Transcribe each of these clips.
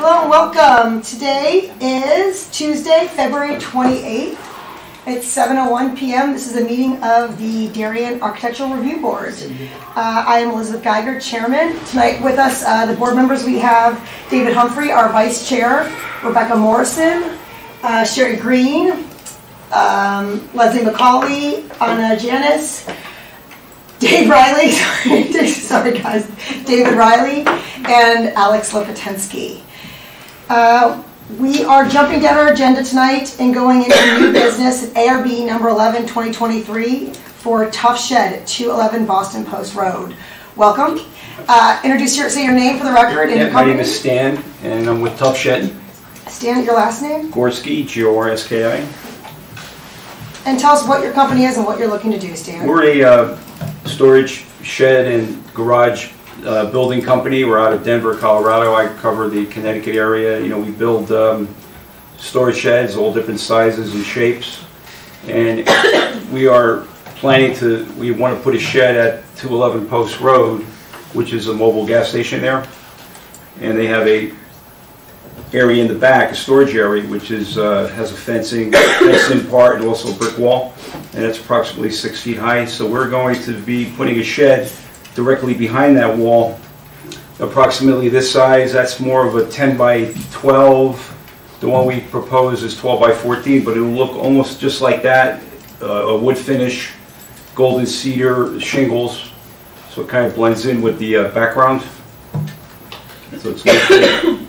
Hello and welcome. Today is Tuesday, February 28th. It's 7:01 PM. This is a meeting of the Darien Architectural Review Board. Uh, I am Elizabeth Geiger, Chairman. Tonight with us, uh, the board members, we have David Humphrey, our Vice Chair, Rebecca Morrison, uh, Sherry Green, um, Leslie McCauley, Anna Janis, Dave Riley, sorry, sorry guys, David Riley, and Alex Lopatensky. Uh, We are jumping down our agenda tonight and going into new business, ARB number 11, 2023, for Tuff Shed 211 Boston Post Road. Welcome. Uh, Introduce your, say your name for the record Yeah, my name is Stan, and I'm with Tuff Shed, Stan, your last name, Gorski, G-O-R-S-K-I. and tell us what your company is and what you're looking to do, Stan. We're a uh, storage shed and garage uh, building company. We're out of Denver, Colorado. I cover the Connecticut area. You know, we build um, storage sheds, all different sizes and shapes. And we are planning to, we want to put a shed at 211 Post Road, which is a Mobil gas station there. And they have a area in the back, a storage area, which is, uh, has a fencing, fenced-in part and also a brick wall, and it's approximately six feet high. So we're going to be putting a shed directly behind that wall, approximately this size. That's more of a 10 by 12. The one we propose is 12 by 14, but it'll look almost just like that, uh, a wood finish, golden cedar shingles, so it kind of blends in with the uh, background. So it's good.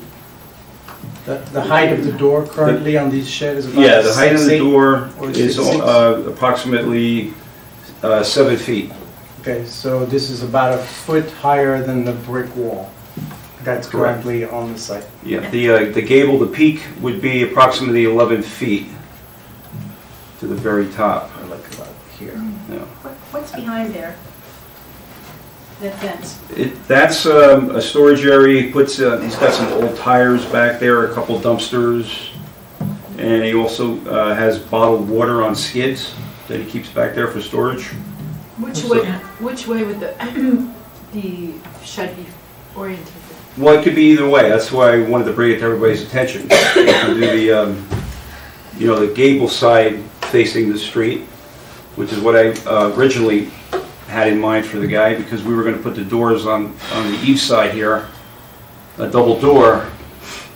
The, the height of the door currently on these shed is about Yeah, the height of the door or is uh, approximately uh, seven feet. Okay, so this is about a foot higher than the brick wall. That's Correct. currently on the site. Yeah, the, uh, the gable, the peak would be approximately 11 feet to the very top. Or like about here. Yeah. What- What's behind there? That fence? It, that's um, a storage area, he puts, uh, he's got some old tires back there, a couple dumpsters, and he also uh, has bottled water on skids that he keeps back there for storage. Which way, which way would the, the shed be oriented? Well, it could be either way, that's why I wanted to bring it to everybody's attention. Do the, um, you know, the gable side facing the street, which is what I uh, originally had in mind for the guy, because we were gonna put the doors on, on the east side here, a double door,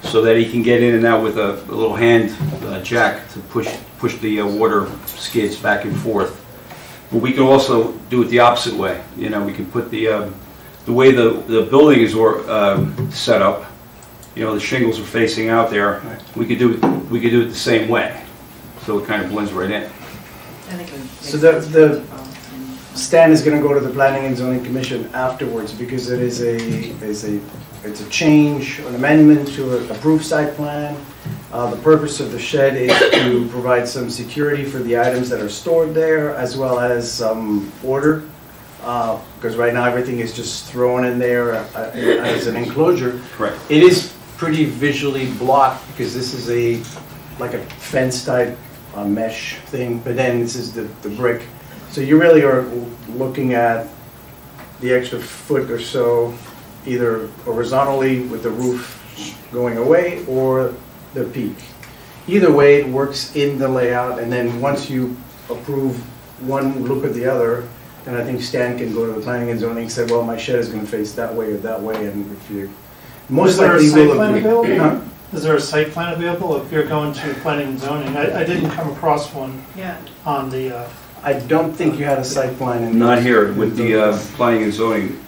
so that he can get in and out with a a little hand uh, jack to push, push the uh, water skids back and forth. But we can also do it the opposite way, you know, we can put the, um, the way the, the building is or, um, set up, you know, the shingles are facing out there, we could do, it. we could do it the same way. So it kind of blends right in. I think it would make So the- the- Stan is gonna go to the Planning and Zoning Commission afterwards because it is a, is a, it's a change, an amendment to an approved site plan. Uh, the purpose of the shed is to provide some security for the items that are stored there as well as some order. Uh, because right now everything is just thrown in there uh, as an enclosure. Correct. It is pretty visually blocked because this is a, like a fence type uh, mesh thing, but then this is the, the brick. So you really are looking at the extra foot or so, either horizontally with the roof going away or the peak. Either way, it works in the layout, and then once you approve one look at the other, then I think Stan can go to the planning and zoning and say, well, my shed is gonna face that way or that way, and if you, most Is there a likely site will plan agree. available? Huh? Is there a site plan available if you're going to planning and zoning? I, I didn't come across one Yeah, on the, uh, I don't think you had a site plan in. Not here, with the uh, planning and zoning,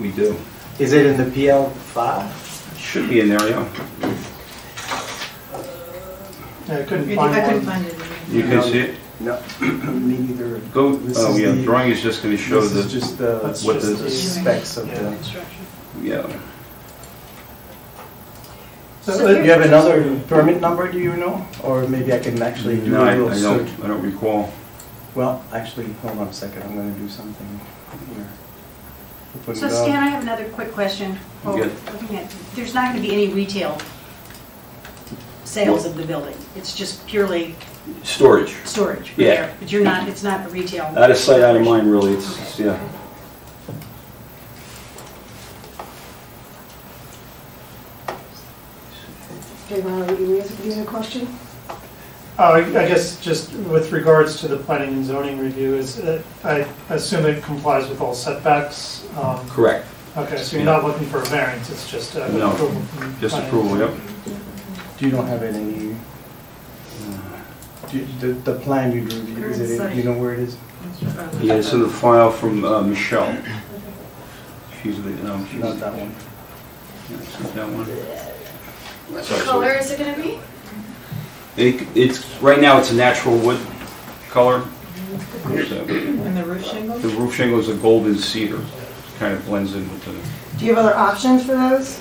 we do. Is it in the PL file? Should be in there, yeah. I couldn't I find couldn't one. find it. You can see it? No, me neither. Go, oh, This oh is yeah, the- drawing is just gonna show This is the, just the That's what just the- the specs of the. Construction. yeah. So So uh, You have another permit number, do you know? Or maybe I can actually do No, a I little I search. don't, I don't recall. Well, actually, hold on a second, I'm gonna do something here. Open So it up. Stan, I have another quick question. Oh, looking at- There's not going to be any retail sales of the building. It's just purely Storage. storage Yeah. there. But you're not, it's not a retail. Out of sight, out of mind, really, it's, it's- yeah. Okay, Ronald, you you have a question? Oh, I I guess just with regards to the planning and zoning review, is, uh, I assume it complies with all setbacks? um, Correct, Okay, so you're not looking for a variance, it's just uh, No, approval from just planning approval, yep. zoning. You don't have any, uh, do you- the, the plan you drew, is it, you know where it is? Yeah, it's in the file from uh, Michelle. She's the, no, she's Not not that one. Not that one. What color is it gonna be? It, it's, right now, it's a natural wood color. So, And the roof shingles? The roof shingle is a golden cedar, kind of blends in with the, Do you have other options for those?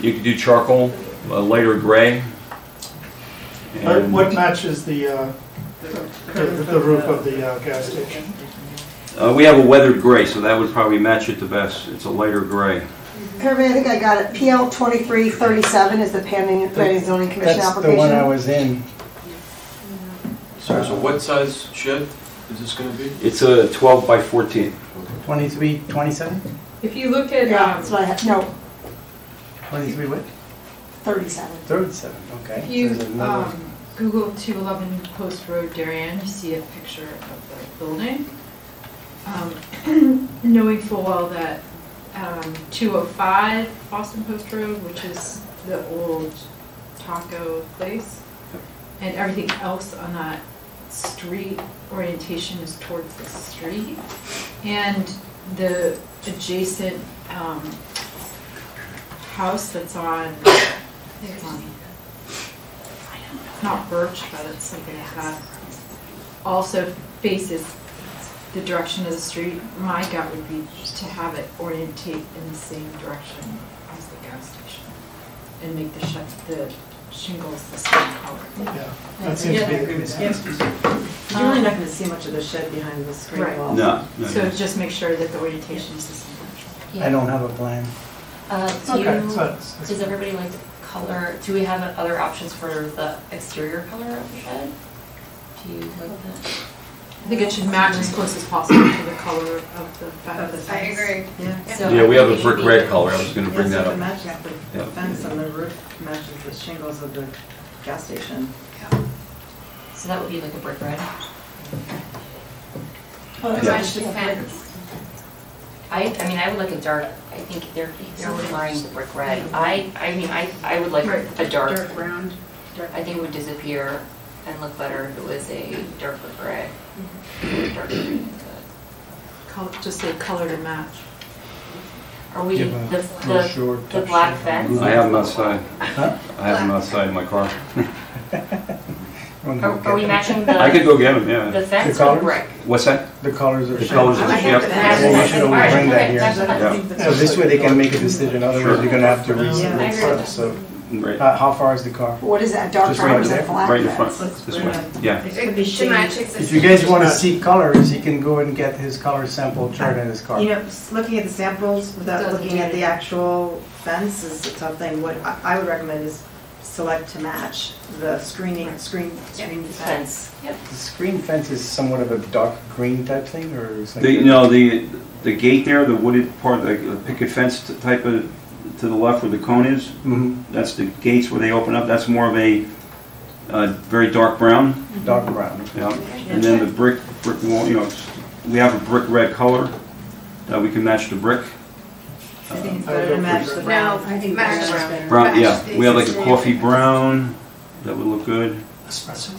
you could do charcoal, a lighter gray. What- and- What matches the, uh, the the roof of the uh, gas station? Uh, we have a weathered gray, so that would probably match it the best. It's a lighter gray. Everybody, I think I got it. PL 2337 is the Planning Planning and Zoning Commission That's the one I application. was in. Sorry, so what size shed is this gonna be? It's a 12 by 14. 23, 27? If you look at, Yeah, um, that's what I have, no, Twenty-three what? 37. Thirty-seven, okay. if you there's another- um, Google 211 Post Road Darien, you see a picture of the building. Um, Knowing full well that um, 205 Boston Post Road, which is the old taco place, and everything else on that street orientation is towards the street. And the adjacent um, house that's on, it's on, not Birch, but it's something like that, also faces the direction of the street. My gut would be to have it orientate in the same direction as the gas station and make the the shingles the same color. Yeah, that seems to be the consensus. You're really not gonna see much of the shed behind the screen Right. wall. No, no, So no. just make sure that the orientation is the same. I don't have a plan. Uh, do Okay, you, so it's- does everybody like the color, do we have other options for the exterior color of the shed? Do you like that? I think it should match as close as possible to the color of the fence. I agree. Yeah. So Yeah, we have a brick red color. I was gonna bring Yeah, that so up. it matches the Yeah. fence and the roof matches the shingles of the gas station. So that would be like a brick red. Oh, that's Yeah. Match the fence. I, I mean, I would like a dark, I think they're, they're relying the brick red. I, I mean, I, I would like a dark, Dark round. I think it would disappear and look better if it was a darker gray. Darker green, good. Col- Just say color to match. Are we, Give a the, the, brochure the touch black sheet on fence? I have them outside. Huh? I have them outside in my car. Wanna go Are are we get them? matching I could the, go get them, yeah. the fence The or colors? brick? What's that? The colors of The the colors shed. of I the, think yep. that- Yeah, we should always Alright, bring that here. that's I fine. think that's- So this way they can make a decision, otherwise Sure. you're gonna have to Yeah. resubmit I agree. stuff, so. Right, How, how far is the car? What is that, dark Just brown right is that there, black? right in the front, Let's this way. Yeah. It could be To shades. If you guys wanna see colors, he can go and get his color sample chart in his car. You know, just looking at the samples without Doesn't looking do at the anything. actual fence is something, what I I would recommend is select to match the screening, screen, screen fence. Fence, yep. The screen fence is somewhat of a dark green type thing, or is The, no, the, the gate there, the wooded part, the picket fence type of, to the left where the cone is, hmm that's the gates where they open up, that's more of a, uh, very dark brown, dark brown. yeah. And then the brick, brick wall, you know, it's- we have a brick red color, that we can match the brick. I think it's I better to match the- the No, brown. I think match brown. Brown, yeah, Match the we have like a existing. coffee brown, that would look good, Espresso.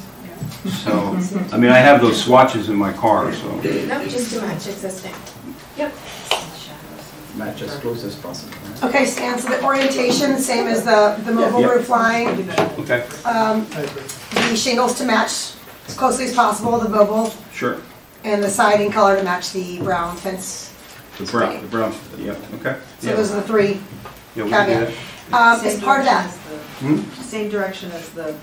so, I mean, I have those swatches in my car, so. No, just to match existing. Yep. Match as close as possible. Okay, Stan, so the orientation, same as the, the Mobil Yeah. roof line, Okay, um, I agree. the shingles to match as closely as possible, the Mobil, sure, and the siding color to match the brown fence. the brown, the brown, yeah, okay. So those are the three. Yeah, we can do caveat. that. Um, Same as part of that, direction as the- Same direction as the,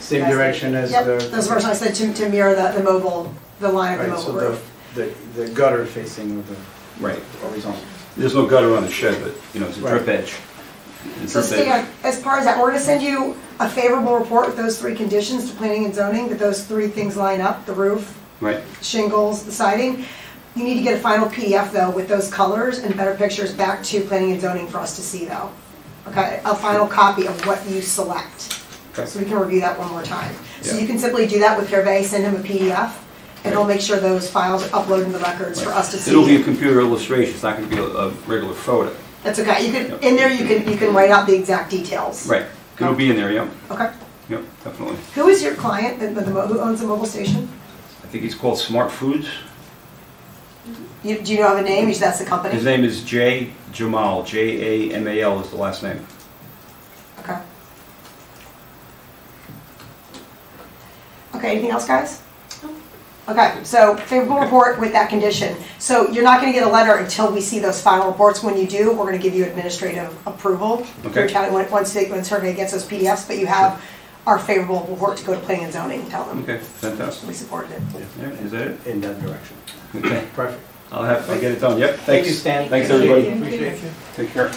Same direction as yep, the. those first I said to, to mirror the, the Mobil, the line of the Right, so Mobil the, roof. the, the gutter facing with the Right, horizontal. There's no gutter on the shed, but, you know, it's a drip edge. It's So a drip edge. Stan, as part of that, we're gonna send you a favorable report with those three conditions to planning and zoning, that those three things line up, the roof, Right, shingles, the siding. You need to get a final PDF though with those colors and better pictures back to planning and zoning for us to see though. Okay, a final copy of what you select. Okay. So we can review that one more time. So Yeah. you can simply do that with Hervé, send him a PDF, and he'll make sure those files are uploaded in the records for us to see. It'll be a computer illustration, it's not gonna be a, a regular photo. That's okay, you can, in there, you can, you can write out the exact details. Right, it'll be in there, yep, Okay. yep, definitely. Who is your client, the, the, mo- who owns the Mobil station? I think he's called Smart Foods. You, do you know of a name, Is that's the company. His company? name is Jay Jamal, J-A-M-A-L is the last name. Okay. Okay, anything else, guys? Okay, so favorable report with that condition. So you're not gonna get a letter until we see those final reports. When you do, we're gonna give you administrative approval. through Okay. county, when- Once they, when survey gets those PDFs, but you have our favorable report to go to planning and zoning and tell them Okay, fantastic. we supported it. Yeah, is that it? In that direction. Okay, Perfect. I'll have, I'll get it done, yep, Thank you. Stan. Thanks, everybody. Appreciate it. Take care.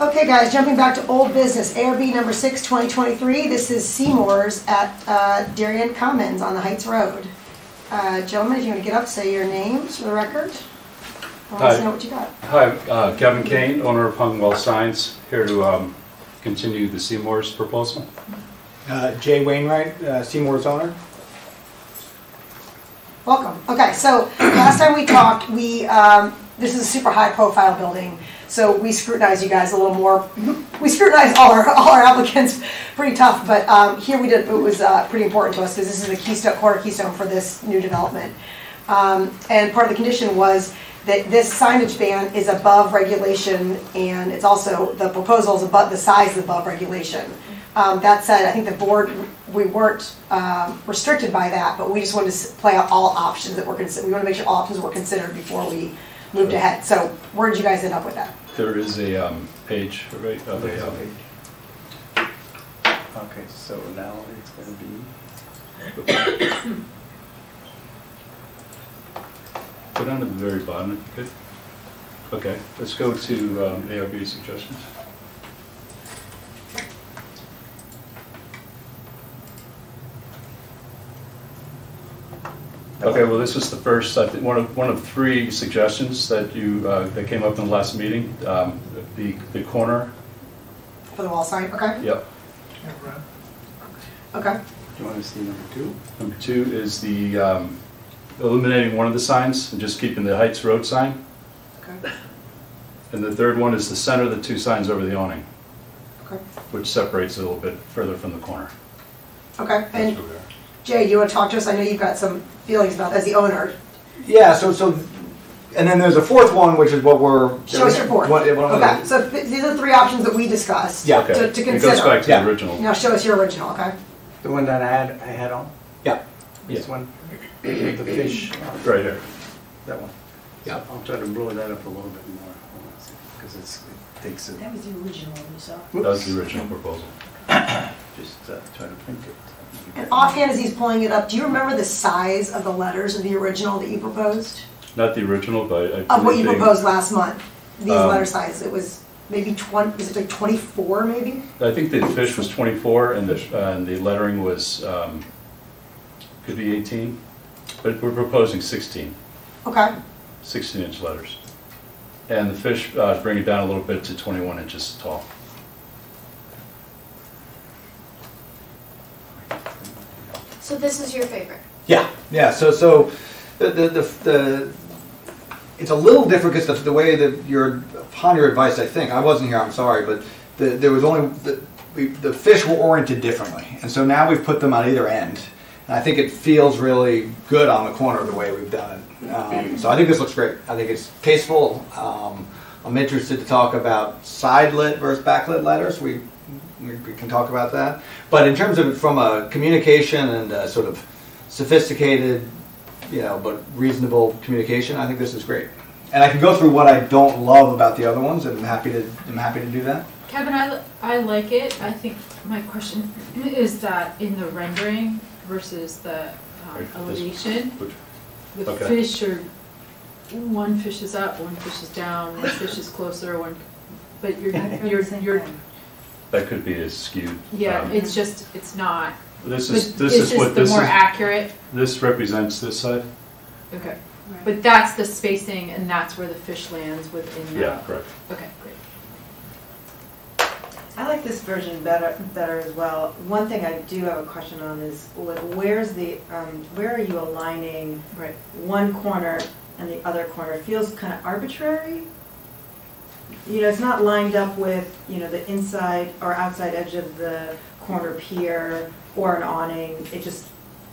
Okay, guys, jumping back to old business, ARB number six, 2023. This is Seymour's at uh, Darien Commons on the Heights Road. Uh, Gentlemen, if you want to get up, say your names for the record. I want to Hi. know what you got. Hi, uh, Kevin Kane, owner of Hungwell Signs, here to um, continue the Seymour's proposal. Uh, Jay Wainwright, uh, Seymour's owner. Welcome. Okay, so last time we talked, we, um, this is a super high profile building, so we scrutinize you guys a little more. We scrutinize all our, all our applicants pretty tough, but, um, here we did, it was, uh, pretty important to us because this is the keystone, quarter keystone for this new development. Um, and part of the condition was that this signage ban is above regulation and it's also, the proposal is above, the size above regulation. Um, that said, I think the board, we weren't, um, restricted by that, but we just wanted to play out all options that were considered, we want to make sure all options were considered before we moved ahead. So where did you guys end up with that? There is a um, page, right, of a, um, Okay, so now it's gonna be, go down to the very bottom if you could. Okay, let's go to um, ARB suggestions. Okay, well, this was the first, I think, one of, one of three suggestions that you, uh, that came up in the last meeting. Um, The, the corner, For the wall sign, okay? yep. Okay, do you wanna see number two? Number two is the um, eliminating one of the signs and just keeping the Heights Road sign. okay, And the third one is the center of the two signs over the awning, okay, which separates it a little bit further from the corner. okay. And where we are. Jay, do you want to talk to us? I know you've got some feelings about, as the owner. Yeah, so, so, and then there's a fourth one, which is what we're. Show us your fourth. What- what Okay, gonna- so these are the three options that we discussed. Yeah. To Okay, to it goes consider. back to Yeah. the original. Now show us your original, okay? The one that I had, I had on? Yeah. This one? The fish, uh, Right here. that one? Yeah. I'll try to blow that up a little bit more, because it's, it takes it, That was the original one you saw. That was the original proposal. just uh, try to print it. And offhand, as he's pulling it up, do you remember the size of the letters of the original that you proposed? Not the original, but I. Of what you proposed last month? These Um, letter sizes, it was maybe twenty, was it like twenty-four maybe? I think the fish was 24 and the, uh, and the lettering was, um, could be 18, but we're proposing 16, Okay, 16 inch letters. And the fish, uh, bring it down a little bit to 21 inches tall. So this is your favorite? Yeah, yeah, so, so, the, the, the, the- it's a little different because the, the way that you're, upon your advice, I think, I wasn't here, I'm sorry, but the, there was only, the, we, the fish were oriented differently. And so now we've put them on either end. And I think it feels really good on the corner the way we've done it. Um, so I think this looks great. I think it's tasteful. Um, I'm interested to talk about side lit versus backlit letters. We, we, we can talk about that. But in terms of from a communication and a sort of sophisticated, you know, but reasonable communication, I think this is great. And I can go through what I don't love about the other ones, and I'm happy to I'm happy to do that. Kevin, I, I like it. I think my question is that in the rendering versus the um, elevation, the okay. fish are, one fish is up, one fish is down, one fish is closer, one, but you're, you're, you're, That could be as skewed. yeah, Um, it's just, it's not. This is, this it's is what just the this more is, accurate, this represents this side? okay. But that's the spacing and that's where the fish lands within that. Yeah, correct. Okay, great. I like this version better, better as well. One thing I do have a question on is, wh- where's the, um, where are you aligning Right. one corner and the other corner? It feels kind of arbitrary. You know, it's not lined up with, you know, the inside or outside edge of the corner pier or an awning. It just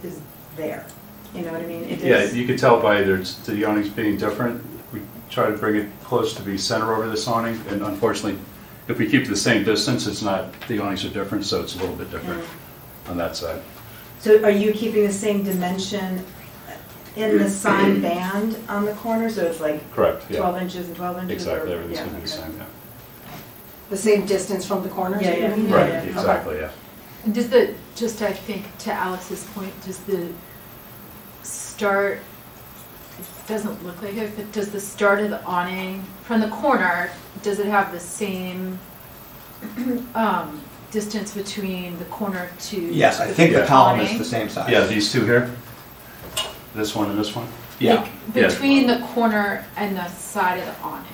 is there. You know what I mean? It Yeah, is- you could tell by there's, the awnings being different. We try to bring it close to be center over this awning, and unfortunately, if we keep the same distance, it's not, the awnings are different, so it's a little bit different on that side. So are you keeping the same dimension in the sign band on the corner? So it's like Correct, yeah. 12 inches and 12 inches? or- Exactly, everything's yeah, gonna be the okay. same, yeah. The same distance from the corners? Yeah, you yeah. mean? Yeah, Right, yeah. exactly, yeah. And Does the, just I think to Alex's point, does the start, it doesn't look like it, but does the start of the awning from the corner, does it have the same um, distance between the corner to? Yes, I think the Yeah. column is the same size. Yeah, these two here, this one and this one. Yeah. Like, Yeah. Between the corner and the side of the awning?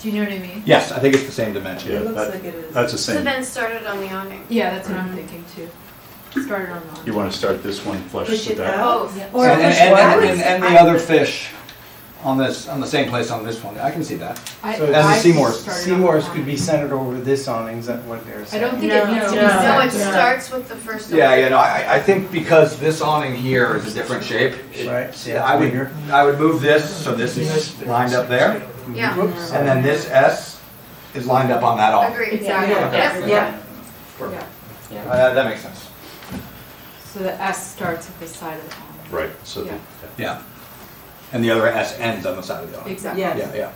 Do you know what I mean? Yes, I think it's the same dimension. Yeah, It looks that- like it is. That's the same. So same. then started on the awning. Yeah, that's what I'm mm-hmm. thinking too. Started on the awning. You want to start this one flush Push with it that? out? Both. Or And, and, push and, and, and the other fish on this, on the same place on this one, I can see that. I- So As I a Seymour's. started on Seymour's the could be centered over this awning, is that what they're saying? I saying? don't think No, it needs to be no, So set. it starts with the first. Yeah, awning. yeah, no, I, I think because this awning here is a different shape. it- Right, yeah, I would, bigger. I would move this, so this is lined up there, Yeah, and then this S is lined up on that awning. agreed. Exactly. Yep. Yeah. Yeah. Uh, that- that makes sense. So the S starts at the side of the awning. Right, so, the- Yeah. Yeah. And the other S ends on the side of the awning. Exactly. Yeah. Yeah, yeah.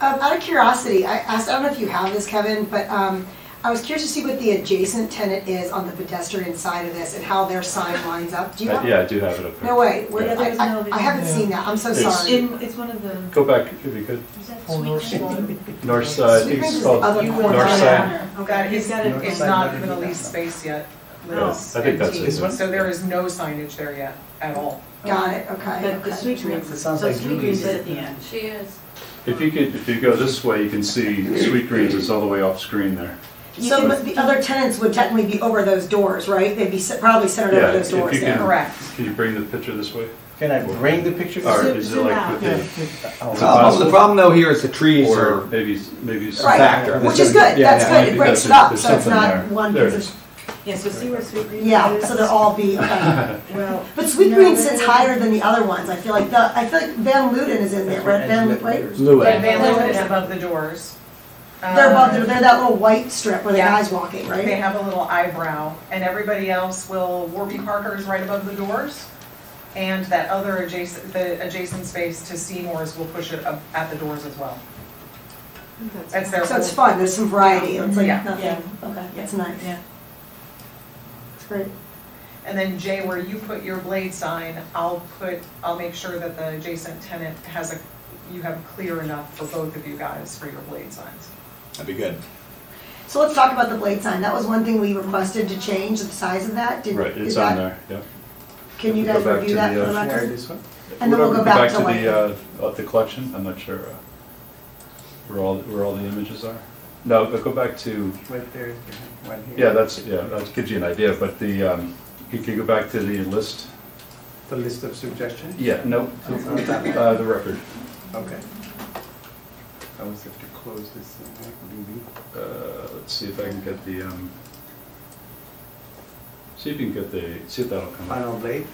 Um, out of curiosity, I asked, I don't know if you have this, Kevin, but, um, I was curious to see what the adjacent tenant is on the pedestrian side of this and how their sign lines up. Do you Uh, have? yeah, I do have it up there. No way, Where- Yeah, I, there's I, I haven't seen that, I'm so It's- sorry. In, it's one of the. Go back if you could. Oh, North side, Sweetgreens I is think the it's called other north corner. side. Okay, It's, got it. it's not even a leased space yet. Yeah, Liz I think that's it. So there is no signage there yet at all. Got it, okay. But the okay. Sweetgreens, It so sounds like sweet Julie's. greens is at the end. She is. If you could, if you go this way, you can see Sweetgreens is all the way off screen there. You So, can- but the other tenants would technically be over those doors, right? They'd be se- probably centered Yeah, over those if doors you there. can- Correct. Can you bring the picture this way? Can I bring the picture? Or Zoom- is it zoom like out. with the, Oh, Is it Uh, the problem though here is the trees or are, maybe, maybe. some Right. factor. Which is good, Yeah, that's yeah, good, it breaks it because up, there's so it's something not there. one There it is. position. Yeah, so see where Sweetgreens is? Yeah, so they'll all be, okay. Well. But Sweet no, Green they're- sits higher than the other ones, I feel like the, I feel like Van Leeuwen is in there, right? Van, Lu- right? Van Van Leeuwen is above the doors. They're above, they're, Um, they're that little white strip where the Yeah. guy's walking, right? They right? have a little eyebrow, and everybody else will, Warby Parker is right above the doors. And that other adjacent, the adjacent space to Seymour's will push it up at the doors as well. That's their So it's whole- fun, there's some variety, it's like Yeah. nothing, Yeah. okay, that's nice. Yeah. It's great. And then Jay, where you put your blade sign, I'll put, I'll make sure that the adjacent tenant has a, you have clear enough for both of you guys for your blade signs. that'd be good. So let's talk about the blade sign, that was one thing we requested to change, the size of that, did, Right, is it's on that, there, yeah. can you Go guys back review to that the, for the uh, record? And then we'll go back to like. the, uh, of the collection, I'm not sure uh, where all, where all the images are. No, but go back to, Right there, right here. yeah, that's, yeah, that gives you an idea, but the, um, you can go back to the list. The list of suggestions? Yeah, no, uh, the record. Okay. I was have to close this. thing, maybe. Uh, let's see if I can get the, um, see if you can get the, see if that'll come up. Final blade?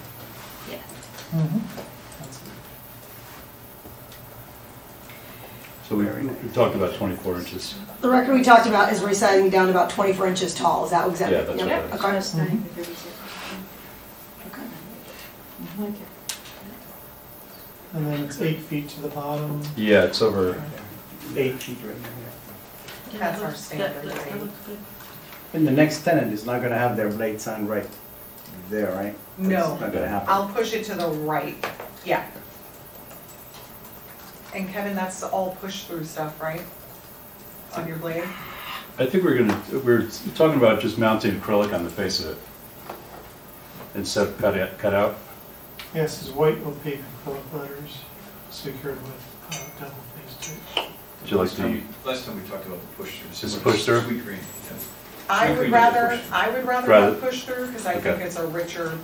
So we, Very nice. we talked about twenty-four inches. The record we talked about is reciting down about twenty-four inches tall, is that exactly? Yeah, that's yep, what it is. Okay. Just nine to thirty-six. Okay. I like it. And then it's eight feet to the bottom. Yeah, it's over, Eight feet right here. That's our standard that- that grade. And the next tenant is not gonna have their blade sign right there, right? No. It's not gonna happen. I'll push it to the right, yeah. And Kevin, that's all push-through stuff, right? On your blade? I think we're gonna, we're talking about just mounting acrylic on the face of it. Instead of cut it, cut out. Yes, is white opaque acrylic letters secured with uh, double faced tape. Would you like to, Last time we talked about the push through. Just push through? Sweet green. I Sweet green would rather, push through. I would rather Rather- have push through, because I think it's a richer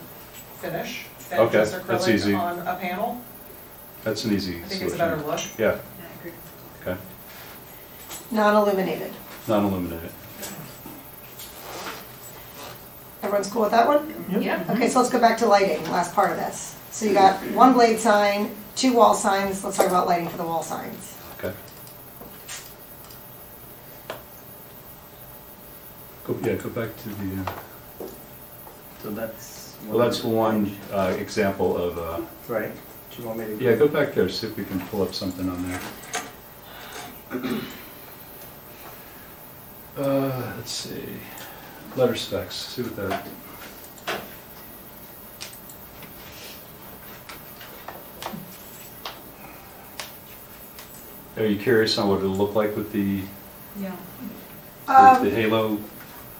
finish than Okay, just that's easy. acrylic on a panel. that's an easy I think it's a better look. Yeah, okay, Non-illuminated. non-illuminated. Everyone's cool with that one? Yeah. Okay, so let's go back to lighting, last part of this. So you got one blade sign, two wall signs, let's talk about lighting for the wall signs. Okay. Go, yeah, go back to the, uh, So that's. well, that's one uh, example of, uh, Right, do you want me to? yeah, go back there, see if we can pull up something on there. Uh, let's see, letter specs, see what that, are you curious on what it'll look like with the, Yeah. the Um, the halo?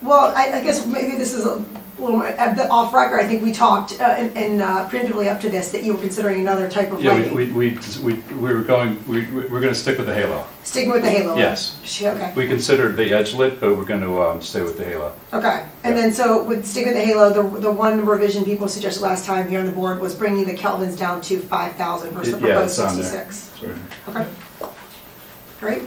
Well, I, I guess maybe this is a little more, a bit off record, I think we talked, uh, and, and uh, preemptively up to this, that you were considering another type of Yeah, lighting. we, we, we, we were going, we, we're gonna stick with the halo. Sticking with the halo? Yes. Sh- Okay, We considered the edge lit, but we're gonna, um, stay with the halo. okay. And then, so with sticking with the halo, the, the one revision people suggested last time here on the board was bringing the kelvins down to five thousand versus the Yeah, proposed it's on there. sixty-six. Okay. Great.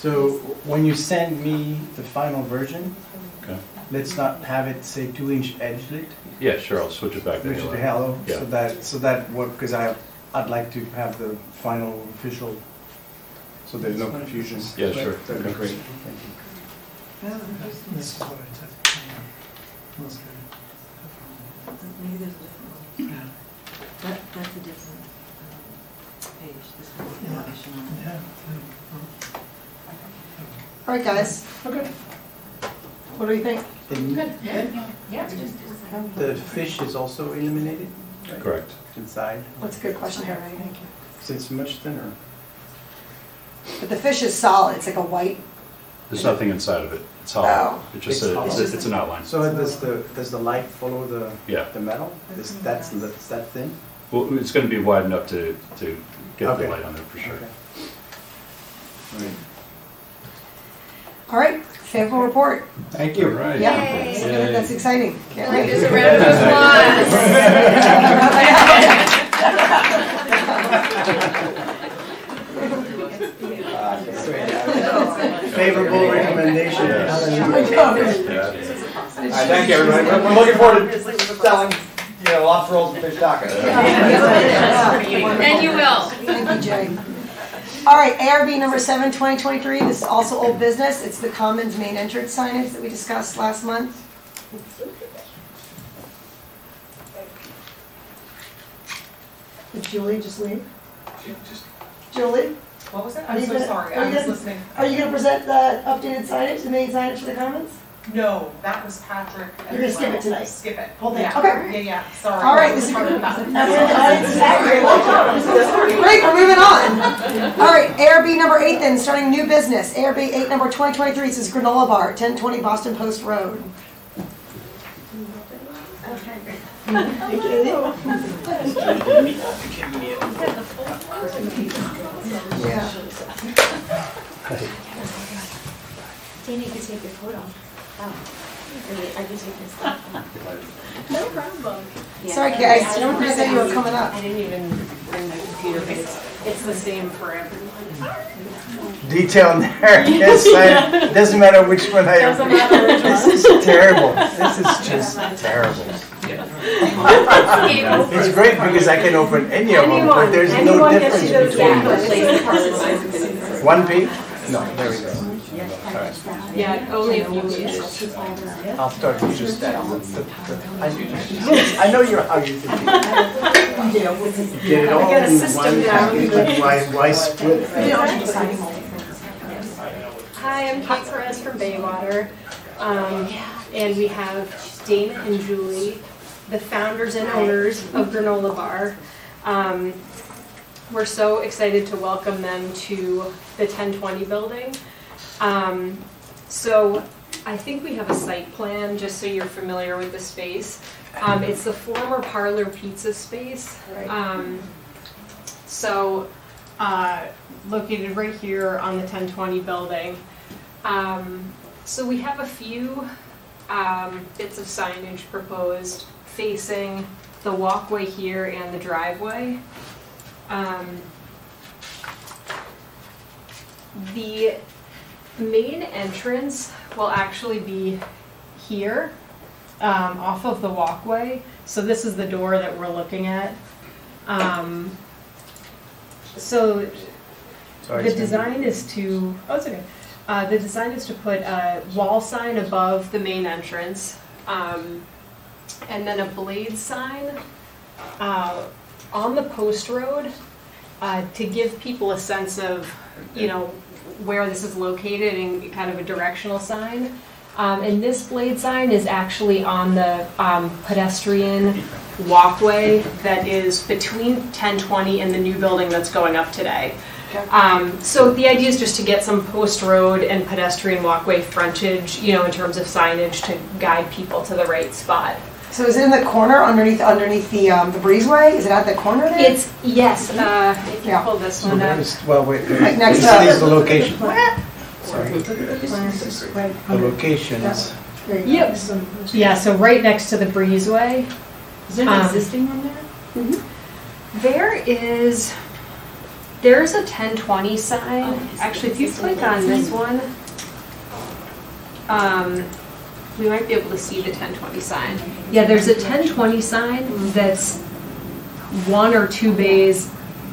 So when you send me the final version, Okay. let's not have it say two inch edge lit, Yeah, sure, I'll switch it back to which is halo. the halo, Yeah. so that, so that what, because I, I'd like to have the final official, so there's no confusion. Yeah, sure. That'd be great, thank you. This is what I took. That's. Maybe there's a different one. That, that's a different um, page, this one, Yeah. elevation on it. Yeah. All right, guys. Okay. What do you think? And Yeah. The fish is also eliminated right? Correct. Inside, That's a good question, Harry. Thank you. so it's much thinner. But the fish is solid, it's like a white, There's nothing inside of it, it's Oh. hollow. It's just It's a, it's hollow. a- it's an outline. So does the, does the light follow the, Yeah. the metal? Is mm-hmm. that's, is that thin? Well, it's gonna be wide enough to, to get the Okay. light on there for sure. Okay. Right. All right, favorable report. Thank All right. Yeah, Yay. that's- that's exciting. Can't wait. There's a round of Favorable recommendation. Hallelujah. All right, thank you, everybody. We're we're looking forward to selling, you know, lobster rolls and fish tacos. And you will. Thank you, Jay. All right, ARB number seven, 2023, this is also old business. It's the Commons main entrance signage that we discussed last month. Did Julie just leave? Just Julie, What was that? Are I'm you so gonna- sorry, are I you was gonna- listening. are you gonna present the updated signage, the main signage for the Commons? No, that was Patrick. as You're gonna skip it well. tonight? Skip it. Hold thing, Yeah. okay. Yeah, yeah, sorry. All right, I was this is- part of that. Everyone in the audience is happy. Great, we're moving on. All right, ARB number eight then, starting new business. ARB eight number 2023, this is Granola Bar, 1020 Boston Post Road. Okay. Yeah. Danny could take your coat off. Oh, wait, I can take this off. No problem. Sorry, guys, I don't know you were coming up. I didn't even bring my computer, but it's, it's the same for everyone. Detail there, yes, I, doesn't matter which one I Doesn't matter which one. This is terrible, this is just terrible. It's great because I can open any of them, but there's no Anyone gets to difference between them. One page? No, there we go. Yeah, only a few pages. I'll start to just that. I I know you're, how you think. Get it all Get a in system one down. package, why, why split? Hi, I'm Kate Perez from Baywater. Um, and we have Dana and Julie, the founders and owners of Granola Bar. Um, we're so excited to welcome them to the 1020 building. Um, so I think we have a site plan, just so you're familiar with the space. Um, it's the former Parlor Pizza space. Um, so uh, located right here on the 1020 building. Um, So we have a few um, bits of signage proposed facing the walkway here and the driveway. Um, The main entrance will actually be here, um, off of the walkway. So this is the door that we're looking at. Um, so Sorry, the design is to, oh, it's okay. Uh, the design is to put a wall sign above the main entrance, um, and then a blade sign, uh, on the post road, uh, to give people a sense of, you know, where this is located and kind of a directional sign. Um, and this blade sign is actually on the, um, pedestrian walkway that is between 1020 and the new building that's going up today. Um, so the idea is just to get some post road and pedestrian walkway frontage, you know, in terms of signage to guide people to the right spot. So is it in the corner underneath, underneath the, um, the breezeway? Is it at the corner there? It's, yes, uh, if you Yeah. pull this one up. there's, well, wait, wait. Right next This to- is the location. Sorry. The location is, Yep. Yeah, so right next to the breezeway. Is there Um, an existing one there? There is, there's a 1020 sign. Actually, if you click on this one, um, we might be able to see the 1020 sign. Yeah, there's a 1020 sign that's one or two bays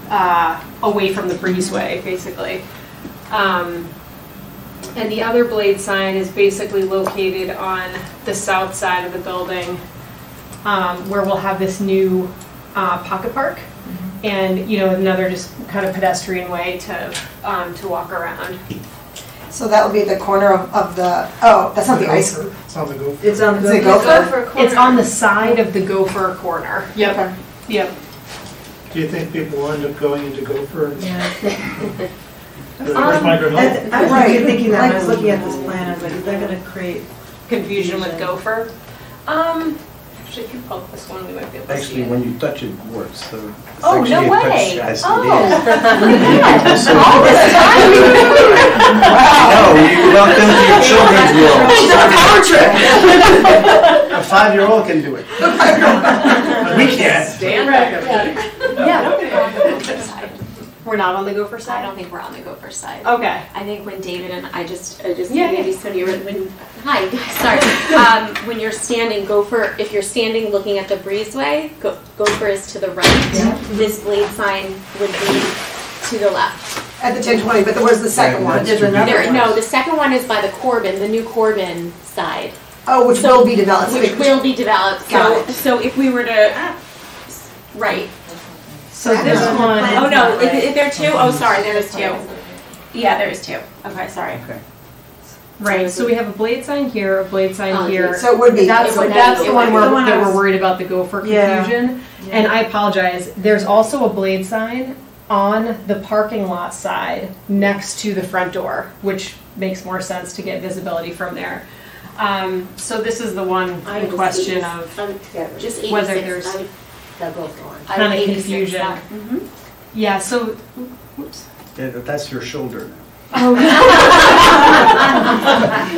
uh, away from the breezeway, basically. Um, And the other blade sign is basically located on the south side of the building, um, where we'll have this new uh, pocket park. And, you know, another just kind of pedestrian way to, um, to walk around. So that will be the corner of, of the, oh, that's not the ice cream. It's on the go. It's on Is the it Gofer? It's on the side of the Gofer corner. Yep, yep. Do you think people will end up going into Gofer? Yeah. Where's Um, my granola? That's- I was Right. thinking that, when I was looking at this plan, I was like, is that gonna create? Confusion with Gofer. Um, actually, if you pull up this one, we might be able to see actually, it. when you touch it, it works, so. it's Oh, no actually a touch way. STD. Oh. All this time? No, you walked into your children's world. It's A power trip. a five-year-old can do it. We can't. Stand back Yeah. We're not on the Gofer side. I don't think we're on the Gofer side. Okay. I think when David and I just, I just, Yeah, maybe yeah. Sonia, when, hi, sorry. Um, when you're standing, Gofer, if you're standing looking at the breezeway, Go- Gofer is to the right. This blade sign would be to the left. At the ten twenty, but there was the second Yeah, one. There's another There, no, the second one is by the Corbin, the new Corbin side. Oh, which So- will be developed. Which will be developed, Got so, so if we were to, right. So this one. Oh, no, is, is there two? Oh, sorry, there is two. Yeah, there is two. Okay, sorry. Okay. Right, so we have a blade sign here, a blade sign Oh, here. So it would be. That's, it would that's be- the one where, that we're worried about the Gofer Yeah. confusion. And I apologize, there's also a blade sign on the parking lot side next to the front door, which makes more sense to get visibility from there. Um, so this is the one in question of, Just 86. whether there's I would- The Gofer one. I would Kinda 86 confusion. that. Mhm. yeah, so, whoops. Yeah, but that's your shoulder Oh, now.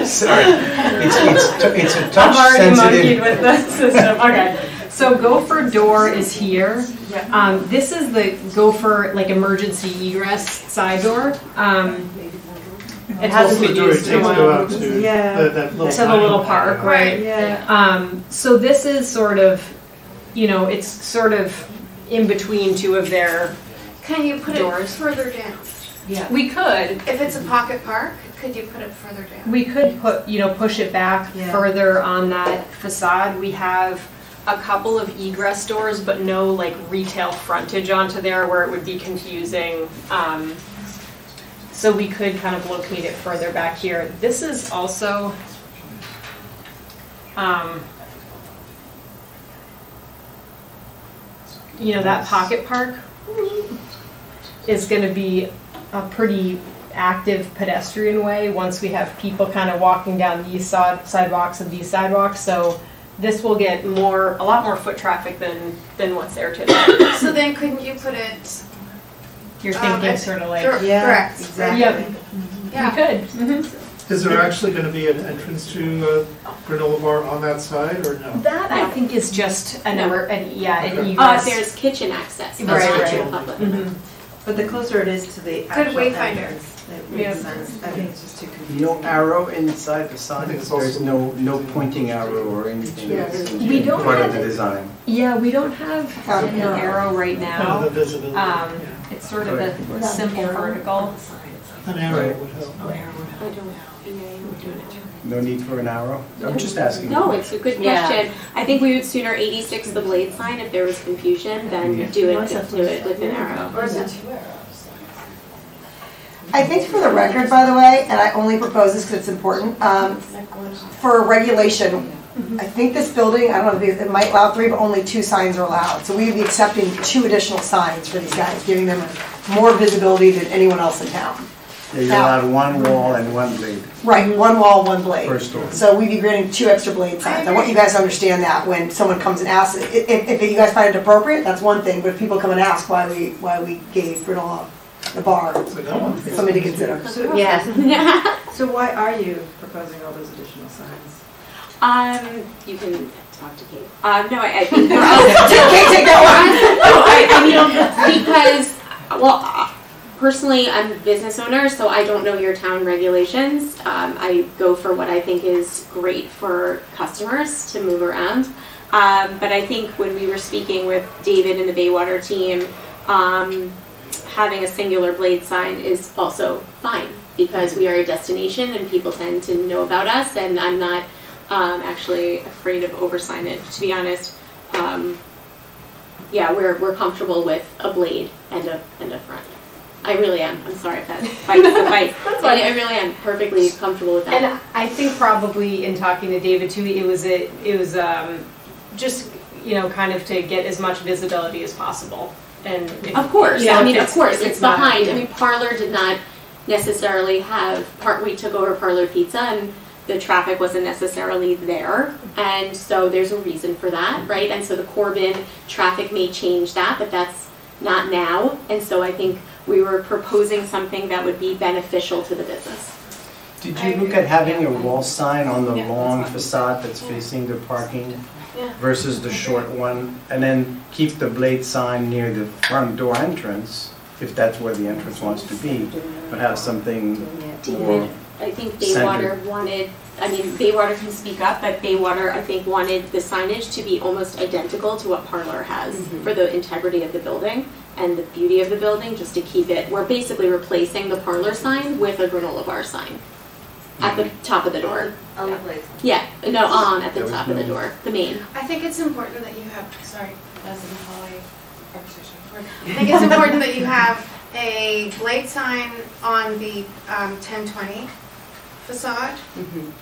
Sorry. It's, it's, t- it's a I've touch already monkeyed with the system, okay. So Gofer door is here. Um, this is the Gofer, like, emergency egress side door. Um, it hasn't Also been the door used in a takes to go out while. to Yeah. the- that little To the little tiny- park, right? Yeah. Um, so this is sort of, you know, it's sort of in between two of their, Can you put it Doors. further down? Yeah, we could, If it's a pocket park, could you put it further down? We could put, you know, push it back Yeah. further on that facade. We have a couple of egress doors, but no like retail frontage onto there where it would be confusing. Um, So we could kind of locate it further back here. This is also, um, you know, that pocket park is gonna be a pretty active pedestrian way once we have people kind of walking down these side sidewalks and these sidewalks. So this will get more, a lot more foot traffic than, than what's there today. So then couldn't you put it You're Um, thinking and- sort of like. Cor- Yeah, Correct. exactly. Yep. Yeah. We could. Mhm. Is there actually gonna be an entrance to uh, granola bar on that side, or no? That I think is just an, emer- an yeah, an Okay. Uh, there's kitchen access, Right, that's not right. to the public. Mhm. But the closer it is to the Good actual wayfinder. entrance, it Yeah. makes sense. I think it's just too confusing. No arrow inside the sign? think it's There's also- no, no pointing arrow or anything Yeah, that's We don't part of have the it. design? Yeah, we don't have Have an an arrow right Kind now. of the visibility. Um, yeah. it's sort of a simple vertical. An arrow Right. would help. I don't, yeah, we're doing it. No need for an arrow? I'm just asking. No, it's a good Yeah. question. I think we would sooner 86 the blade sign if there was confusion than do it, do it with an arrow. Or is it two arrows? I think for the record, by the way, and I only propose this because it's important, um, for regulation, I think this building, I don't know, if it might allow three, but only two signs are allowed. So we would be accepting two additional signs for these guys, giving them more visibility than anyone else in town. Yeah, You're Now- allowed one wall and one blade Right, one wall, one blade. per store. So we'd be granting two extra blade signs. I want you guys to understand that when someone comes and asks, if, if, if you guys find it appropriate, that's one thing, but if people come and ask why we, why we gave granola the bar, So that one- it's something to consider. So- Yeah. So why are you proposing all those additional signs? Um, you can talk to Kate. Um, no, I, I think we're all. Kate, take that No, I, I mean, because, well, uh, personally, I'm a business owner, so I don't know your town regulations. Um, I go for what I think is great for customers to move around. Um, but I think when we were speaking with David and the Baywater team, um, having a singular blade sign is also fine because we are a destination and people tend to know about us, and I'm not um, actually afraid of over signage. To be honest, um, yeah, we're we're comfortable with a blade and a and a front. I really am. I'm sorry if that fights the fight. I, I really am perfectly comfortable with that. And I think probably in talking to David too, it was a, it was um, just, you know, kind of to get as much visibility as possible. And if- Of course, you know, I mean, of course, it's not- behind. I mean, Parlor did not necessarily have, part, we took over Parlor Pizza and the traffic wasn't necessarily there. And so there's a reason for that, right? And so the Corbin traffic may change that, but that's not now. And so I think we were proposing something that would be beneficial to the business. Did you look at having a wall sign on the Yeah, long fine. facade that's facing the parking Yeah. versus the short one? And then keep the blade sign near the front door entrance, if that's where the entrance wants to be, but have something more, David, I think Baywater wanted, I mean, Baywater can speak up, but Baywater, I think, wanted the signage to be almost identical to what Parlor has mm-hmm. for the integrity of the building and the beauty of the building, just to keep it, we're basically replacing the Parlor sign with a granola bar sign at the top of the door. On the blades. Yeah, no, on at the There top of the no- door, the main. I think it's important that you have, sorry, that's in Holly conversation. I think it's important that you have a blade sign on the um, 1020 facade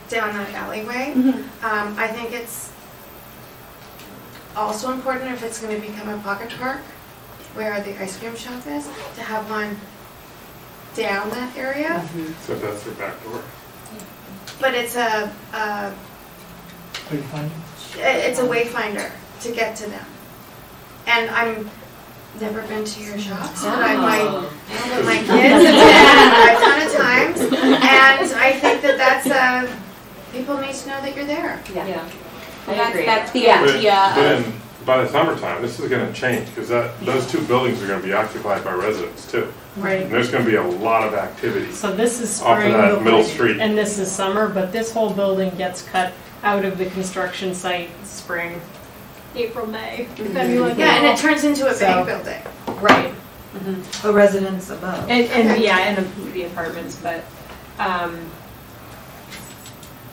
down that alleyway. Um, I think it's also important if it's going to become a pocket park, where the ice cream shop is, to have one down that area. So that's their back door. But it's a, a Wayfinding? it's a wayfinder to get to them. And I'm, never been to your shops, but I might, but my kids have been a ton of times. And I think that that's, uh, people need to know that you're there. Yeah. I That's, agree. that's the But idea of. Then, by the summertime, this is gonna change, because that, those two buildings are gonna be occupied by residents too. Right. And there's gonna be a lot of activity. So this is Off of spring. that middle street. And this is summer, but this whole building gets cut out of the construction site spring, April, May. I mean, like, Yeah, and it turns into a So- bank building. Right. A residence above. And, and, yeah, and the- the apartments, but, um,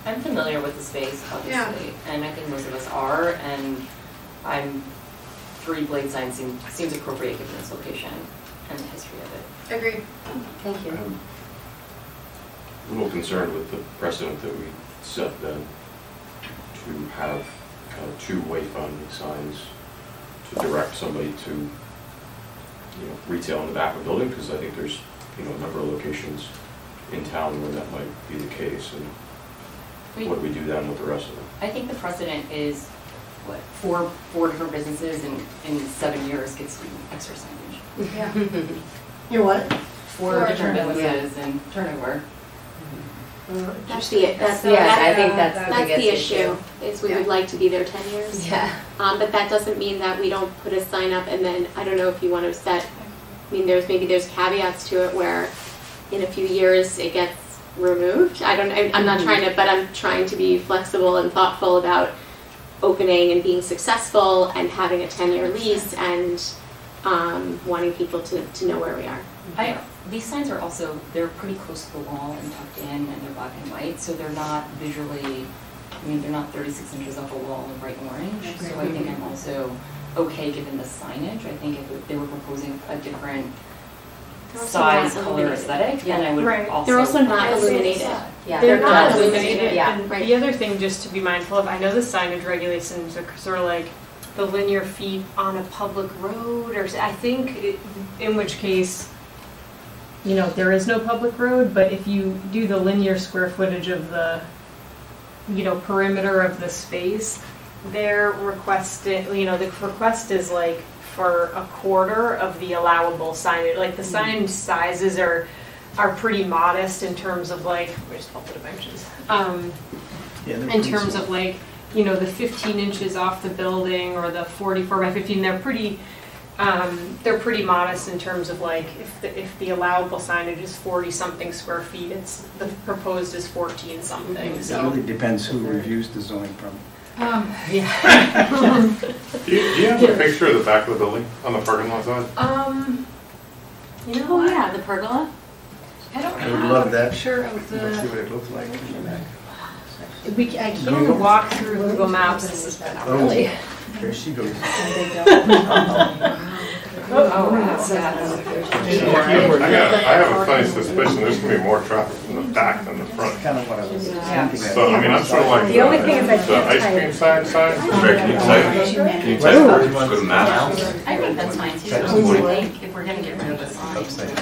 I'm familiar with the space, obviously, and I think most of us are, and I'm, three blade signs seem, seems appropriate given its location and the history of it. Agreed. Thank you. I'm a little concerned with the precedent that we set then to have uh, two wayfinding signs to direct somebody to, you know, retail in the back of the building, because I think there's, you know, a number of locations in town where that might be the case, and what do we do then with the rest of them? I think the precedent is, what, four, four different businesses in, in seven years gets you extra signage. Yeah. You're what? Four different businesses and turnover. That's the, that's, Yeah, that- I think that's the that's the biggest issue, issue. is we would like to be there ten years. Yeah. Um, but that doesn't mean that we don't put a sign up and then, I don't know if you want to set, I mean, there's, maybe there's caveats to it where in a few years it gets removed. I don't, I- I'm not trying to, but I'm trying to be flexible and thoughtful about opening and being successful and having a ten-year lease and, um, wanting people to, to know where we are. I, these signs are also, they're pretty close to the wall and tucked in and they're black and white, so they're not visually, I mean, they're not thirty-six inches off a wall in bright orange. So I think I'm also okay given the signage. I think if they were proposing a different They're also not size, color, illuminated. aesthetic, then I would Right. also. They're also not illuminated. Yeah. They're not just- illuminated. Yeah. And the other thing just to be mindful of, I know the signage regulations are sort of like the linear feet on a public road or, s- I think, it- in which case, you know, there is no public road, but if you do the linear square footage of the, you know, perimeter of the space, their request, you know, the request is like for a quarter of the allowable signage, like the sign sizes are, are pretty modest in terms of like, just pulled the dimensions. Um, Yeah, in terms small. of like, you know, the fifteen inches off the building or the forty-four by fifteen, they're pretty, um, they're pretty modest in terms of like, if the, if the allowable signage is forty-something square feet, it's, the proposed is fourteen-something, It so. really depends who reviews the zoning permit. Um, Do you, do you have a picture of the back of the building on the parking lot side? Um, you know, Oh, yeah, the pergola? I don't I would love a that. picture of Let's see what it looks like in the back. we, I can walk through Google Maps, but not Oh. really. There she goes. Oh, I got, I have a funny suspicion there's gonna be more traffic from the back than the front. Kind of what I was thinking. So, I mean, I'm sort of like The only thing is I the, the can't ice cream sign sign. Greg, can you type? Can you type? Just go to maps. I think that's fine too. If we're gonna get rid of the sign.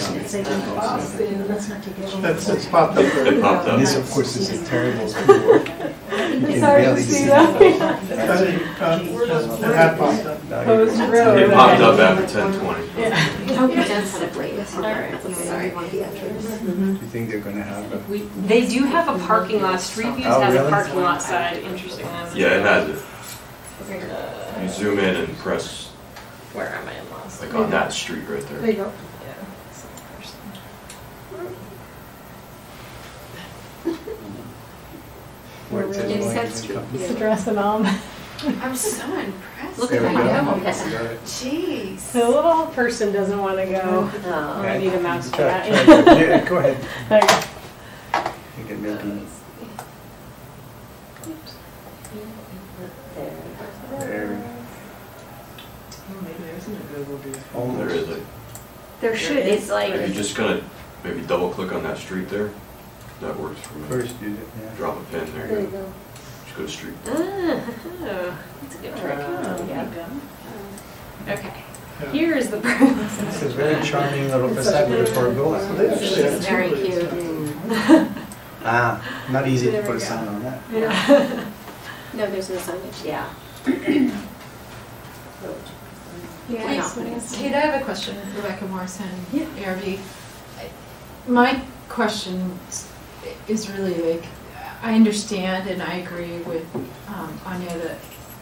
That's, it's popped up. It popped up. This, of course, is a terrible keyboard. You can hard to barely see see that. It had popped up. Post road. It popped up after ten twenty. Oh, it does have a blade. Sorry. You think they're gonna have a, They do have a parking lot, Street Views Oh, has a parking lot side, interesting. Yeah, it has it. Uh, You zoom in and press, Where am I in lost? like on that street right There there. you go. Where it says You Williams said and street Company? view. Address and all. I'm so impressed. Look There at we go. that. Got Yeah. Jeez. The little person doesn't want to go. No. I need a mouse for that. Yeah, go ahead. There you go. You can oh, maybe, there we go. Oh, there is a, There should, it's like. are like, you just gonna maybe double click on that street there? That works for me. First, you, yeah. Drop a pin, there There you go. Just go to street. oh, that's a good trick. Oh, Yeah. Okay, Yeah. here is the. It's a very charming little facade with a pergola. They actually have It's two very blades. cute. Ah, not easy to put a sign on that. Yeah. No, there's no signage. Yeah. Yes. Kate, I have a question, Rebecca Morrison, yeah. ARB. My question is really like, I understand and I agree with um, Anya that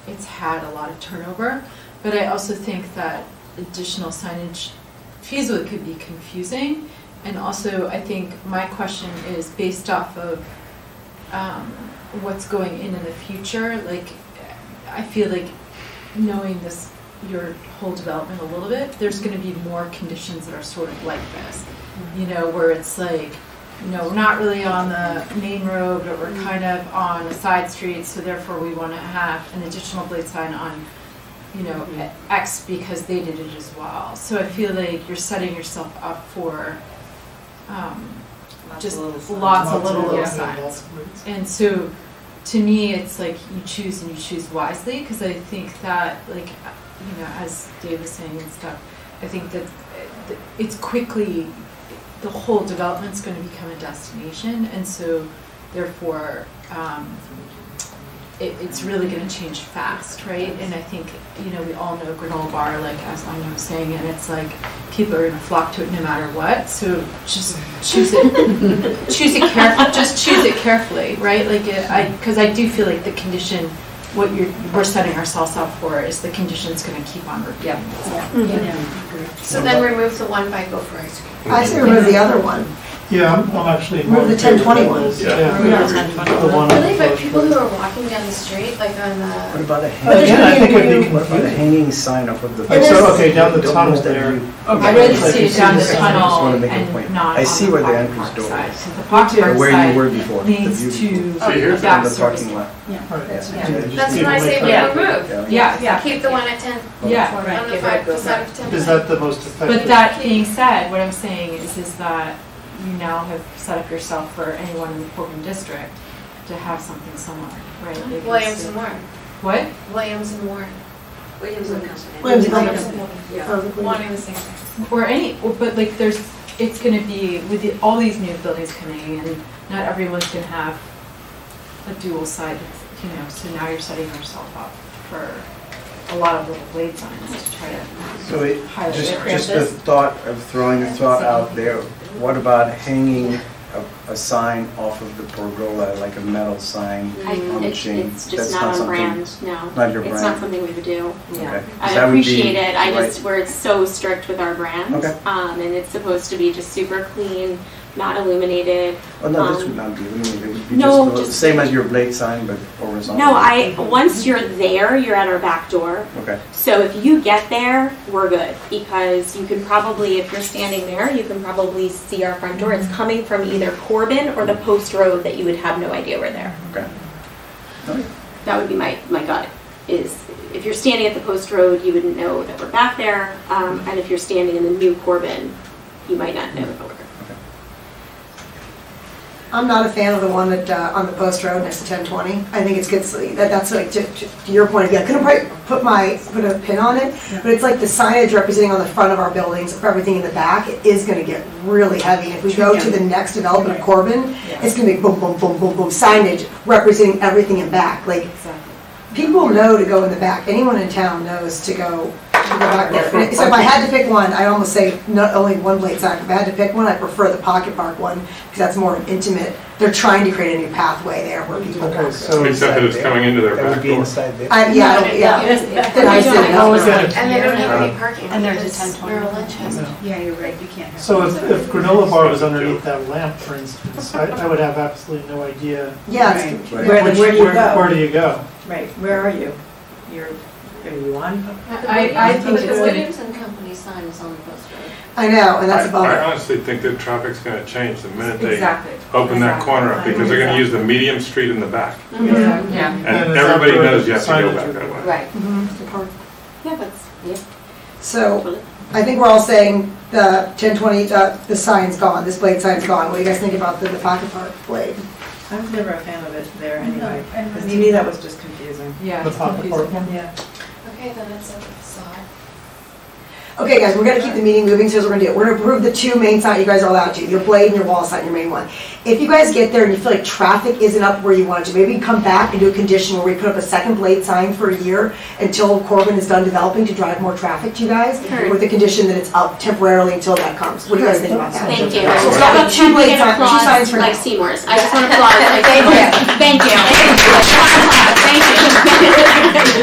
it's had a lot of turnover, but I also think that additional signage feasibly could be confusing. And also, I think my question is based off of um, what's going in in the future. Like, I feel like knowing this, your whole development a little bit, there's going to be more conditions that are sort of like this. You know, where it's like, you know, we're not really on the main road, but we're kind of on a side street, so therefore we want to have an additional blade sign on, you know, X because they did it as well. So I feel like you're setting yourself up for um, just lots of little little signs. Lots of blades. And so, to me, it's like you choose and you choose wisely because I think that, like, you know, as Dave was saying and stuff, I think that uh, it's quickly the whole development's going to become a destination, and so therefore, um, it, it's really gonna change fast, right? And I think, you know, we all know granola bar, like as I was saying, and it's like, people are gonna flock to it no matter what, so just choose it, choose it carefully, just choose it carefully, right? Like, it- I, cause I do feel like the condition, what you're, we're setting ourselves up for is the condition's gonna keep on repeating itself. So then remove the one by Gofer Ice Cream. I say remove the other one. Yeah, I'm, I'm actually. Remove the 1020 one. Yeah. Yeah. The one Really, but people who are walking down the street, like on the. What the, oh, about a Again, I think it'd be hanging, what a hanging sign up of the. Like, so, okay, down the tunnel use there. view. I'd rather see it down the sign, I just wanna tunnel make a and point. not I see where the entrance door side. is. So the Pocket Or Park where you were before, the leads view. to oh, See, the here's the parking lot. Yeah. that's what I say, we Yeah. remove. Yeah, yeah. Keep the one at ten. Yeah. On the five facade of ten. Is that the most effective? But that being said, what I'm saying is, is that you now have set up yourself for anyone in the Corbin district to have something similar, right? Like it's- Williams and Warren. What? Williams and Warren. Williams and Company. Williams and Williams Company. and Yeah. Company. Wanting the same thing. Or any, or- but like there's, it's gonna be, with the- all these new buildings coming in, not everyone's gonna have a dual side, you know, so now you're setting yourself up for a lot of little blade signs to try to So it, highlight just, it. just the thought of throwing a thought out there, what about hanging a, a sign off of the pergola, like a metal sign I, on the chain? it's just That's not on something- brand, no. Not your brand? It's not something we would do. Okay. 'Cause I appreciate it, I right. just, we're so strict with our brand. Okay. Um, and it's supposed to be just super clean, not illuminated. Oh, no, this Um, would not be illuminated, be No, just just- same as your blade sign, but horizontal. No, I, once you're there, you're at our back door. Okay. So if you get there, we're good, because you can probably, if you're standing there, you can probably see our front door. It's coming from either Corbin or the post road that you would have no idea we're there. Okay. Okay. That would be my, my gut, is if you're standing at the post road, you wouldn't know that we're back there. Um, and if you're standing in the new Corbin, you might not know that we're there. I'm not a fan of the one that, uh, on the post road next to 1020. I think it's good, so that, that's like, to, to your point, again, I couldn't probably put my, put a pin on it, but it's like the signage representing on the front of our buildings, for everything in the back, is gonna get really heavy. If we go to the next development of Corbin, it's gonna be boom, boom, boom, boom, boom, signage representing everything in back, like, people know to go in the back, anyone in town knows to go, to go back there. So if I had to pick one, I'd almost say not only one blade sign, if I had to pick one, I prefer the Pocket Park one, because that's more intimate. They're trying to create a new pathway there where people walk. Except that it's coming into their That back would be door. inside there. I, yeah, I don't- yeah. Then I said no. And they don't have any parking. And there's a because 1020. Merrill Lynch has it. Yeah, you're right, you can't have. So if, if granola bar was underneath that lamp, for instance, I, I would have absolutely no idea. Yeah, Right. it's- Where, which- where do you where- go? Where do you go? Right, where are you? You're, are you? I, I think it's Williams and Company sign is on the post road. I know, and that's a I I bummer. honestly think that traffic's gonna change the minute they Exactly. open that corner up, because they're gonna use the medium street in the back. yeah. And And everybody knows you have to go back that way. Right. Yeah, that's, yeah. So, I think we're all saying the 1020, uh, the sign's gone, this blade sign's gone. What do you guys think about the, the Pocket Park blade? I was never a fan of it there anyway. and- Because to me, that was just confusing. Yeah. The it's Pocket Park confusing. one? Yeah. A facade. Okay, guys, we're gonna keep the meeting moving, so here's what we're gonna do. We're gonna approve the two main sign you guys are allowed to, your blade and your wall sign, your main one. If you guys get there and you feel like traffic isn't up where you want it to, maybe come back and do a condition where we put up a second blade sign for a year until Corbin is done developing to drive more traffic to you guys, Heard. with the condition that it's up temporarily until that comes. What do you guys think about that? Thank you. So it's got two can blade signs, two signs for now. Like Seymour's. I just want to applaud like Seymour's. Thank you. Thank you.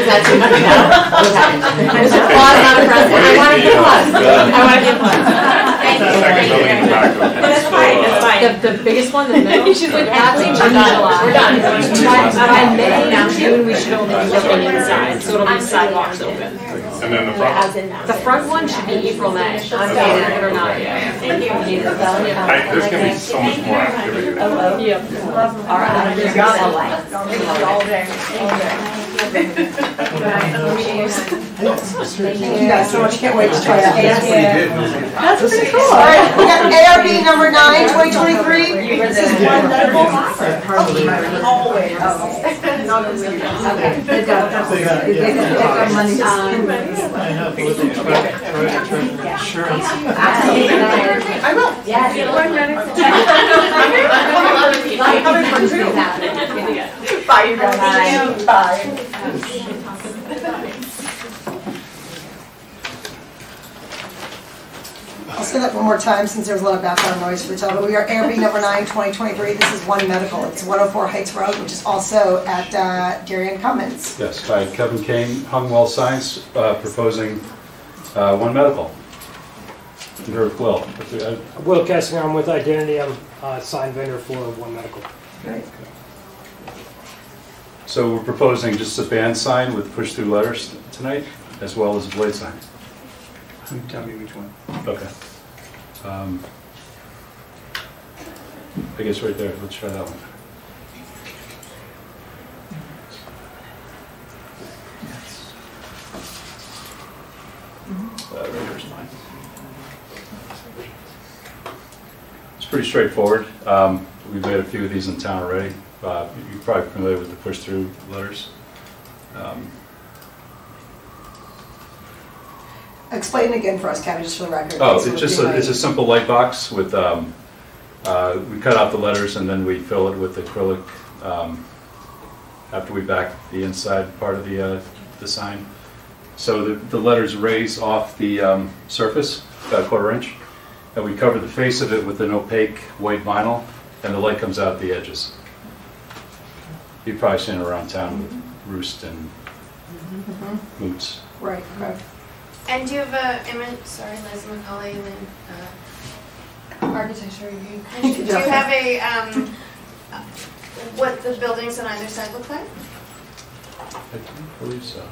That's it. There's applause, not a present. I want to give applause. I want to give applause. Thank you. Second building in the back of it. That's fine, that's fine. The, the biggest one, the middle? She's like, That's we're we're done, we're done. By, by May, Now, June, we should only be looking inside, so it'll be sidewalks open. And then the front, As in now. The front one should be April, May, believe it or not. Thank you. I, there's gonna be so much more activity there. Yep. All right, you got it. All day, all day. Thank you guys so much, can't wait to try that. That's pretty. That's pretty cool. All right, we got ARB number nine, 2023. This is one medical Always. They got, yeah. I know, but with the insurance. I will. Bye, you guys. Bye. I'll say that one more time since there's a lot of background noise for the telephone. We are ARB number nine, 2023. This is One Medical. It's 104 Heights Road, which is also at uh, Darien Commons. Yes, hi, Kevin Kane, Hungwell Science, uh, proposing uh, One Medical. Under Will. we- uh, Will Kessinger, I'm with Identity, I'm uh, sign vendor for One Medical. Great. So we're proposing just a band sign with push-through letters tonight, as well as a blade sign. You Tell me which one. Okay. Um, I guess right there, let's try that one. Uh, right mine. It's pretty straightforward. Um, We've made a few of these in town already. Uh, You're probably familiar with the push-through letters. Um, Explain again for us, Kevin, just for the record. Oh, it's just a, it's a simple light box with, um, uh, we cut out the letters and then we fill it with acrylic um, after we back the inside part of the, uh, the sign. So the, the letters raise off the um, surface, about a quarter inch, and we cover the face of it with an opaque white vinyl, and the light comes out the edges. You've probably seen it around town with Roost and Mhm. Moots. Right, right. And do you have a image, sorry, Liz McCauley, and then, uh, architecture review. Do you have a, um, uh, what the buildings on either side look like? I believe so.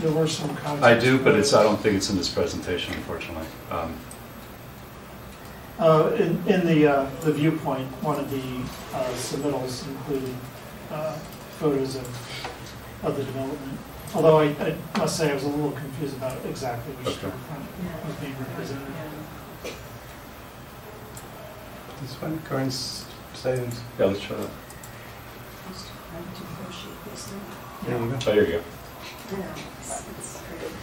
There were some comments. I do, but it's, I don't think it's in this presentation, unfortunately. Um, Uh, in, in the, uh, the viewpoint, one of the, uh, submittals included, uh, photos of, of the development. Although I, I must say I was a little confused about exactly which Okay. storefront was being represented. This one, current s- settings. Yeah, let's try that. There you go. Oh, here you go.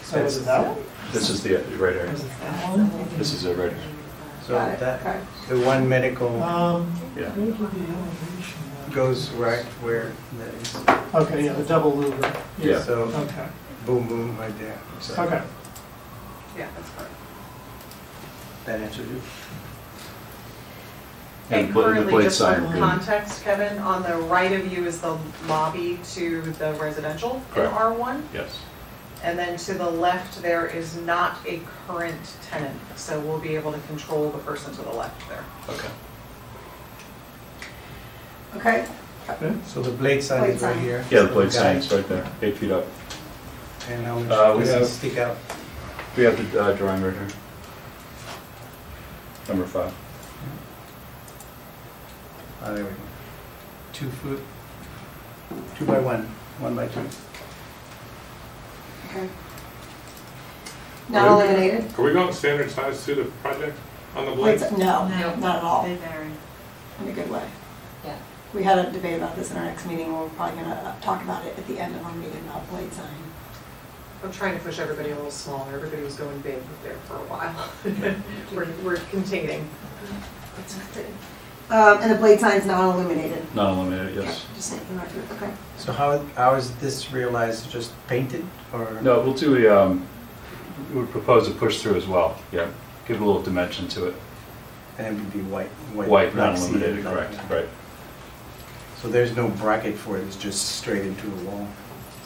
So was it that one? This is the, right here. Was it that one? This is the right here. So that, the one medical Um, Yeah. Goes right where that is. okay, yeah, the double louver. Yeah. So, Okay, boom, boom, right there. So okay. Yeah, that's fine. That answered you? And And bla- and the currently, blade just for will be- context, Kevin, on the right of you is the lobby to the residential in Correct. R1. Yes. And then to the left, there is not a current tenant, so we'll be able to control the person to the left there. Okay. Okay, So the blade sign Blade is right sign. here. Yeah, the blade Okay. sign's right there, eight feet up. And how much Uh, we does it stick out? We have the uh, drawing right here. Number five. Oh, there we go. Two foot, two by one, one by two. okay. Not eliminated? Are we going standard size to the project on the blade? What's- No, No. not at all, They vary. in a good way. Yeah. We had a debate about this in our next meeting, we're probably gonna talk about it at the end of our meeting about blade sign. I'm trying to push everybody a little smaller, everybody was going big there for a while. We're, we're containing. Um, and the blade sign's not illuminated. Not illuminated, yes. Okay, Just saying, for the record, okay. So how, how is this realized, just painted or? No, we'll do a, um, we would propose a push-through as well, yeah. Give a little dimension to it. And it would be white? White, not not illuminated, correct, right. So there's no bracket for it, it's just straight into the wall?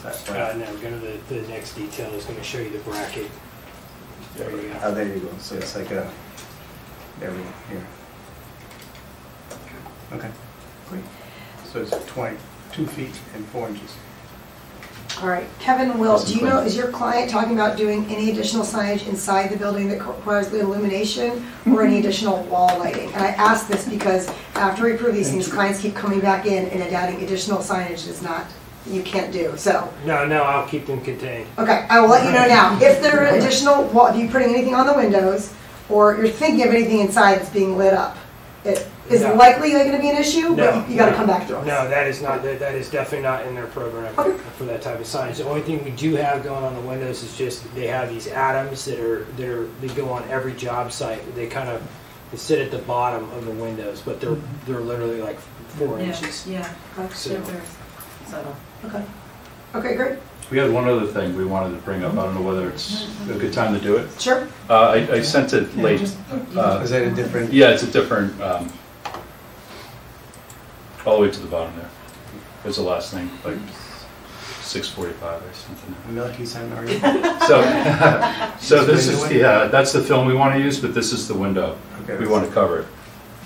Is that Uh, no, we're gonna, the, the next detail is gonna show you the bracket. There you go. Oh, there you go, so it's like a, there we go, here. Okay, great. So it's twenty, two feet and four inches. All right, Kevin, Will, do you know, is your client talking about doing any additional signage inside the building that requires the illumination or any additional wall lighting? And I ask this because after we approve these things, clients keep coming back in and adding additional signage is not, you can't do, so. No, no, I'll keep them contained. Okay, I will let you know now, if there are additional, wall, if you're putting anything on the windows, or you're thinking of anything inside that's being lit up, it is No. likely gonna be an issue, No, but you- you gotta no. come back to us. No, that is not, that that is definitely not in their program for that type of signage. The only thing we do have going on the windows is just, they have these atoms that are, that are, they go on every job site. They kind of, they sit at the bottom of the windows, but they're, they're literally like four Yeah, inches. Yeah, that's So- super subtle. Okay. Okay, great. We had one other thing we wanted to bring up. I don't know whether it's a good time to do it. Sure. Uh, I, I sent it late. uh, Is that a different? Yeah, it's a different, um, all the way to the bottom there. It's the last thing, like six forty-five or something. Milky Sun, are you? So, so this is the, uh, that's the film we want to use, but this is the window. Okay. We want to cover it.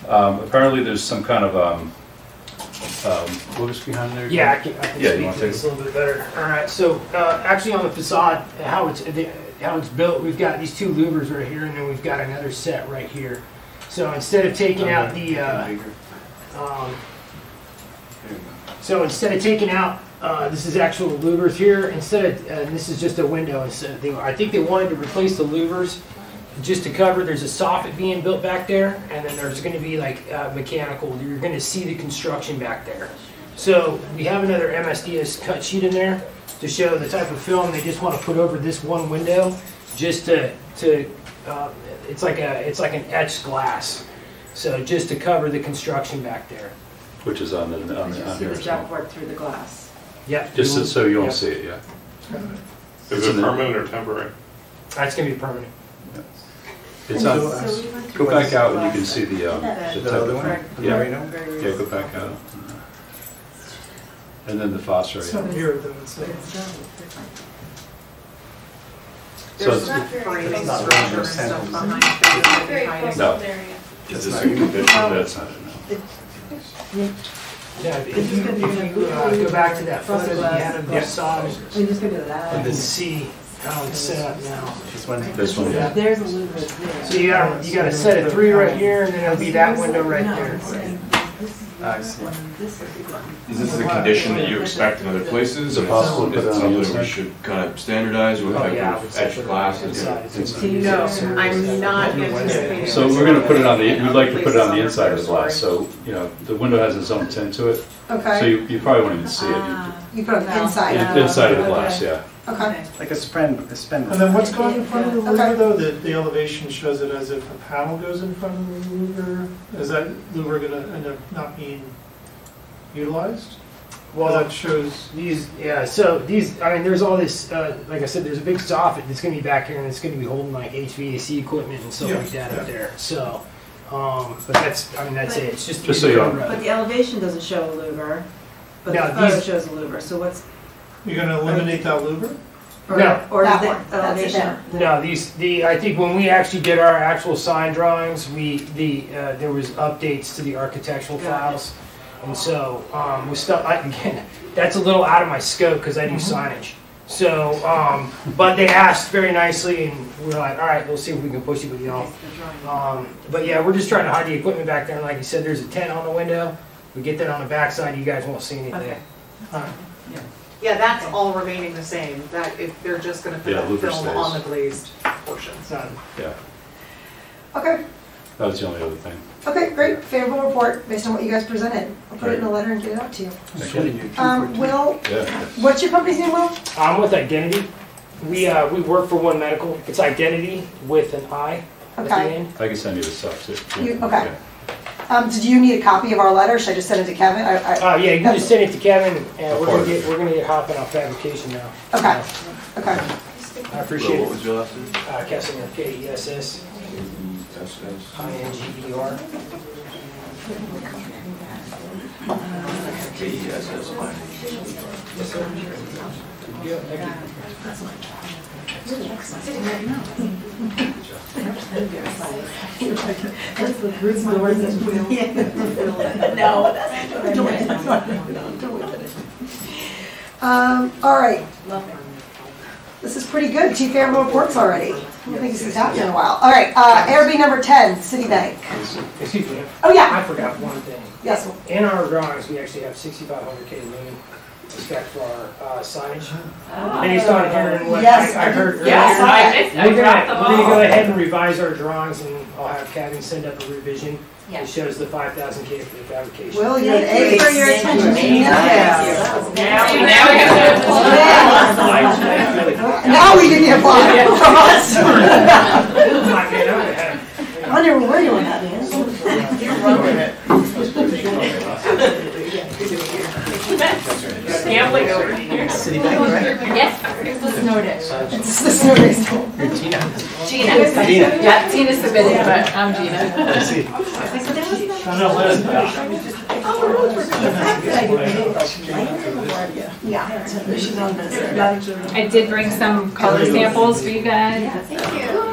Um, Apparently, there's some kind of, um, um, what was behind there? Yeah, I can, I can Yeah, you speak want to to this a little bit better. All right, so uh, actually on the facade, how it's the, how it's built, we've got these two louvers right here, and then we've got another set right here. So instead of taking out the, uh, um, so instead of taking out, uh, this is actual louvers here. Instead of, uh, this is just a window. Instead, of, they, I think they wanted to replace the louvers just to cover. There's a soffit being built back there, and then there's going to be like uh, mechanical. You're going to see the construction back there. So we have another MSDS cut sheet in there to show the type of film they just want to put over this one window, just to to. Uh, it's like a it's like an etched glass. So just to cover the construction back there. Which is on the, on You the, on see the as well. ductwork through the glass. Yep. Just so- so you won't Yep. see it, yeah. Is It's it in the- permanent or temporary? That's gonna be permanent. It's on, so we went go through back out and you can see the, um, the The other one? The Yeah, Rhino? yeah, go back out. And then the phosphorus. It's not near them, it's like- it's done with different. So There's it's- not very big It's not very and stuff behind It's not very behind it. No. close area. This not a you. condition That's not it. Yeah, if you, if you uh, go back to that photo that you had of the Yeah. facade, We just gonna do that. you can see how it's set up now. This one? This one, Yeah. There's a louver there. So you got you got a set of three right here, and then it'll be that window right there. I see. Is this a condition that you expect in other places? Is it possible to Is put it on the something we inside? should kind of standardize with Oh, like yeah, I would etched put glasses? No, I'm not anticipating. So we're gonna put it on the, we'd like to put it on the inside of the glass, so, you know, the window has its own tint to it. So Okay. you, you probably won't even see it. Ah, You put it No. inside. You- Inside of the glass, yeah. Okay. Like a spend, a spend. And then what's going in front of the Okay. louver though? The, the elevation shows it as if a panel goes in front of the louver. Is that louver gonna end up not being utilized? Well, Well, that shows, these yeah. So these, I mean, there's all this. Uh, like I said, there's a big soffit that's gonna be back here, and it's gonna be holding like HVAC equipment and stuff Yeah, like that yeah. up there. So, um, but that's, I mean, that's it. It's just Just so you know. But the elevation doesn't show a louver, but No, the photo these- shows a louver, so what's? You're gonna eliminate that louver? or- No. Or That the one. That's it elevation? No, these, the, I think when we actually did our actual sign drawings, we, the, uh, there was updates to the architectural Got files. And so, um, with stuff, I, again, that's a little out of my scope, because I do signage. So, um, but they asked very nicely, and we're like, all right, we'll see if we can push it with y'all. Um, but yeah, we're just trying to hide the equipment back there, and like you said, there's a tent on the window. We get that on the backside, you guys won't see anything. Okay. Yeah, that's all remaining the same, that if, they're just gonna put Yeah, that louver film stays. on the glazed portions. It's not, Yeah, Okay. that was the only other thing. Okay, great. Favorable report based on what you guys presented. I'll put it in a letter and get it out to you. Um, Will, Yeah. what's your company's name, Will? I'm with Identity. We, uh, we work for One Medical. It's Identity with an I at the Okay. end. I can send you the stuff too. You- okay. Um, did you need a copy of our letter? Should I just send it to Kevin? I, I, Uh, yeah, you can just send it to Kevin, and we're gonna get, we're gonna get hopping on fabrication now. okay, okay. I appreciate What it. was your last name? Uh, Kessinger, K E S S S.S. I N G E R. K-E-S-S-I. Yes, sir. Yeah, thank you. No, that's not doing it. That's not doing it. Um, all right. This is pretty good. Two favorable reports already. I don't think this has happened in a while. All right, uh, ARB number ten, Citibank. Excuse me. Oh, yeah. I forgot one thing. Yes. In our drawings, we actually have sixty-five hundred K loom spec for our uh, signage. And you started hearing what Yes, I I heard earlier. yes, I- We're gonna, we're gonna go ahead and revise our drawings and I'll have Kevin send up a revision. Yeah. It shows the five thousand K for the fabrication. Will, you Thank you for your attention to Yes. detail. Now we can get one from us. Might be another head. I wonder where you were at, man. You're running it. Gambling over here. Citibank, right? Yes, it's the snow day. It's the snow days. You're Tina. Gina. Gina. Yeah, Tina submitted, but I'm Gina. I see. I know, last Yeah. I did bring some color samples for you guys. Yeah, Thank you.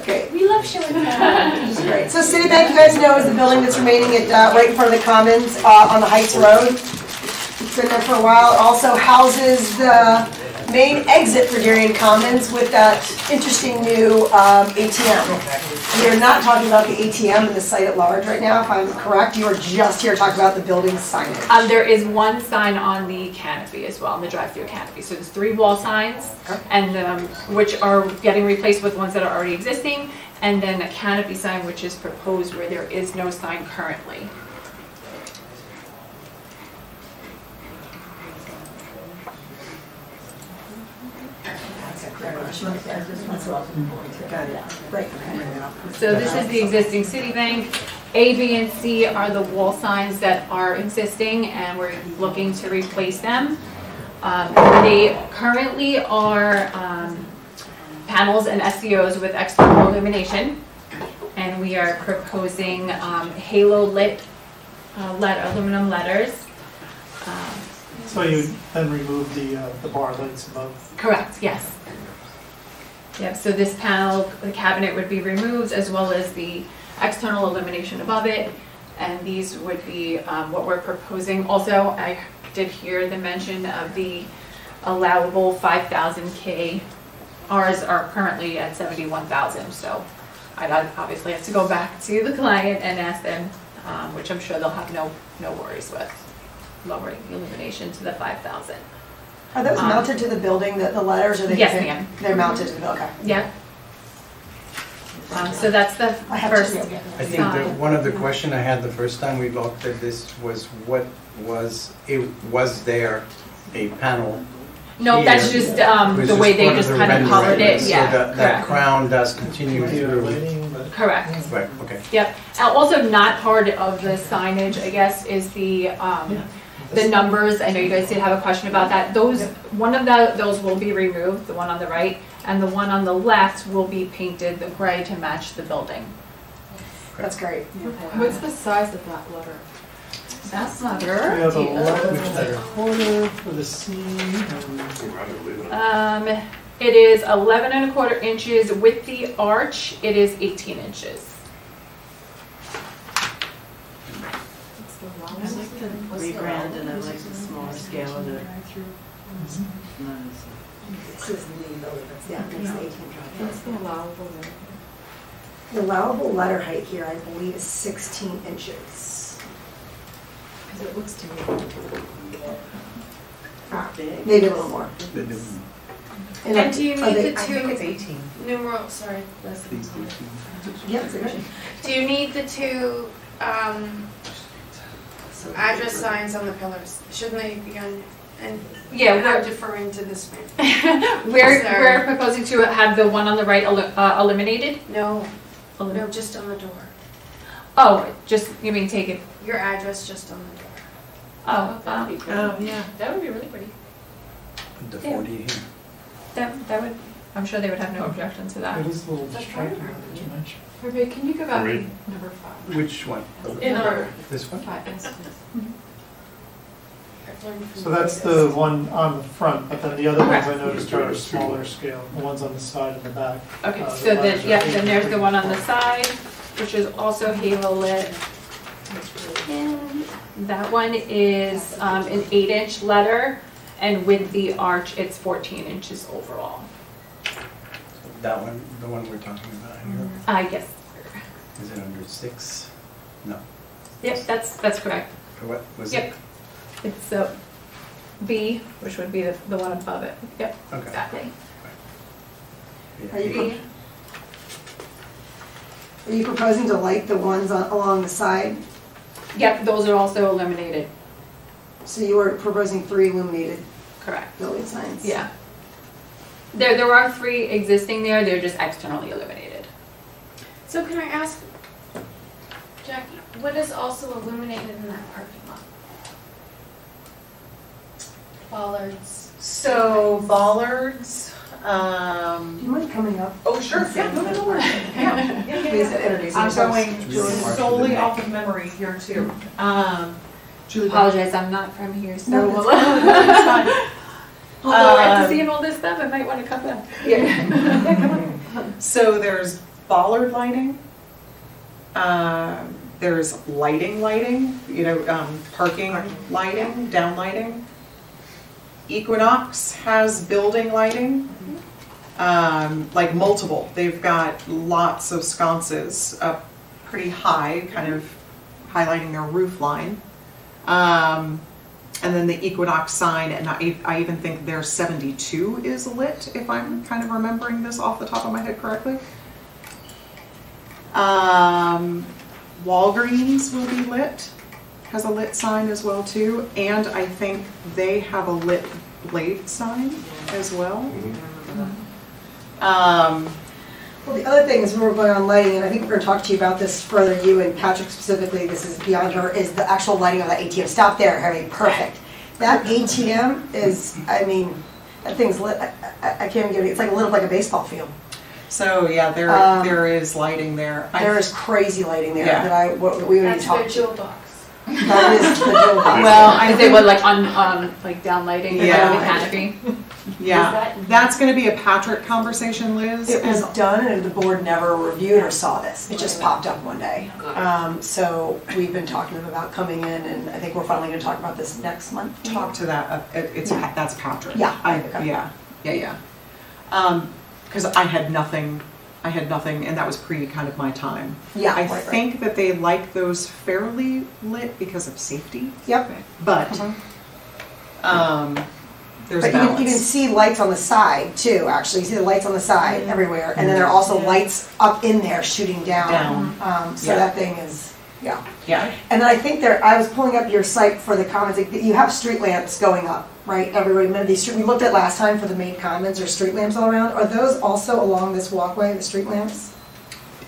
Okay. We love showing that. Great. So Citibank, you guys know, is the building that's remaining at, uh, right in front of the Commons, uh, on the Heights Road. It's been there for a while. It also houses the main exit for Darien Commons with that interesting new, um, ATM. We are not talking about the ATM and the site at large right now, if I'm correct. You are just here talking about the building signage. Um, there is one sign on the canopy as well, on the drive-through canopy. So there's three wall signs, and, um, which are getting replaced with ones that are already existing, and then a canopy sign which is proposed where there is no sign currently. Right. So this is the existing Citibank. A, B, and C are the wall signs that are existing, and we're looking to replace them. Um, They currently are um, panels and SEOs with external illumination, and we are proposing um, halo lit uh, let- aluminum letters. Um, So you then remove the, uh, the bar lights above. Correct, yes. Yep, so this panel, the cabinet would be removed as well as the external illumination above it. And these would be um, what we're proposing. Also, I did hear the mention of the allowable 5,000 K. Ours are currently at 71,000, so I'd obviously have to go back to the client and ask them, um, which I'm sure they'll have no, no worries with, lowering the illumination to the 5,000. Are those Um, mounted to the building, the, the letters, or they? Yes, ma'am. They're mounted to the, building. okay. Yep. Um, so that's the I have first two. I think the, one of the question I had the first time we looked at this was what was, it, was there a panel? No, that's just, um, Was the way they just the kind of colored it, yeah, So that, that crown does continue through. Correct. Right, okay. Yep. Also not part of the signage, I guess, is the, um, the numbers. I know you guys did have a question about that. Those, one of the, those will be removed, the one on the right, and the one on the left will be painted the gray to match the building. That's great. What's the size of that letter? That's not That We letter. have do you- eleven and a quarter for the C and Um, it is eleven and a quarter inches with the arch, it is eighteen inches. I like the rebrand and I like the smaller scale of it. Yeah, it's the 18 What's the allowable there? The allowable letter height here, I believe, is 16 inches. Because it looks to me. Maybe a little more. And And do you are need they- the I two think it's 18. numeral, sorry, Leslie. Yeah, it's great. Do you need the two, um, address signs on the pillars? Shouldn't they be on, and Yeah, I'm we're- deferring to this man. We're, Sorry. we're proposing to have the one on the right illu- uh, eliminated. No, no, just on the door. Oh, just, you mean take it, Your address just on the door. oh, that'd be pretty. Oh, yeah. That would be really pretty. The Yeah. forty here. That, that would, I'm sure they would have no objection to that. it is a little distracting now that you mention. Hervé, can you go back For to number five? Which one? In our, This one? five, yes, please. I've learned from So that's the one on the front, but then the other ones I noticed are smaller scale, the ones on the side and the back. Okay, Uh, so the then, yeah, then there's the one on the side, which is also halo lit. And that one is um, an eight inch letter, and with the arch, it's fourteen inches overall. That one, the one we're talking about Uh, here, I guess, is it under six? No. yep, that's, that's correct. Or what was it? Yep, it's a B, which would be the, the one above it, yep, Okay. exactly. Yeah. Are you, are you proposing to light the ones on, along the side? Yep, those are also illuminated, So you are proposing three illuminated correct, building signs? yeah. There, there are three existing there, they're just externally illuminated. So can I ask, Jackie, what is also illuminated in that parking lot? bollards? So bollards, um. Do you mind coming up? Oh, sure, yeah, no, no, no worries. Yeah, yeah, yeah. Please introduce I'm going solely off of memory here too. Um, Julie. Apologize, I'm not from here, so. No, it's we'll- fine. It's fine. Although after Um, seeing all this stuff, I might want to come back. So there's bollard lighting. Um, There's lighting, lighting, you know, um, parking lighting, down lighting. Equinox has building lighting, um, like multiple. They've got lots of sconces up pretty high, kind of highlighting their roof line. Um, and then the Equinox sign, and I, I even think their 72 is lit, if I'm kind of remembering this off the top of my head correctly. Um, Walgreens will be lit, has a lit sign as well too, and I think they have a lit blade sign as well. Um, Well, the other thing is we were going on lighting, and I think we're gonna talk to you about this further, you and Patrick specifically, this is beyond her, is the actual lighting of that ATM. Stop there, Harry, perfect. That ATM is, I mean, that thing's lit, I, I I can't even give you, it's like a little like a baseball field. So yeah, there, Um, there is lighting there. I- There is crazy lighting there Yeah. that I, what we would That's talk their to. jewel box. That is the jewel box. Well, I Is it think- what, like on, um, like down lighting, like Yeah. on the canopy? Yeah, that's gonna be a Patrick conversation, Liz. It was and- done and the board never reviewed or saw this. It just popped up one day. Um, so we've been talking to them about coming in and I think we're finally gonna talk about this next month. Talk to that, uh, it- it's, Yeah. that's Patrick. Yeah, I, okay. yeah, yeah, yeah. Um, cause I had nothing, I had nothing, and that was pre kind of my time. Yeah, I right, right. think that they like those fairly lit because of safety, Yep. but, Mhm. um, there's But you can, you can see lights on the side too, actually. You see the lights on the side everywhere. And then there are also Yeah. lights up in there shooting down. Down. Um, so Yeah. that thing is, yeah. Yeah, And then I think there, I was pulling up your site for the comments, like, you have street lamps going up, right? Everybody, remember these, street- we looked at last time for the main comments, there's street lamps all around. Are those also along this walkway, the street lamps?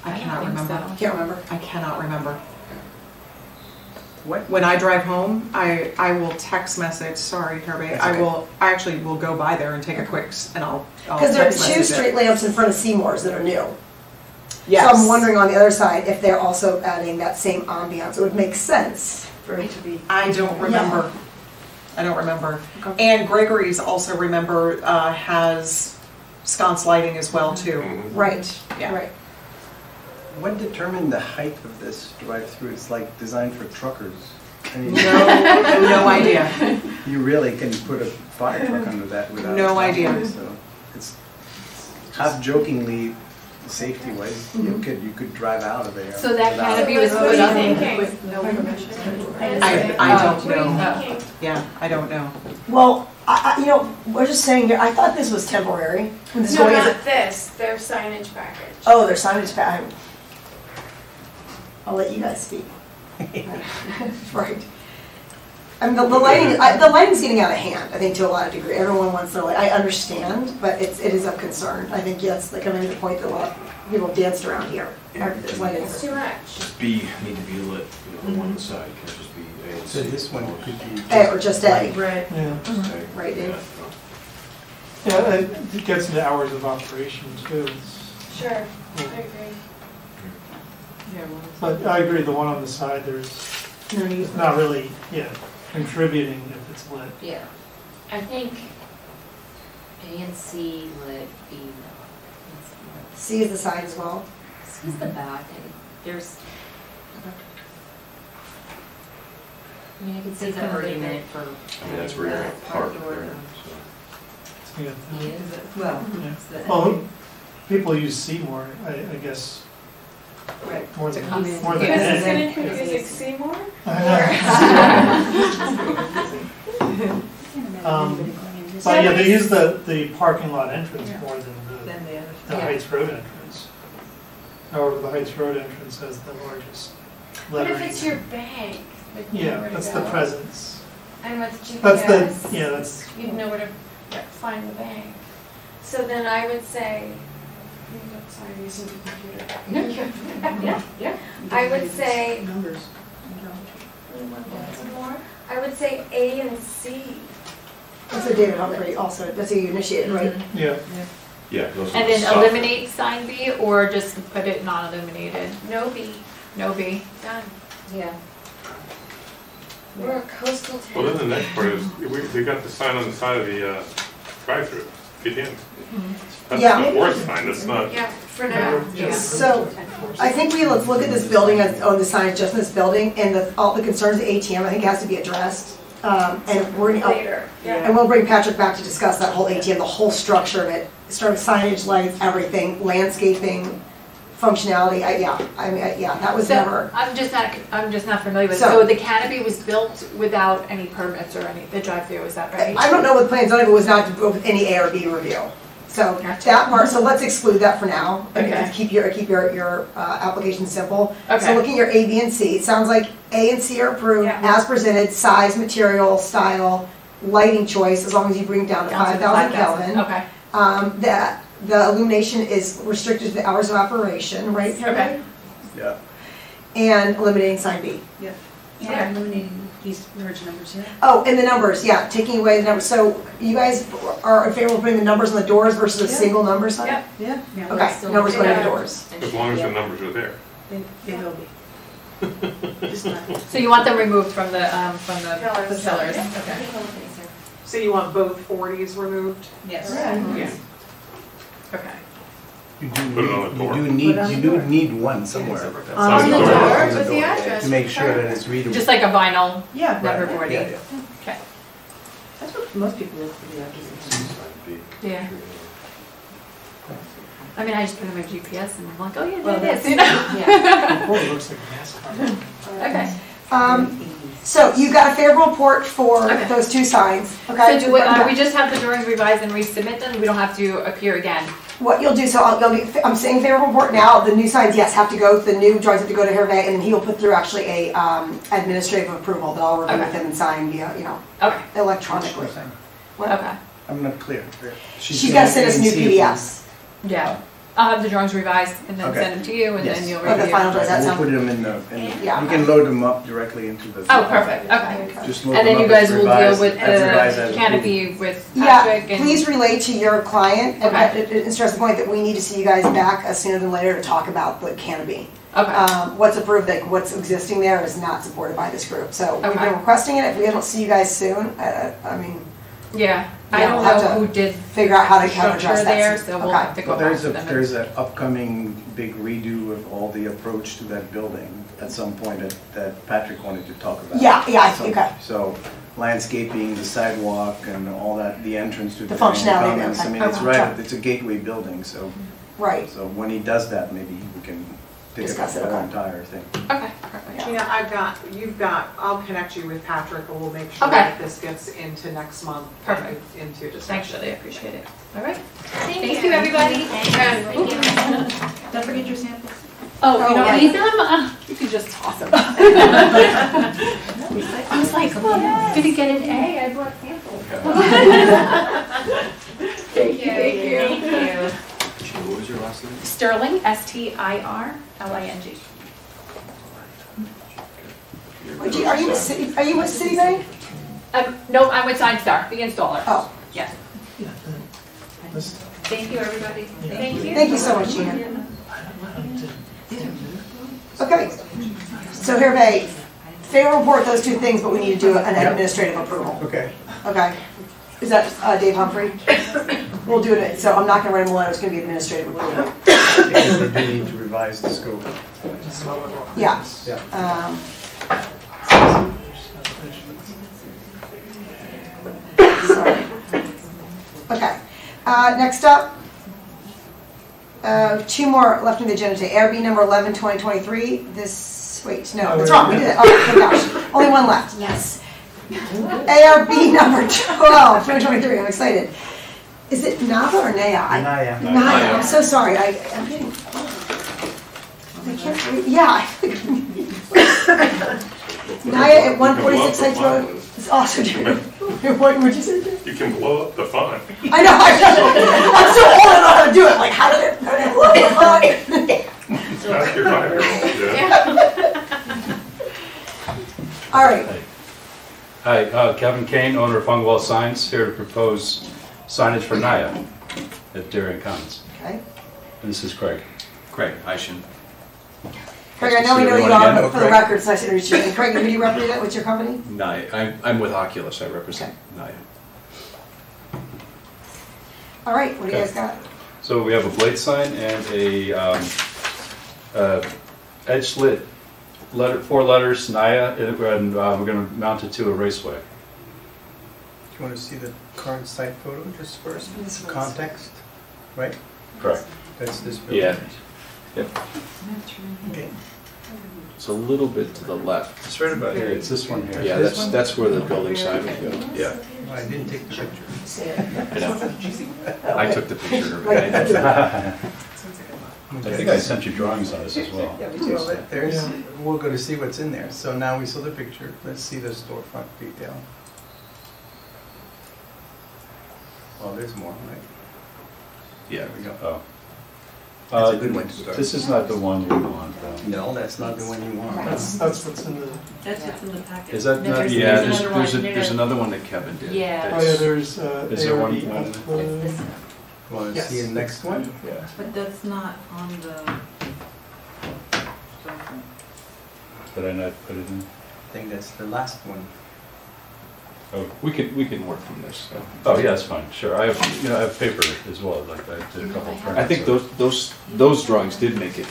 I cannot remember. Can't remember. I cannot remember. What? When I drive home, I, I will text message, sorry, Herbie, That's I okay. will, I actually will go by there and take a quick, s- and I'll, I'll Because there are text two message it. street lamps in front of Seymour's that are new. Yes. So I'm wondering on the other side if they're also adding that same ambiance. It would make sense for it to be. I don't remember. I don't remember. And Gregory's also remember, uh, has sconce lighting as well too. Right, Yeah. right. What determined the height of this drive-through? It's like designed for truckers. I mean- No- no idea. You really can put a fire truck under that without. No stopping, idea. So it's half jokingly, safety-wise, you could, you could drive out of there. So that without- canopy was What are put up with no permission? I, I don't What know. Yeah, I don't know. Well, I, I, you know, we're just saying here, I thought this was temporary. When this No, not this, their signage package. Oh, their signage package. I'll let you guys speak. Right. I mean, the, the lighting, I, the lighting's getting out of hand, I think, to a lot of degree. Everyone wants their light, I understand, but it's, it is of concern. I think, yes, like, I made the point that a lot of people have danced around here. There's lighting. It's too much. Just B need to be lit, you know, one mm-hmm. side, can't just be A and So this one could be. A or just A. Right. Yeah, Just A. Right, Dave? yeah, it it gets into hours of operation too. It's- Sure, I agree. Yeah, But I agree, the one on the side, there's, No not really, yeah, contributing if it's lit. Yeah, I think A and C lit, B no. C is the side as well. C is the back, and there's. I mean, I could see the argument for. I mean, that's where you're gonna park there, so. Yeah. Is it? Well, Well, people use Seymour, I, I guess, Right. more than, come in. more than Because it's A. gonna confuse Seymour? Um, But yeah, they use the, the parking lot entrance more than the, Then the other. the Heights Road entrance. However, the Heights Road entrance has the largest What if it's your bank? like, you Yeah, that's the go? presence. And with That's the, yeah, that's, You'd know where to find the bank. So then I would say, I'm sorry, I'm using the computer. Yeah, yeah. I would say, Numbers. more, I would say A and C. Or So David Humphrey also, that's who you initiated, right? Yeah. Yeah. those are And then soft- eliminate sign B or just put it non-illuminated? No B, No B? done. Yeah. We're a coastal town. Well, then the next part is, we, they got the sign on the side of the, uh, drive-through, get in. That's Yeah. the worst sign, that's not. Yeah, for now. So, I think we, let's look at this building as, on the sign, just this building, and the, all the concerns of ATM, I think has to be addressed. Um, and we're, oh, Later, yeah. and we'll bring Patrick back to discuss that whole ATM, the whole structure of it, start with signage, lights, everything, landscaping, functionality, I, yeah, I mean, I- yeah, that was So, never, I'm just not, I'm just not familiar with, So- so the canopy was built without any permits or any, the drive-through, is that right? I don't know what the plans on it, was not with any A or B review. So that part, so let's exclude that for now. and Okay. Keep your, keep your, your, uh, application simple. So Okay. looking at your A, B, and C, it sounds like A and C are approved Yeah. as presented, size, material, style, lighting choice, as long as you bring it down to Down to thousand 5,000, Kelvin. Okay, Um, that, the illumination is restricted to the hours of operation, right? okay. Yeah. And eliminating sign B. Yeah, eliminating these large numbers, yeah. Oh, and the numbers, yeah, taking away the numbers. So you guys are in favor of putting the numbers on the doors versus a Yeah. single number sign? Yep. Yeah. Yeah. Okay, numbers going on the doors. As long as the numbers are there. They, they will be. Just not. So you want them removed from the, um, from the Pillars. the pillars? Yeah. Okay. So you want both forties removed? Yes. Yeah. Okay. You do Put it on the need, door. you do need, Put it you do door. need one somewhere. On the door, with the address. To make sure that it's readable. Just like a vinyl Yeah. number Right, board? yeah, yeah. Okay. That's what most people look for the addresses. Yeah. I mean, I just put in my GPS and I'm like, oh yeah, Well, there it is, you know? yeah. Looks like NASCAR. Okay. Um, so you've got a favorable report for Okay. those two signs, okay? So do we, uh, we just have the drawings revised and resubmit them? We don't have to appear again? What you'll do, so I'll, you'll be- I'm saying favorable report now, the new signs, yes, have to go, the new drawings have to go to Hervé, and then he'll put through actually a, um, administrative approval that I'll review with Okay. him and sign via, you know, Okay, electronically. What? okay. I'm not clear. She's gotta send us new saying A and PDFs. Yeah. I'll have the drawings revised and then Okay. send them to you and then Yes. you'll Okay, review. final Does that We'll sound- put them in the, in- Yeah. you can load them up directly into the. Oh, perfect, okay. Just load And then them you up as guys will deal revised- with as revised the as canopy with Yeah, Patrick and. please relate to your client, and, Okay. and- and stress the point that we need to see you guys back as sooner than later to talk about the canopy. Okay, Um, what's approved, like what's existing there is not supported by this group, so we've Okay. been requesting it, if we don't see you guys soon, uh, I mean, yeah. I Yeah, don't we'll have know to who did figure out how to, how to structure address that. there, so we'll Okay. have to go Well, back there's to a, them. there's an upcoming big redo of all the approach to that building at some point that, that Patrick wanted to talk about. Yeah, yeah, I- So- okay. So landscaping, the sidewalk and all that, the entrance to The the. main functionality there, commons. I okay. mean, it's Okay. right, it's a gateway building, so, Right, so when he does that, maybe we can take up Discuss the it, whole okay. entire thing. Okay, perfect. Tina, I've got, you've got, I'll connect you with Patrick and we'll make sure Okay. that this gets into next month. and Perfect. Into Thanks, discussion. Shelley, I appreciate it. All right. Thank Thank you, everybody. Thank you. Don't forget your samples. Oh, you Oh, don't yeah. need them? Uh, You can just toss them. I was like, oh, didn't get an A, I brought samples. Thank you, thank you. Sheila, What was your last name? Sterling, S-T-I-R-L-I-N-G. Would you- are you a City, are you with Citibank? Um, no, I'm with Sign Star, the installer. Oh. Yes. This- Thank you, everybody. Thank you. Thank you so much, Gina. Okay, so here, Hervé, favorable report, those two things, but we need to do an administrative approval. Okay. Okay. Is that uh, Dave Humphrey? We'll do it, so I'm not gonna write him a letter, it's gonna be administrative approval. Because we do need to revise the scope. Yeah. Yeah. Um, Sorry. Okay, uh, next up, uh, two more left in the agenda today. ARB number 11, 2023, this, wait, no, that's wrong, we did it, oh my gosh, only one left, yes. ARB number 12, 2023, I'm excited. Is it Nava or Naya? I- Naya. Naya, I'm so sorry, I, I'm getting, I can't read, yeah. Naya at 146 Heights Road is also doing, what would you say? You can blow up the font. I know, I know, I'm so old, I don't know how to do it, like, how did it, how did it look? Ask your five-year-old, yeah. All right. Hi, uh, Kevin Kane, owner of Fungwell Signs, here to propose signage for Naya at Darien Commons. Okay. And this is Craig. Craig Eischen. Craig, I know we know you everyone again. are, but for the record, so I should introduce you. Craig, who do you represent? What's your company? Naya, I'm, I'm with Oculus, I represent Naya. All right, what do you guys got? So we have a blade sign and a um, uh, edge lit letter, four letters, Naya, and uh, we're going to mount it to a raceway. Do you want to see the current site photo just first? Context, right? Correct. That's this building. Yeah. Yep. Okay. It's a little bit to the left. It's right about here, it's this one here. Yeah, This that's, one? that's where the building sign would go. Yeah. I didn't take the picture. I know. I took the picture. I think I sent you drawings on this as well. Yeah, Well, that- there's, We'll go to see what's in there. So now we saw the picture. Let's see the storefront detail. Well, there's more, right? Yeah. There we go. Oh. That's a Uh, good one to start. This is not the one we want, though. No, that's not the one you want. That's, that's what's in the, That's what's in the packet. Is that No, not, there's- yeah, there's there's, another there's, a- one. No, there's no. another one that Kevin did. Yeah. oh yeah, there's, uh, Is there one- ARB one- upload. Want to see the next one? Yeah. But that's not on the. Did I not put it in? I think that's the last one. Oh, We can, we can work from this. so. oh, yeah, that's fine, sure. I have, you know, I have paper as well, like I did a couple of prints. I think those, those, those drawings did make it,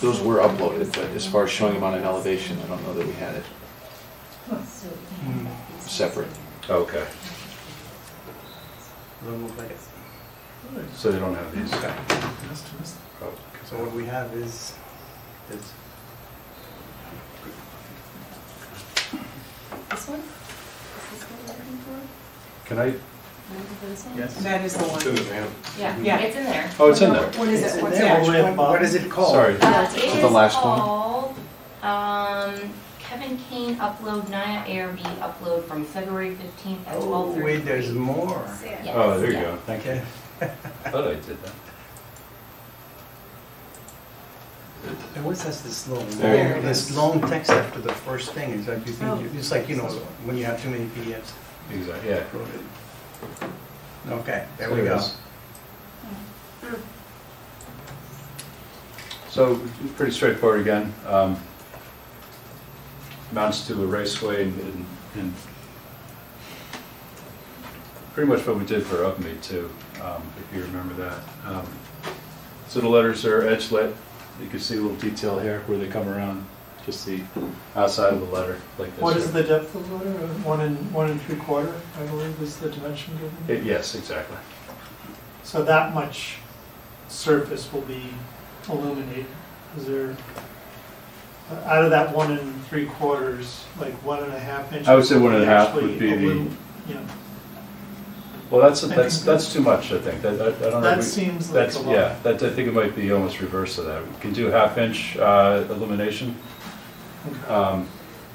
those were uploaded, but as far as showing them on an elevation, I don't know that we had it separate. Okay, Doesn't look like it. So they don't have these. Oh, So what we have is this. This one? Is this what we're looking for? Can I, Looking for this one? Yes. That is the one. Yeah, Yeah. it's in there. oh, it's in there. What is It's it? in What's there. All the way at the actual? bottom. What is it called? Sorry. Uh, it The is last one. called, um, Kevin Kane upload, Naya ARB upload from February fifteenth at Oh, twelve thirty. wait, there's more. Yes, Oh, there you yeah. go, thank you. Okay. I thought I did that. It always has this long, There it this long text after the first thing. It's like you think, Oh. you- it's like, you know, when you have too many PDFs. Exactly, yeah. Okay, there There we go. So, pretty straightforward again. Um, Mounts to a raceway and- and, and pretty much what we did for Upmead too, um, if you remember that. Um, So the letters are edge lit. You can see a little detail here where they come around, just the outside of the letter, like this. What is the depth of the letter? One and, one and three quarter, I believe is the dimension given. It- Yes, exactly. So that much surface will be illuminated. Is there, uh, out of that one and three quarters, like one and a half inches? I would say one and a half would be the- know, Well, that's, I that's, that's too much, I think. That, that- I don't know. That we- seems like that's- Yeah, that, I think it might be almost reverse of that. We can do half inch uh, illumination. Um,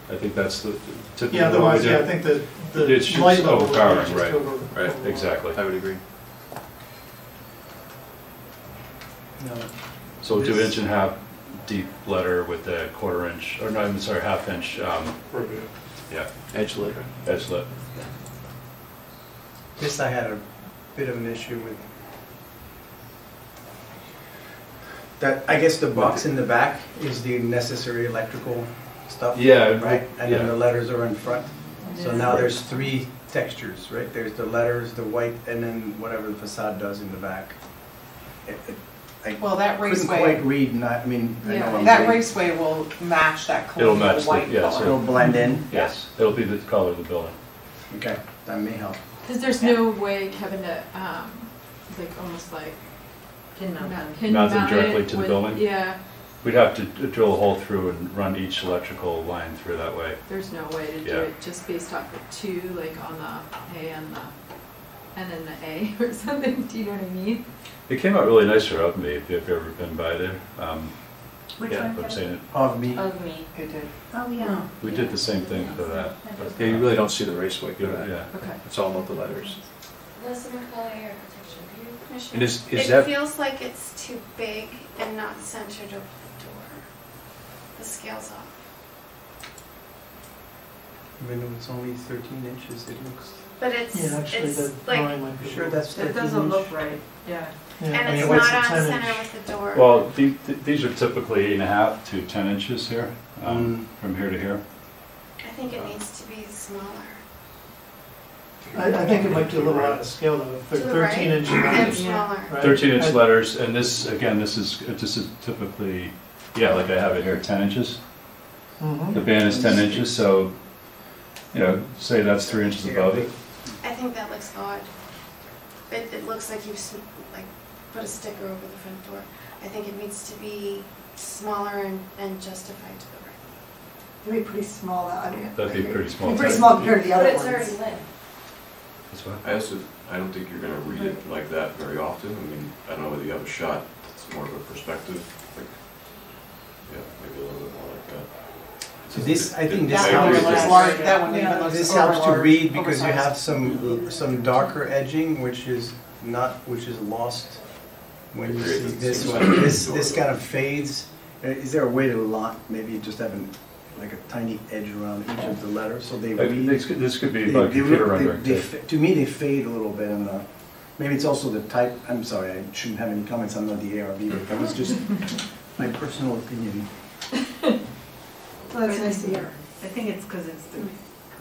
I think that's the typical. yeah, what we otherwise, yeah, I think the, the It's just light level. overpowering, just right, over- right, over- exactly. I would agree. No. So we'll do inch and a half deep letter with a quarter inch, or no, I'm sorry, half inch, um, yeah, Edge lit. edge lit. This I had a bit of an issue with. That, I guess the box in the back is the necessary electrical stuff. Yeah, Right, and then the letters are in front. So now there's three textures, right? There's the letters, the white, and then whatever the facade does in the back. It- it- I Well, that couldn't raceway, quite read, and I I mean, I know yeah, I'm that reading. raceway will match that It'll match the- white yeah, so- color. It'll blend in? Yes, it'll be the color of the building. Okay, that may help. Because there's no way, Kevin, to, um, like, almost like. Pin mount them. pin Mount them directly to the with- building? Yeah, We'd have to drill a hole through and run each electrical line through that way. there's no way to do it just based off of two, like on the A and the, and then the A or something, do you know what I mean? It came out really nice for Upmead, if you've ever been by there. Um, Which Yeah, one, I'm saying it. Of me. Of me. It did. Oh, yeah. We did the same thing for that. but- Yeah, you really don't see the raceway for that. Yeah. Okay. It's all about the letters. Melissa McCauley, architecture, do you have? And is, is It that, feels like it's too big and not centered over the door. The scale's off. Window is only thirteen inches, it looks. But it's, Yeah, actually, the it's like, drawing might be. Sure, that's That 13 doesn't inch. look right, yeah. Yeah, I and mean, it's what's not the on center inch? with the door. Well, the- the- these are typically eight and a half to 10 inches here, um, from here to here. I think it needs to be smaller. I, I think it might be a little out of scale though, if they're To the right thirteen inch and letters. smaller. right? 13 inch I- letters, and this, again, this is, this is typically, yeah, like I have it here, 10 inches. Mhm. The band is 10 inches, so, you know, say that's three inches above it. I think that looks odd. It, it looks like you've, s- like, put a sticker over the front door. I think it needs to be smaller and, and justified to the right. It'd be pretty small, I mean. That'd be pretty small. Pretty small compared to the But other it's ones. already lit. That's what- I also, I don't think you're gonna read it mm-hmm. like that very often. I mean, I don't know whether you have a shot, it's more of a perspective, like, yeah, maybe a little bit more like that. So this, I think this That one helps, with looks large, that one even looks this helps to overlarge, read because you oversized. have some, some darker edging, which is not, which is lost when you see this one. This, this kind of fades. Uh, Is there a way to lock, maybe just have an, like a tiny edge around each of the letters, so they Like, read? This could, this could be They- by they computer they- rendering they too. fa- To me, they fade a little bit, and uh, maybe it's also the type, I'm sorry, I shouldn't have any comments, I'm not the ARB, but that was just my personal opinion. Well, that's nice to hear. I think it's because it's the,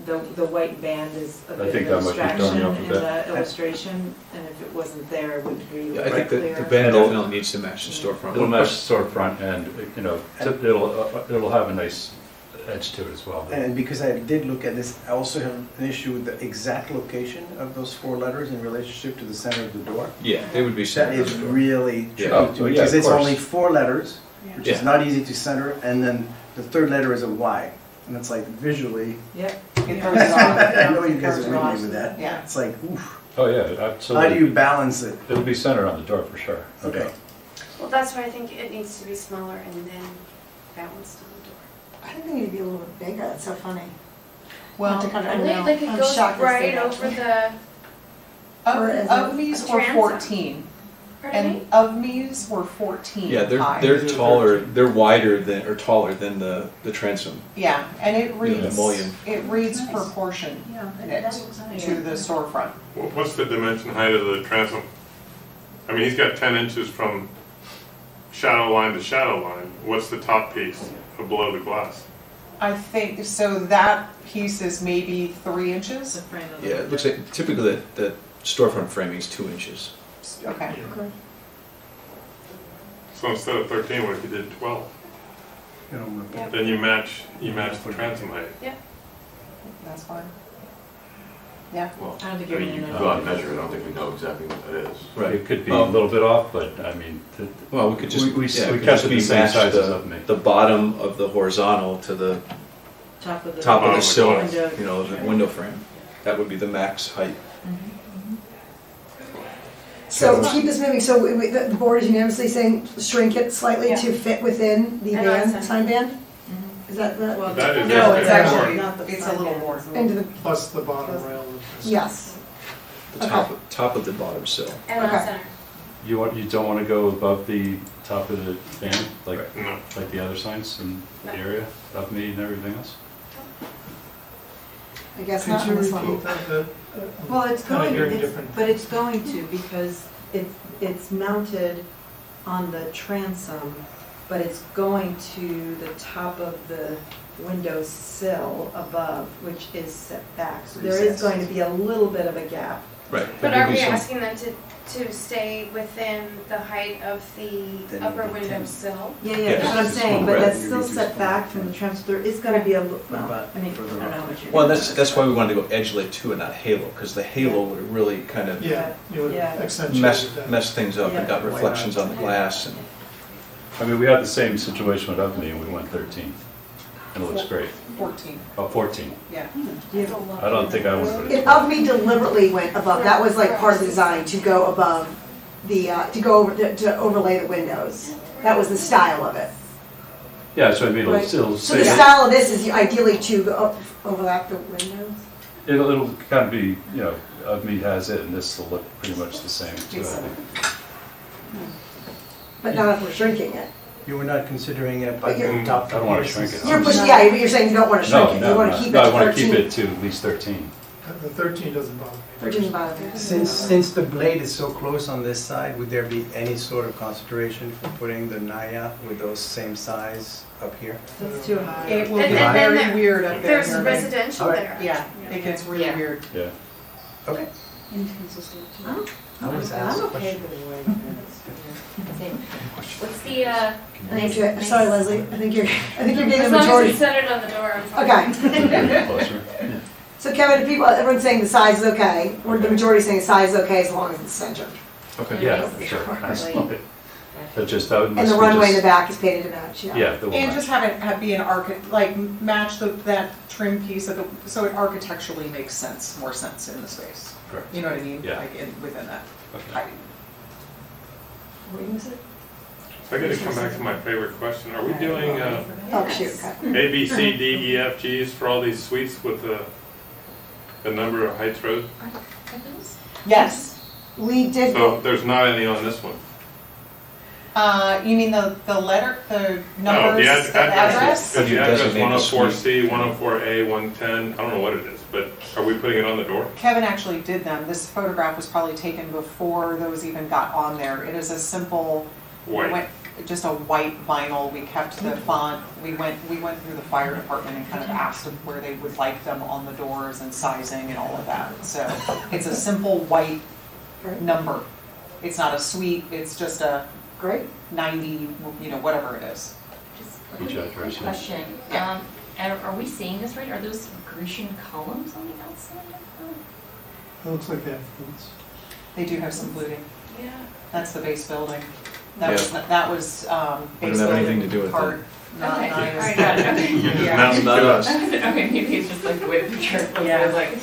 the, the white band is a I bit think of that a might be throwing distraction off a in bit. the illustration, and if it wasn't there, it would be Yeah, I think clear. the, the band definitely needs to match the storefront. It'll match the storefront and, you know, tip- it'll, uh, it'll have a nice edge to it as well. And because I did look at this, I also have an issue with the exact location of those four letters in relationship to the center of the door. Yeah, they would be That centered on is the door. really Yeah. tricky, Oh, to- well, yeah, because of it's course. only four letters, which is Yeah. not easy to center, and then the third letter is a Y. And it's like visually, Yep. I It throws it off. know you guys are it with off. me with that. Yeah. It's like, oof, Oh, yeah, how absolutely. do you balance it? It'll be centered on the door for sure. Okay. Well, that's why I think it needs to be smaller and then balanced on the door. I think they need to be a little bit bigger, that's so funny. Well, Not to kind of- I I don't think know. like it I'm goes shocked they right stayed over the, of, Or is of it me's a were transom? fourteen, pardon me? And of me's were fourteen Yeah, they're, high. they're taller, they're wider than, or taller than the, the transom. Yeah, and it the reads, mullion. it reads proportion Yeah, that- it that looks nice. to the storefront. Wha- What's the dimension height of the transom? I mean, he's got ten inches from shadow line to shadow line. What's the top piece below the glass? I think, so that piece is maybe three inches? The frame of Yeah, it looks like typically the, the storefront framing is two inches. Okay, So instead of thirteen, what if you did twelve? You know, Yeah. Then you match, you match the transom height. Yeah. That's fine. Yeah. Well, I don't think I you're mean, gonna you know. go out and measure it, I don't think we know exactly what that is. Right. It could be a little bit off, but I mean, th- Well, we could just, We- we- yeah, we we could kept just it the be same match size as the, of me. the bottom of the horizontal to the Top of the. top of Bottom the of the sill, glass. You know, the window frame. That would be the max height. So keep this moving, so we- we- the the board is unanimously saying shrink it slightly to fit within the And band, outside. sign band? Is that the, Well, That is No, it's actually actually, Not the it's a front little end. more. into the, Plus the bottom rail of this. yes, The top, top of the bottom sill. And on Okay. center. you want, you don't want to go above the top of the band, like, No. like the other signs in the No. area, of me and everything else? I guess Could not you on this one. repeat that? The- uh, Well, it's Kinda going, hearing it's, different- but it's going to because it's, it's mounted on the transom, but it's going to the top of the window sill above, which is set back. So there is Recessed. going to be a little bit of a gap. Right. But are we some- asking them to, to stay within the height of the Then upper maybe window 10. sill? Yeah, Yeah, yeah, that's what I'm saying, but that's still set back from the transom. There is gonna be a, li- well, I mean, I don't know what you're. Well, that's, that's why we wanted to go edge lit too and not halo, because the halo would really kind of Yeah, you would Yeah. accentuate mess, that. mess things up and got reflections on the glass and. I mean, we had the same situation with of me and we went thirteen, and it looks great. Fourteen, Oh, fourteen. yeah. I don't think I would put it. It, of me deliberately went above, that was like part of the design, to go above the, uh, to go over, to- to overlay the windows. That was the style of it. Yeah, so I mean, it'll, Right. it'll So the say, style of this is ideally to go up- overlap the windows? it'll, it'll kind of be, you know, of me has it and this will look pretty much the same to it. But not if we're shrinking it. You were not considering a But you're- top. I don't wanna shrink it. You're pushing, yeah, but you're saying you don't want to No, shrink it, you no, want no. to keep it No, I to want to keep 13. it to at least 13. The thirteen doesn't bother me. 13 bottom. Since, since the blade is so close on this side, would there be any sort of consideration for putting the Naya with those same size up here? That's too high. It And will be then- then very there- weird up there. There's Mary. residential All right. there. Yeah, it gets really Yeah. weird. Yeah. Okay. I was asked a question. What's the, uh? Thank you. Sorry, Leslie, I think you're, I think you're getting As the long as majority. it's centered on the door, I'm fine. Okay. So Kevin, if people, everyone's saying the size is okay, or the majority saying the size is okay as long as it's centered. Okay. Yeah, for sure. Absolutely. That just, that would. And the runway in the back is painted to match, yeah. Yeah, the And just have it, have be an archi, like, match the, that trim piece of the, so it architecturally makes sense, more sense in the space. Correct. You know what I mean? Yeah. Like, in, within that Okay. height. What do you say? So I gotta come back to my favorite question. Are we doing, uh, Oh, shoot. A, B, C, D, E, F, Gs for all these suites with the, the number of heights rows? Yes. We did, So there's not any on this one? Uh, you mean the, the letter, the No, numbers, the ad- the address? Because the address Designate the 104C, 104A, 110, I don't know what it is, but are we putting it on the door? Kevin actually did them. This photograph was probably taken before those even got on there. It is a simple, White. went- just a white vinyl. We kept the font. We went, we went through the fire department and kind of asked them where they would like them on the doors and sizing and all of that. So it's a simple white number. It's not a suite, it's just a great, ninety, you know, whatever it is. Each address. yeah. Question, um, are, are we seeing this right? Are those Grecian columns on the outside? It looks like they have flutes. They do have some fluting. Yeah. That's the base building. That Yeah. was, that was, um, We base don't have anything to do with part, that. not Okay, Naya's. alright, got it, okay. Yeah. announced Not to us. Okay, maybe it's just like the way the picture looks, Yeah. I was like.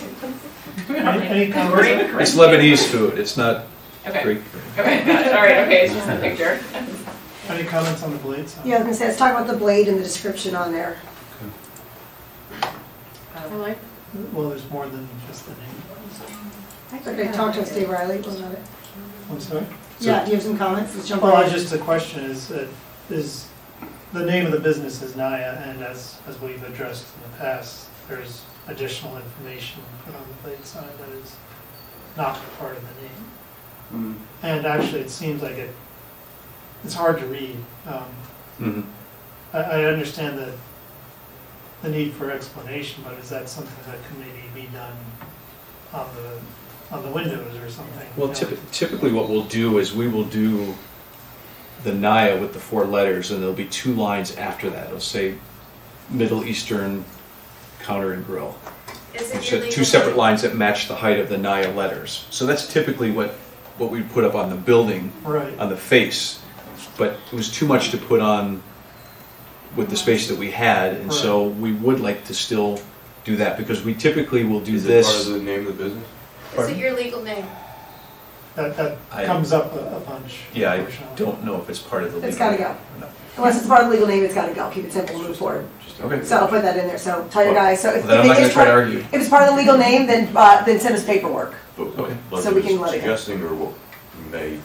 Any- any comments? Great, It's. Lebanese food, it's not Okay, Greek. okay, got it, all right, okay, it's just a picture. Any comments on the blade side? yeah, I was gonna say, let's talk about the blade and the description on there. I like, Well, there's more than just the name. Okay, talk to us, Dave Riley, about it. I'm sorry? Yeah, do you have some comments? Let's jump Well, right I in. just, the question is, uh, is, the name of the business is Naya, and as, as we've addressed in the past, there's additional information put on the plate side that is not part of the name. And actually, it seems like it, it's hard to read. Um, Mhm. I, I understand the, the need for explanation, but is that something that can maybe be done on the, on the windows or something? Well, you know? typi- typically what we'll do is we will do the Naya with the four letters, and there'll be two lines after that. It'll say Middle Eastern Counter and Grill. Is it your two separate lines that match the height of the Naya letters. So that's typically what, what we put up on the building, Right. on the face. But it was too much to put on with the space that we had, and so we would like to still do that, because we typically will do Is it part this. of the name of the business? Is it your legal name? That, that I- comes up a a bunch. Yeah, I unfortunately. don't know if it's part of the legal. It's gotta go. Unless it's part of the legal name, it's gotta go, keep it simple, move forward. Okay. So I'll put that in there, so tell your guys, so if Well, then I'm not it gonna is try to part, argue. if it's part of the legal name, then, uh, then send us paperwork. But Okay. So we can was let it go. suggesting, or what we may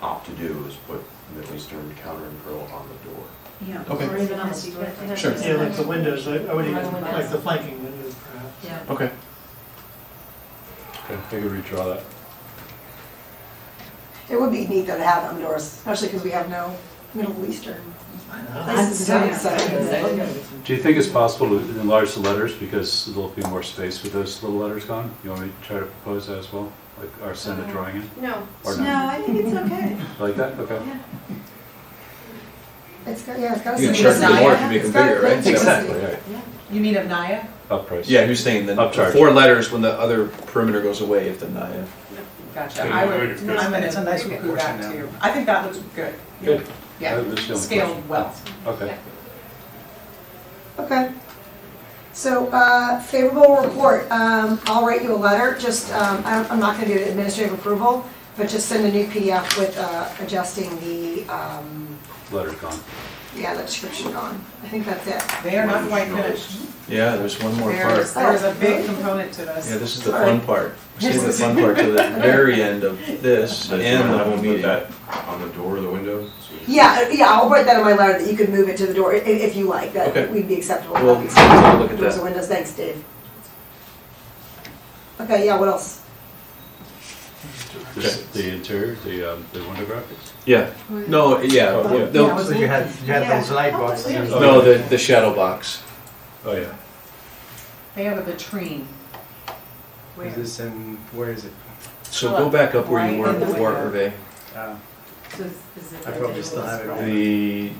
opt to do, is put Middle Eastern Counter and Grill on the door. Yeah. Okay. Or even on the street. Sure. Yeah, like the windows, I I would even, Or like the flanking windows perhaps. Yeah. Okay. Okay, I could redraw that. It would be neat though to have them doors, especially because we have no Middle Eastern places to go, so. Do you think it's possible to enlarge the letters because there'll be more space with those little letters gone? You want me to try to propose that as well? Like, or send a uh-huh. drawing in? No. Or No, not? I think it's okay. Like that? Okay. It's got, yeah, it's got. You can charge them more if you make it's them bigger, right? plenty Exactly, space. right. You mean of Naya? Up price. Yeah, who's saying that the Upcharge. four letters, when the other perimeter goes away, if the Naya. Gotcha. Okay, I would, very. I'm gonna It's a nice look at proportion that now. too. I think that looks good. Good. Yeah, That- that's the only scaled question. well. Okay. Okay. So, uh, favorable report, um, I'll write you a letter, just, um, I'm, I'm not gonna do the administrative approval, but just send a new PDF with, uh, adjusting the, um, Letter's gone. yeah, that description gone. I think that's it. They are not quite finished. Yeah, there's one more part. There's, there's a big component to this. Yeah, this is the fun part. Save the fun part to the very end of this Then and the you whole put meeting. that On the door or the window? so Yeah, yeah, I'll write that in my letter that you could move it to the door i- if you like, Okay. that would be acceptable. We'll That'd be take a acceptable. look at Doors that. and windows, thanks, Dave. Okay, yeah, what else? The the interior, the, um, the window graphics? Yeah, no, yeah. Oh, yeah. no- So you had, you had those light boxes. No, the, the shadow box. Oh, yeah. They have a vitrine. Where? Is this in, where is it? So go back up where you were Right in the before, window. Hervé. Uh, So is- is it I probably still have it on. The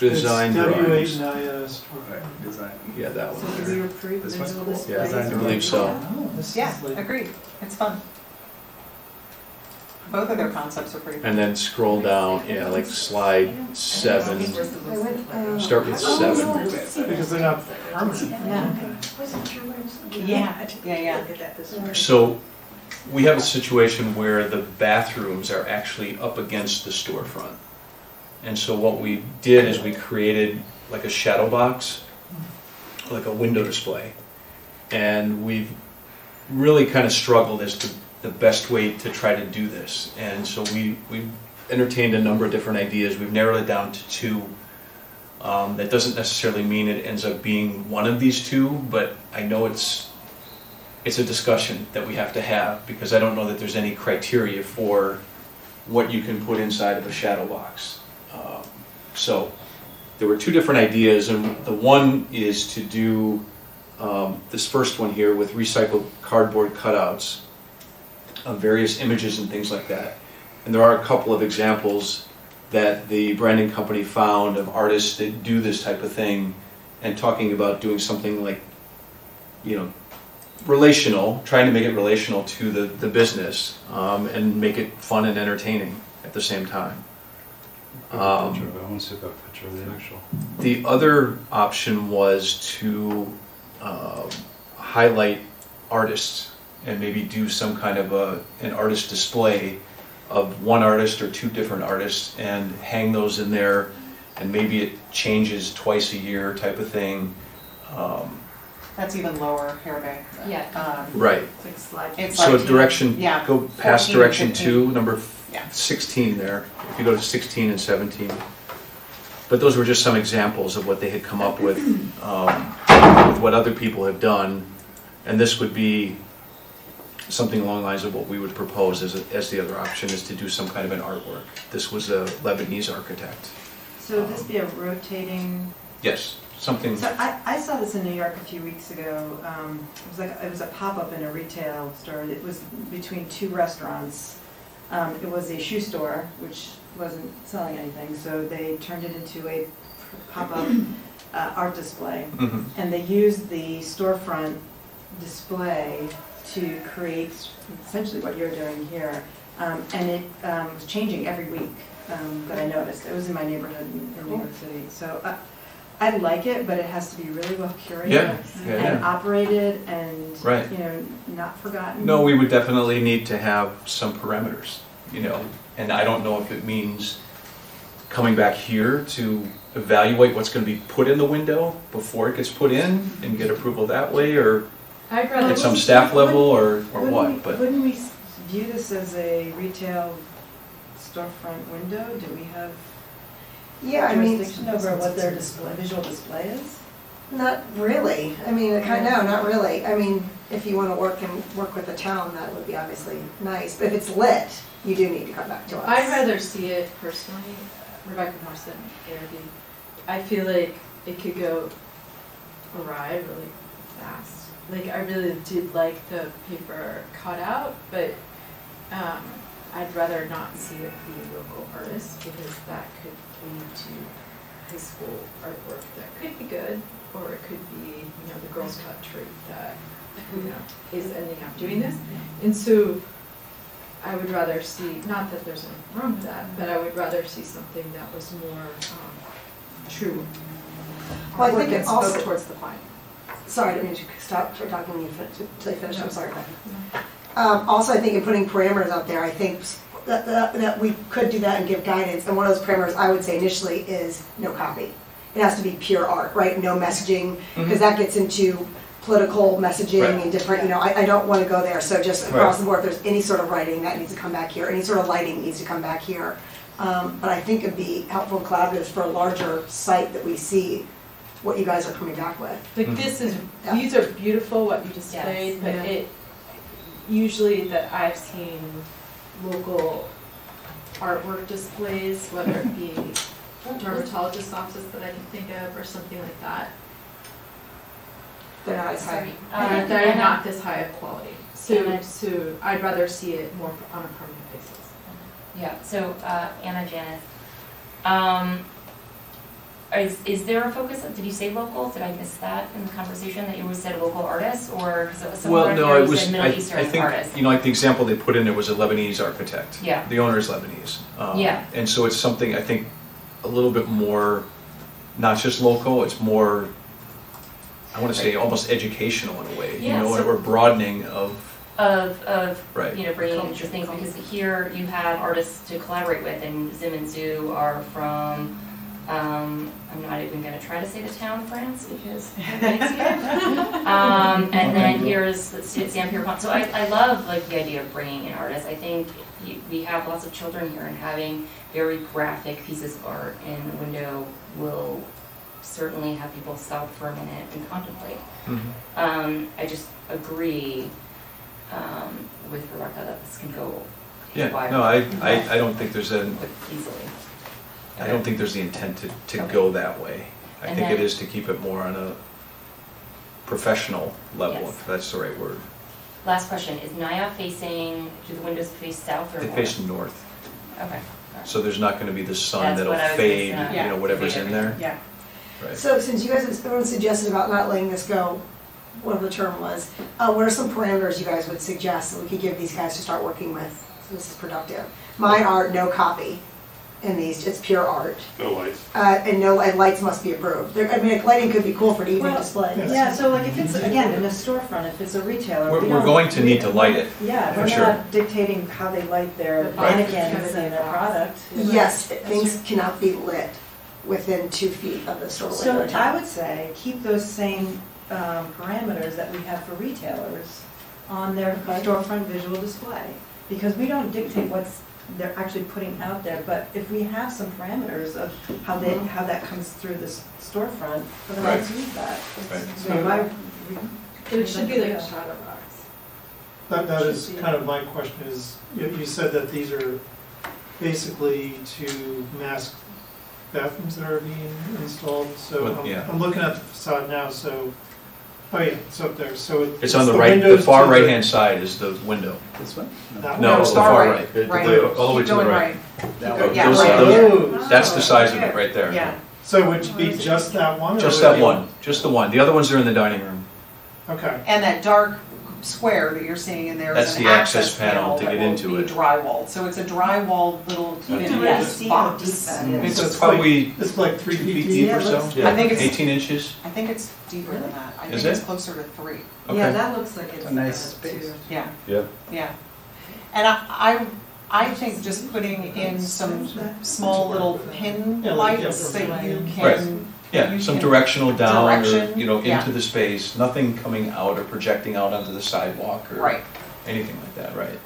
design It's drawings. eight nine, store. Right, design. Yeah, that So one do there. we approve This visual one's- displays? yeah, I believe so. Oh, this Yeah, like- agreed. It's fun. Both of their concepts are pretty fun. And then scroll down, yeah, like slide seven. I went, Start with oh, seven. Because they're not permanent. Yeah, yeah, yeah. So we have a situation where the bathrooms are actually up against the storefront. And so what we did is we created like a shadow box, like a window display. And we've really kind of struggled as to the best way to try to do this. And so we, we entertained a number of different ideas. We've narrowed it down to two. Um, that doesn't necessarily mean it ends up being one of these two, but I know it's it's a discussion that we have to have because I don't know that there's any criteria for what you can put inside of a shadow box. Um, so there were two different ideas, and the one is to do um, this first one here with recycled cardboard cutouts of various images and things like that. And there are a couple of examples that the branding company found of artists that do this type of thing and talking about doing something like, you know, relational, trying to make it relational to the, the business um, and make it fun and entertaining at the same time. Um. I want to see that picture of the actual. the other option was to um, highlight artists and maybe do some kind of a, an artist display of one artist or two different artists and hang those in there and maybe it changes twice a year type of thing. Um, That's even lower, Hervé. Yeah. Um, Right. It's like. It's So like- direction, yeah, go past 14, direction 15. two, number Yeah. 16 there, if you go to 16 and 17. But those were just some examples of what they had come up with, um, with what other people have done. And this would be something along the lines of what we would propose as, a- as the other option, is to do some kind of an artwork. This was a Lebanese architect. So would this be a rotating, Yes, something, so I, I saw this in New York a few weeks ago. Um, It was like, it was a pop-up in a retail store. It was between two restaurants. Um, It was a shoe store, which wasn't selling anything, so they turned it into a pop-up uh, art display. Mhm. And they used the storefront display to create essentially what you're doing here. Um, And it um, was changing every week um, that I noticed. It was in my neighborhood in in New York City. So I I like it, but it has to be really well curated. Yeah, yeah, And yeah. operated and, Right. you know, not forgotten. No, we would definitely need to have some parameters, you know, and I don't know if it means coming back here to evaluate what's gonna be put in the window before it gets put in and get approval that way, or I'd rather. at some staff level, or, or Wouldn't we- what, but. Wouldn't we view this as a retail storefront window? Do we have Yeah, I mean, jurisdiction over what their display, visual display is? not really. I mean, kind of, no, not really. I mean, if you want to work and work with the town, that would be obviously nice. But if it's lit, you do need to come back to us. I'd rather see it personally, Rebecca Morrison, ARB. I feel like it could go awry really fast. Like, I really did like the paper cutout, but um, I'd rather not see it be a local artist because that could lead to high school artwork that could be good, or it could be, you know, the Girl Scout troop that, you know, is ending up doing this. And so I would rather see, not that there's anything wrong with that, but I would rather see something that was more um, true. Well, I think Artwork it also- Towards the client. Sorry, I didn't mean to stop for talking when you fin- until you finish, I'm sorry. Um, also, I think in putting parameters out there, I think that, that, that we could do that and give guidance, and one of those parameters I would say initially is no copy. it has to be pure art, right? No messaging, because Mhm. that gets into political messaging Right. and different, you know, I, I don't want to go there. So just across Right. the board, if there's any sort of writing that needs to come back here, any sort of lighting needs to come back here. Um, but I think it'd be helpful and collaborative for a larger site that we see what you guys are coming back with. Like this is, these are beautiful, what you displayed, but Yeah. it, usually that I've seen local artwork displays, whether it be dermatologist's office that I can think of or something like that. They're not as high, uh, Uh, they're Anna- not this high of quality. So, Anna- so I'd rather see it more on a permanent basis. Yeah, so, uh, Anna Janice, um, is, is there a focus, did you say local? Did I miss that in the conversation, that you always said local artists, or, was Well, no, it was, said I, Middle I think, artists? you know, like the example they put in there was a Lebanese architect. Yeah. The owner is Lebanese. Um, Yeah. And so it's something, I think, a little bit more, not just local, it's more, I want to say, almost educational in a way. Yeah, You know, so- or broadening of, Of, of, Right. you know, bringing in interesting things, because here you have artists to collaborate with, and Zim and Zoo are from, um, I'm not even gonna try to say the town, France, because everybody's here. Um, and then here's the Sam Pierpont, so I, I love like the idea of bringing in artists, I think you- we have lots of children here, and having very graphic pieces of art in the window will certainly have people stop for a minute and contemplate. Um, I just agree, um, with Rebecca that this can go yeah, haywire. no, I, I, I don't think there's an, Easily. I don't think there's the intent to, to go that way. I And think it then- is to keep it more on a professional level, Yes. if that's the right word. Last question, is Naya facing, do the windows face south or They north? face north. Okay. So there's not gonna be the sun That's that'll what I was fade, gonna say. you know, whatever's in there. Yeah. Right. So since you guys, everyone suggested about not letting this go, whatever the term was, uh, what are some parameters you guys would suggest that we could give these guys to start working with? So this is productive. Mine are no copy in these, it's pure art. No lights. Uh, and no, and lights must be approved. There- I mean, like, lighting could be cool for an evening Well, display. Yeah, so like if it's, again, in a storefront, if it's a retailer. We're- we we're don't- going to need to light it, Yeah, for we're sure. not dictating how they light their Right. mannequins and their product. Yes, things cannot be lit within two feet of the store So window. I would say, keep those same um, parameters that we have for retailers on their storefront visual display. Because we don't dictate what's they're actually putting out there, but if we have some parameters of how they, mm-hmm. how that comes through the s- storefront, then let's use that. Right. So my- But it should be like a shadow box. That, that Should is be. kind of my question is, you, you said that these are basically to mask bathrooms that are being installed, so Well, I'm, yeah. I'm looking at the facade now, so, oh yeah, it's up there, so it- It's on the right, the windows far to right-hand side is the window. This one? That No, one? the far right, The- the- Right. all the way Keep to the going right. right. That Keep one. going- Those- yeah, those- right. That's the size of it right there. Yeah. So would it be just that one? or Just would that be- one, just the one. The other ones are in the dining room. Okay. And that dark square that you're seeing in there That's is an the access access panel panel to that get will into be it. drywalled. So it's a drywalled little, you That's know, it. yes, box. It's So it's probably like- It's like three feet deep deep or so. yeah, I think it's- Eighteen inches. I think it's deeper than that. I Is think it's closer to three. Okay. Yeah, that looks like it's. A nice uh, space. two. Yeah, Yep. yeah. And I, I, I think just putting in some small little pin Yeah, like, yeah, lights for- that you Right. can. Yeah, you some directional down or, you know, yeah. into the space, nothing coming out or projecting out onto the sidewalk or Right. anything like that, right?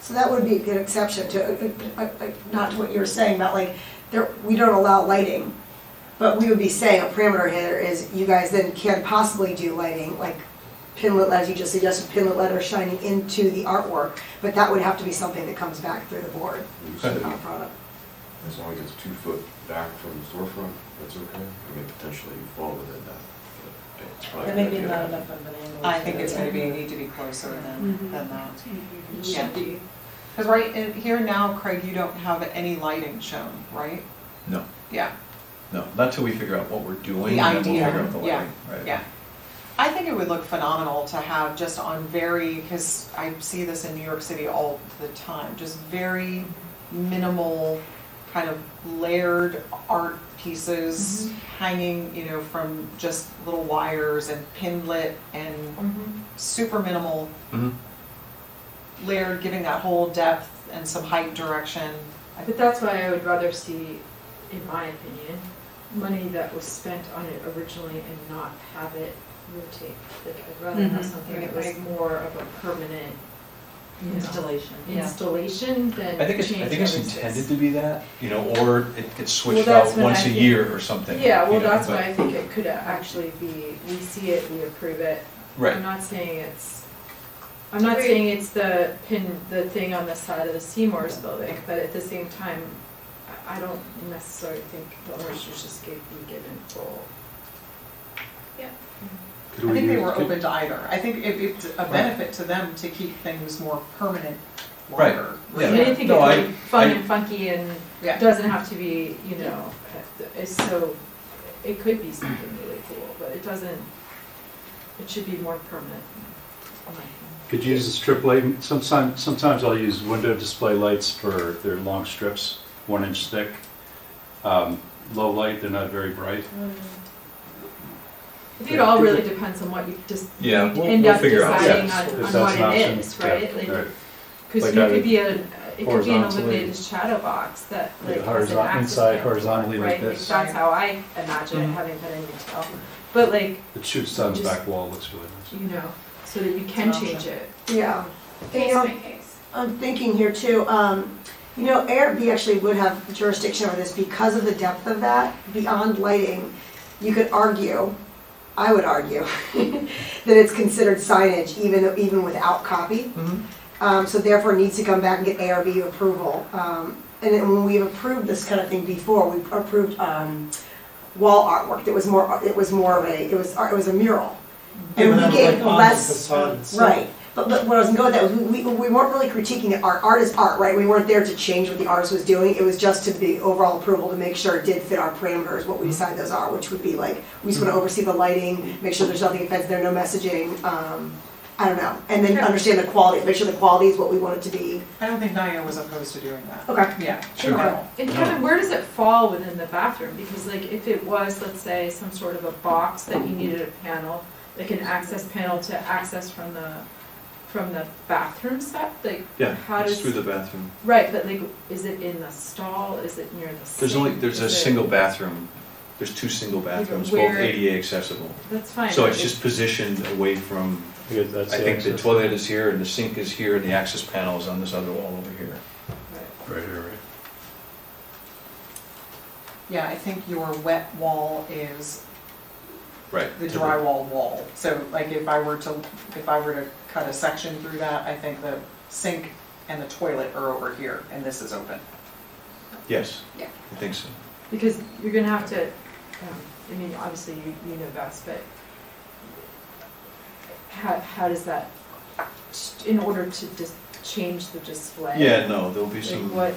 So that would be a good exception to, uh, uh, uh, not to what you were saying about like, there, we don't allow lighting. But we would be saying a parameter here is you guys then can possibly do lighting, like pinlit, as you just suggested, pinlit letters shining into the artwork. But that would have to be something that comes back through the board, Okay. not a product. As long as it's two foot back from the storefront, that's okay. I mean, potentially you fall within that. but it's probably There may be not enough of an angle. I think it's gonna be, need to be closer than, than mm-hmm. that. It Yeah. should be. Because right in here now, Craig, you don't have any lighting shown, right? No, Yeah, no, not till we figure out what we're doing The and then we'll idea, figure out the yeah, lighting, right? yeah. I think it would look phenomenal to have just on very, because I see this in New York City all the time, just very minimal, kind of layered art pieces hanging, you know, from just little wires and pin lit and super minimal Mhm. layered, giving that whole depth and some height direction. But that's why I would rather see in my opinion, money that was spent on it originally and not have it rotate. Like, I'd rather have Mhm. something that Right, was more of a permanent, you know, Installation, yeah. installation than I think it's, I change think it's everything. intended to be that, you know, or it gets switched Well, that's out what once a think- year or something. Yeah, well, know, that's but- why I think it could actually be, we see it, we approve it. Right. I'm not saying it's, I'm not saying it's the pin, the thing on the side of the Seymour's building, but at the same time, I I don't necessarily think the owners should just give, be given full. Yeah. I think they were open to either. I think it, it's a benefit to them to keep things more permanent Right. longer. I mean, I think No, I- it could be fun I- and funky and Yeah. doesn't have to be, you know, it's so, it could be something really cool, but it doesn't, it should be more permanent. in my opinion. Could you use a strip light, sometimes, sometimes I'll use window display lights for their long strips, one inch thick. Um, Low light, they're not very bright. I think it all really depends on what you just, you Yeah, we'll- end we'll up figure out. deciding Yeah, on, if on that's what an option, it is, yeah, right? Like, right. cause Like you I could be a, it could be an horizontally- illuminated shadow box that Yeah, like has an horizon- access inside panel, horizontally like right? this. That's how I imagine it, Mhm. having been in retail, but like, It shoots down the Just- back wall, looks really nice. you know, so that you can It's an change it. Yeah. Case by case. I'm thinking here too, um, you know, ARB actually would have jurisdiction over this because of the depth of that, beyond lighting. You could argue, I would argue, that it's considered signage even, even without copy. Um, so therefore it needs to come back and get ARB approval. Um, and then when we've approved this kind of thing before, we approved, um, wall artwork that was more, it was more of a, it was, it was a mural. And we that was gave like on the less, facade itself. right, but, but what I was going with that was, we, we we weren't really critiquing the art, art is art, right? We weren't there to change what the artist was doing, it was just to the overall approval to make sure it did fit our parameters, what we decide those are, which would be like, we just wanna oversee the lighting, make sure there's nothing offensive there, no messaging, um, I don't know, and then understand the quality, make sure the quality is what we want it to be. I don't think Naya was opposed to doing that. Okay. Yeah. Sure. No. And Kevin, where does it fall within the bathroom? Because like if it was, let's say, some sort of a box that you needed a panel, like an access panel to access from the, from the bathroom set, like Yeah, how it's does? through the bathroom. Right, but like, is it in the stall? Is it near the sink? There's only, there's a Is it- single bathroom, there's two single bathrooms, both where- ADA accessible. That's fine. So but it's just positioned away from, Yeah, that's I the think the access. toilet is here, and the sink is here, and the access panel is on this other wall over here. Right here, right. Yeah, I think your wet wall is Right. the drywall wall. So like if I were to, if I were to cut a section through that, I think the sink and the toilet are over here and this is open. Yes. Yeah. I think so. Because you're gonna have to, um, I mean, obviously you, you know best, but how, how does that, in order to just change the display? Yeah, no, there'll be Like some what,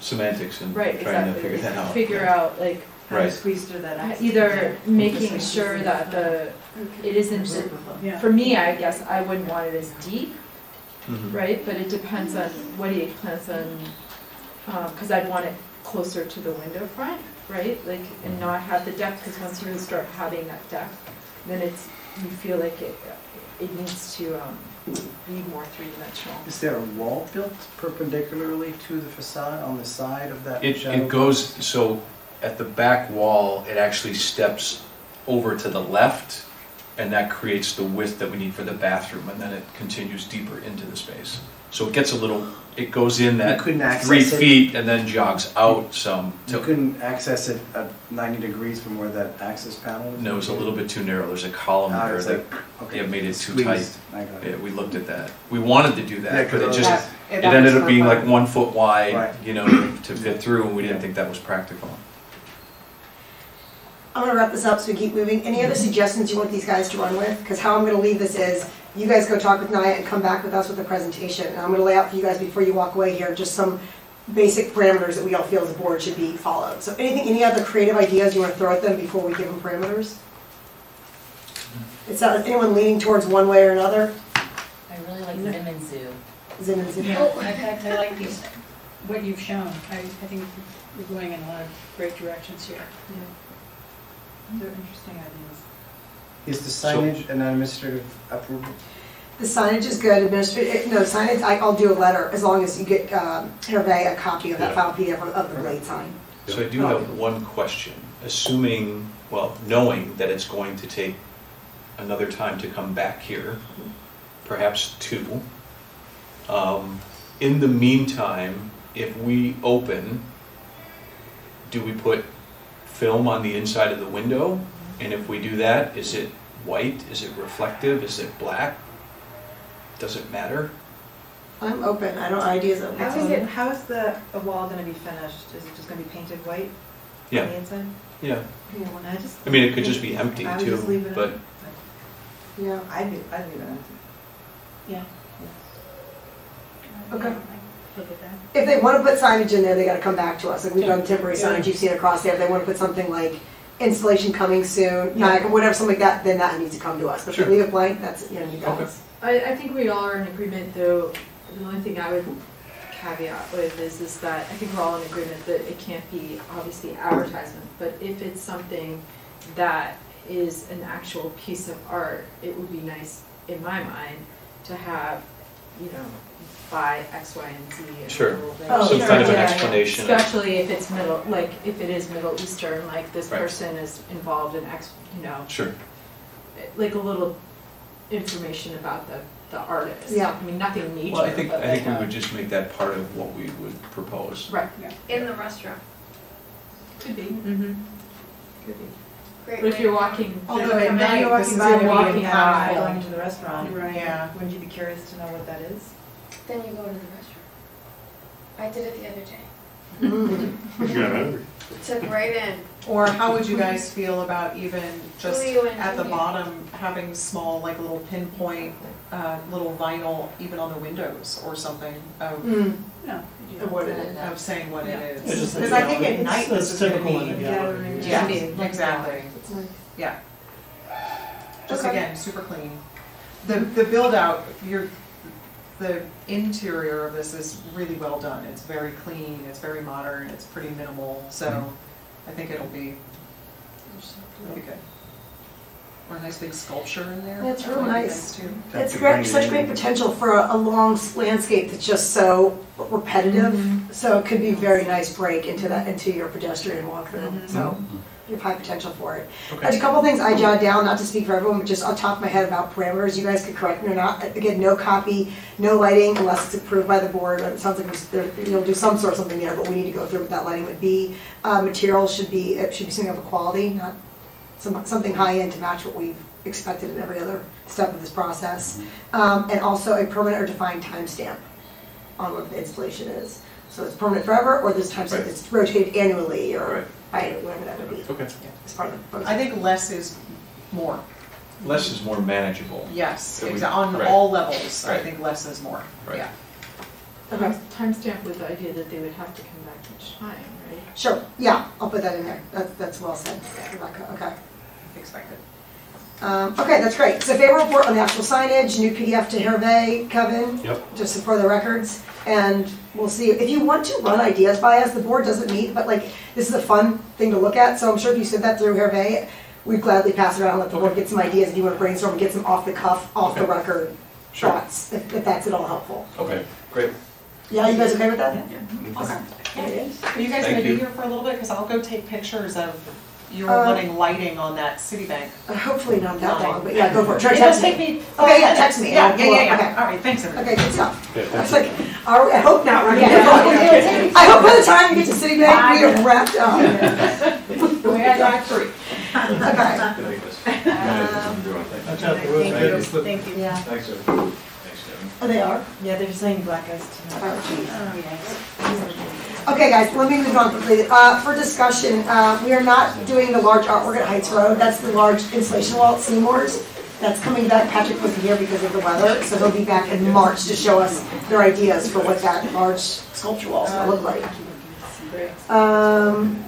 semantics in right, trying to exactly, figure that out. figure out like. how to Right. squeeze through that access Either making sure that the, it isn't, Yeah. for me, I guess, I wouldn't want it as deep, Mhm. right? But it depends on what he plans on, um, cause I'd want it closer to the window front, right? Like, and not have the depth, cause once you start having that depth, then it's, you feel like it, it needs to, um, be more three-dimensional. Is there a wall built perpendicularly to the facade on the side of that It, it goes, so at the back wall, it actually steps over to the left, and that creates the width that we need for the bathroom, and then it continues deeper into the space. So it gets a little, it goes in that couldn't access three it? feet and then jogs out some. You to- couldn't access it at 90 degrees from where that access panel is? No, it's a little bit too narrow, there's a column Ah, there it's that, like- okay. yeah, made it too Squeezed. tight. I got it. Yeah, we looked at that. We wanted to do Yeah, that, 'cause but I it just, Yeah, it that ended up being like one foot wide, Right. you know, to fit through, and we didn't think that was practical. I'm gonna wrap this up so we keep moving. Any other suggestions you want these guys to run with? Because how I'm gonna leave this is, you guys go talk with Naya and come back with us with a presentation. And I'm gonna lay out for you guys before you walk away here, just some basic parameters that we all feel as a board should be followed. So anything, any other creative ideas you wanna throw at them before we give them parameters? Is that, anyone leaning towards one way or another? I really like Zim and Zoo. Zim and Zoo. Oh, I, I I like these, what you've shown. I, I think you're going in a lot of great directions here. They're interesting ideas. Is the signage an administrative approval? The signage is good, administrative, no, signage, I- I'll do a letter, as long as you get, um, Hervé a copy of that Yeah. file PDF of of the blade sign. So I do have one question. Assuming, well, knowing that it's going to take another time to come back here, perhaps two. um, In the meantime, if we open, do we put film on the inside of the window? And if we do that, is it white? Is it reflective? Is it black? Does it matter? I'm open, I don't, ideas open. How is it, how is the, the wall gonna be finished? Is it just gonna be painted white on the inside? Yeah. I just. I mean, it could just be empty I would just leave it but Yeah. I'd leave, I'd leave it empty. Yeah. Okay. If they want to put signage in there, they gotta come back to us, like we've done temporary signage, you've seen it across there, if they want to put something like installation coming soon, like, whatever, something like that, then that needs to come to us, but if Sure. they leave it blank, that's, you know, you guys. I, I think we all are in agreement, though, the only thing I would caveat with is, is that I think we're all in agreement that it can't be obviously advertisement, but if it's something that is an actual piece of art, it would be nice, in my mind, to have, you know, by X, Y, and Z. and Sure. little bit. Some kind of an explanation. Especially if it's middle, like, if it is Middle Eastern, like this Right. person is involved in X, you know, sure. like a little information about the, the artist. Yeah. I mean, nothing major, Well, I think, I think we would just make that part of what we would propose. Right. In the restaurant. Could be. Mm-hmm. Could be. Great But if you're to- walking, Although if at you're walking this by, gonna walking by. Going to the restaurant. Right. Yeah. Wouldn't you be curious to know what that is? Then you go to the restaurant. I did it the other day. Took right in. Or how would you guys feel about even just Julio and at the Julia. bottom, having small, like a little pinpoint, uh, little vinyl even on the windows or something of, Mm. of what it is, of saying what Yeah, it just is. like Because I think gallery. at night It's- this it's is gonna typical in a be. gallery. Yeah, Yeah. exactly, yeah. Just Okay. again, super clean. The, the build out, your, the interior of this is really well done. It's very clean, it's very modern, it's pretty minimal, so I think it'll be, it'll be good. Or a nice big sculpture in there. That's That real might be nice. too. It's great, such great potential for a, a long s- landscape that's just so repetitive, mm-hmm. so it could be a very nice break into that, into your pedestrian walkthrough, mm-hmm. so you have high potential for it. There's a couple things I jotted down, not to speak for everyone, but just on top of my head about parameters, you guys could correct me or not. Again, no copy, no lighting unless it's approved by the board, it sounds like there- you'll do some sort of something there, but we need to go through what that lighting would be. Uh, materials should be, it should be something of a quality, not some, something high-end to match what we've expected in every other step of this process. Um, and also a permanent or defined timestamp on what the installation is. So it's permanent forever, or this timestamp Right. it's rotated annually, or bi- whatever that would be. Okay. As part of the I think less is more. Less is more manageable. Yes, That we- exa- on right. all levels, I Right. think less is more, Right. yeah. Okay. Timestamp with the idea that they would have to come back each time, right? Sure, yeah, I'll put that in there. That's, that's well said, Rebecca, okay. Expected. Um, okay, that's great. So favorable report on the actual signage, new PDF to Hervé, Kevin. Yep. Just for the records, and we'll see. If you want to run ideas by us, the board doesn't meet, but like, this is a fun thing to look at, so I'm sure if you sent that through Hervé, we'd gladly pass it around, and let the board get some ideas, if you want to brainstorm, get some off the cuff, off the Okay. record Sure. thoughts, if, if that's at all helpful. Okay, great. Yeah, you guys okay with that? Yeah, Awesome. Are you guys Thank gonna be you. here for a little bit? Because I'll go take pictures of you Uh, running lighting on that Citibank. Uh, Hopefully not that line. long, but yeah, go for it. Try to It'll text take me. me. Okay, five yeah, text me. Yeah, I'll yeah, yeah, yeah. Okay. All right, thanks, everybody. Okay, good stuff. Okay, I was like, are, we- I hope not running Yeah. out of time. I hope by the time you get to Citibank, we have wrapped up. We had drive three. Okay. Watch out, the road's Thank you. Thank you. Yeah. Thanks, sir. Thanks, Kevin. Oh, they are? Yeah, they're saying black ice tonight. Oh, geez. Oh, yes. Okay, guys, let me move on quickly. Uh, for discussion, uh, we are not doing the large artwork at Heights Road. That's the large installation wall at Seymour's. That's coming back. Patrick wasn't here because of the weather, so he'll be back in March to show us their ideas for what that large sculpture wall is gonna look like. Um,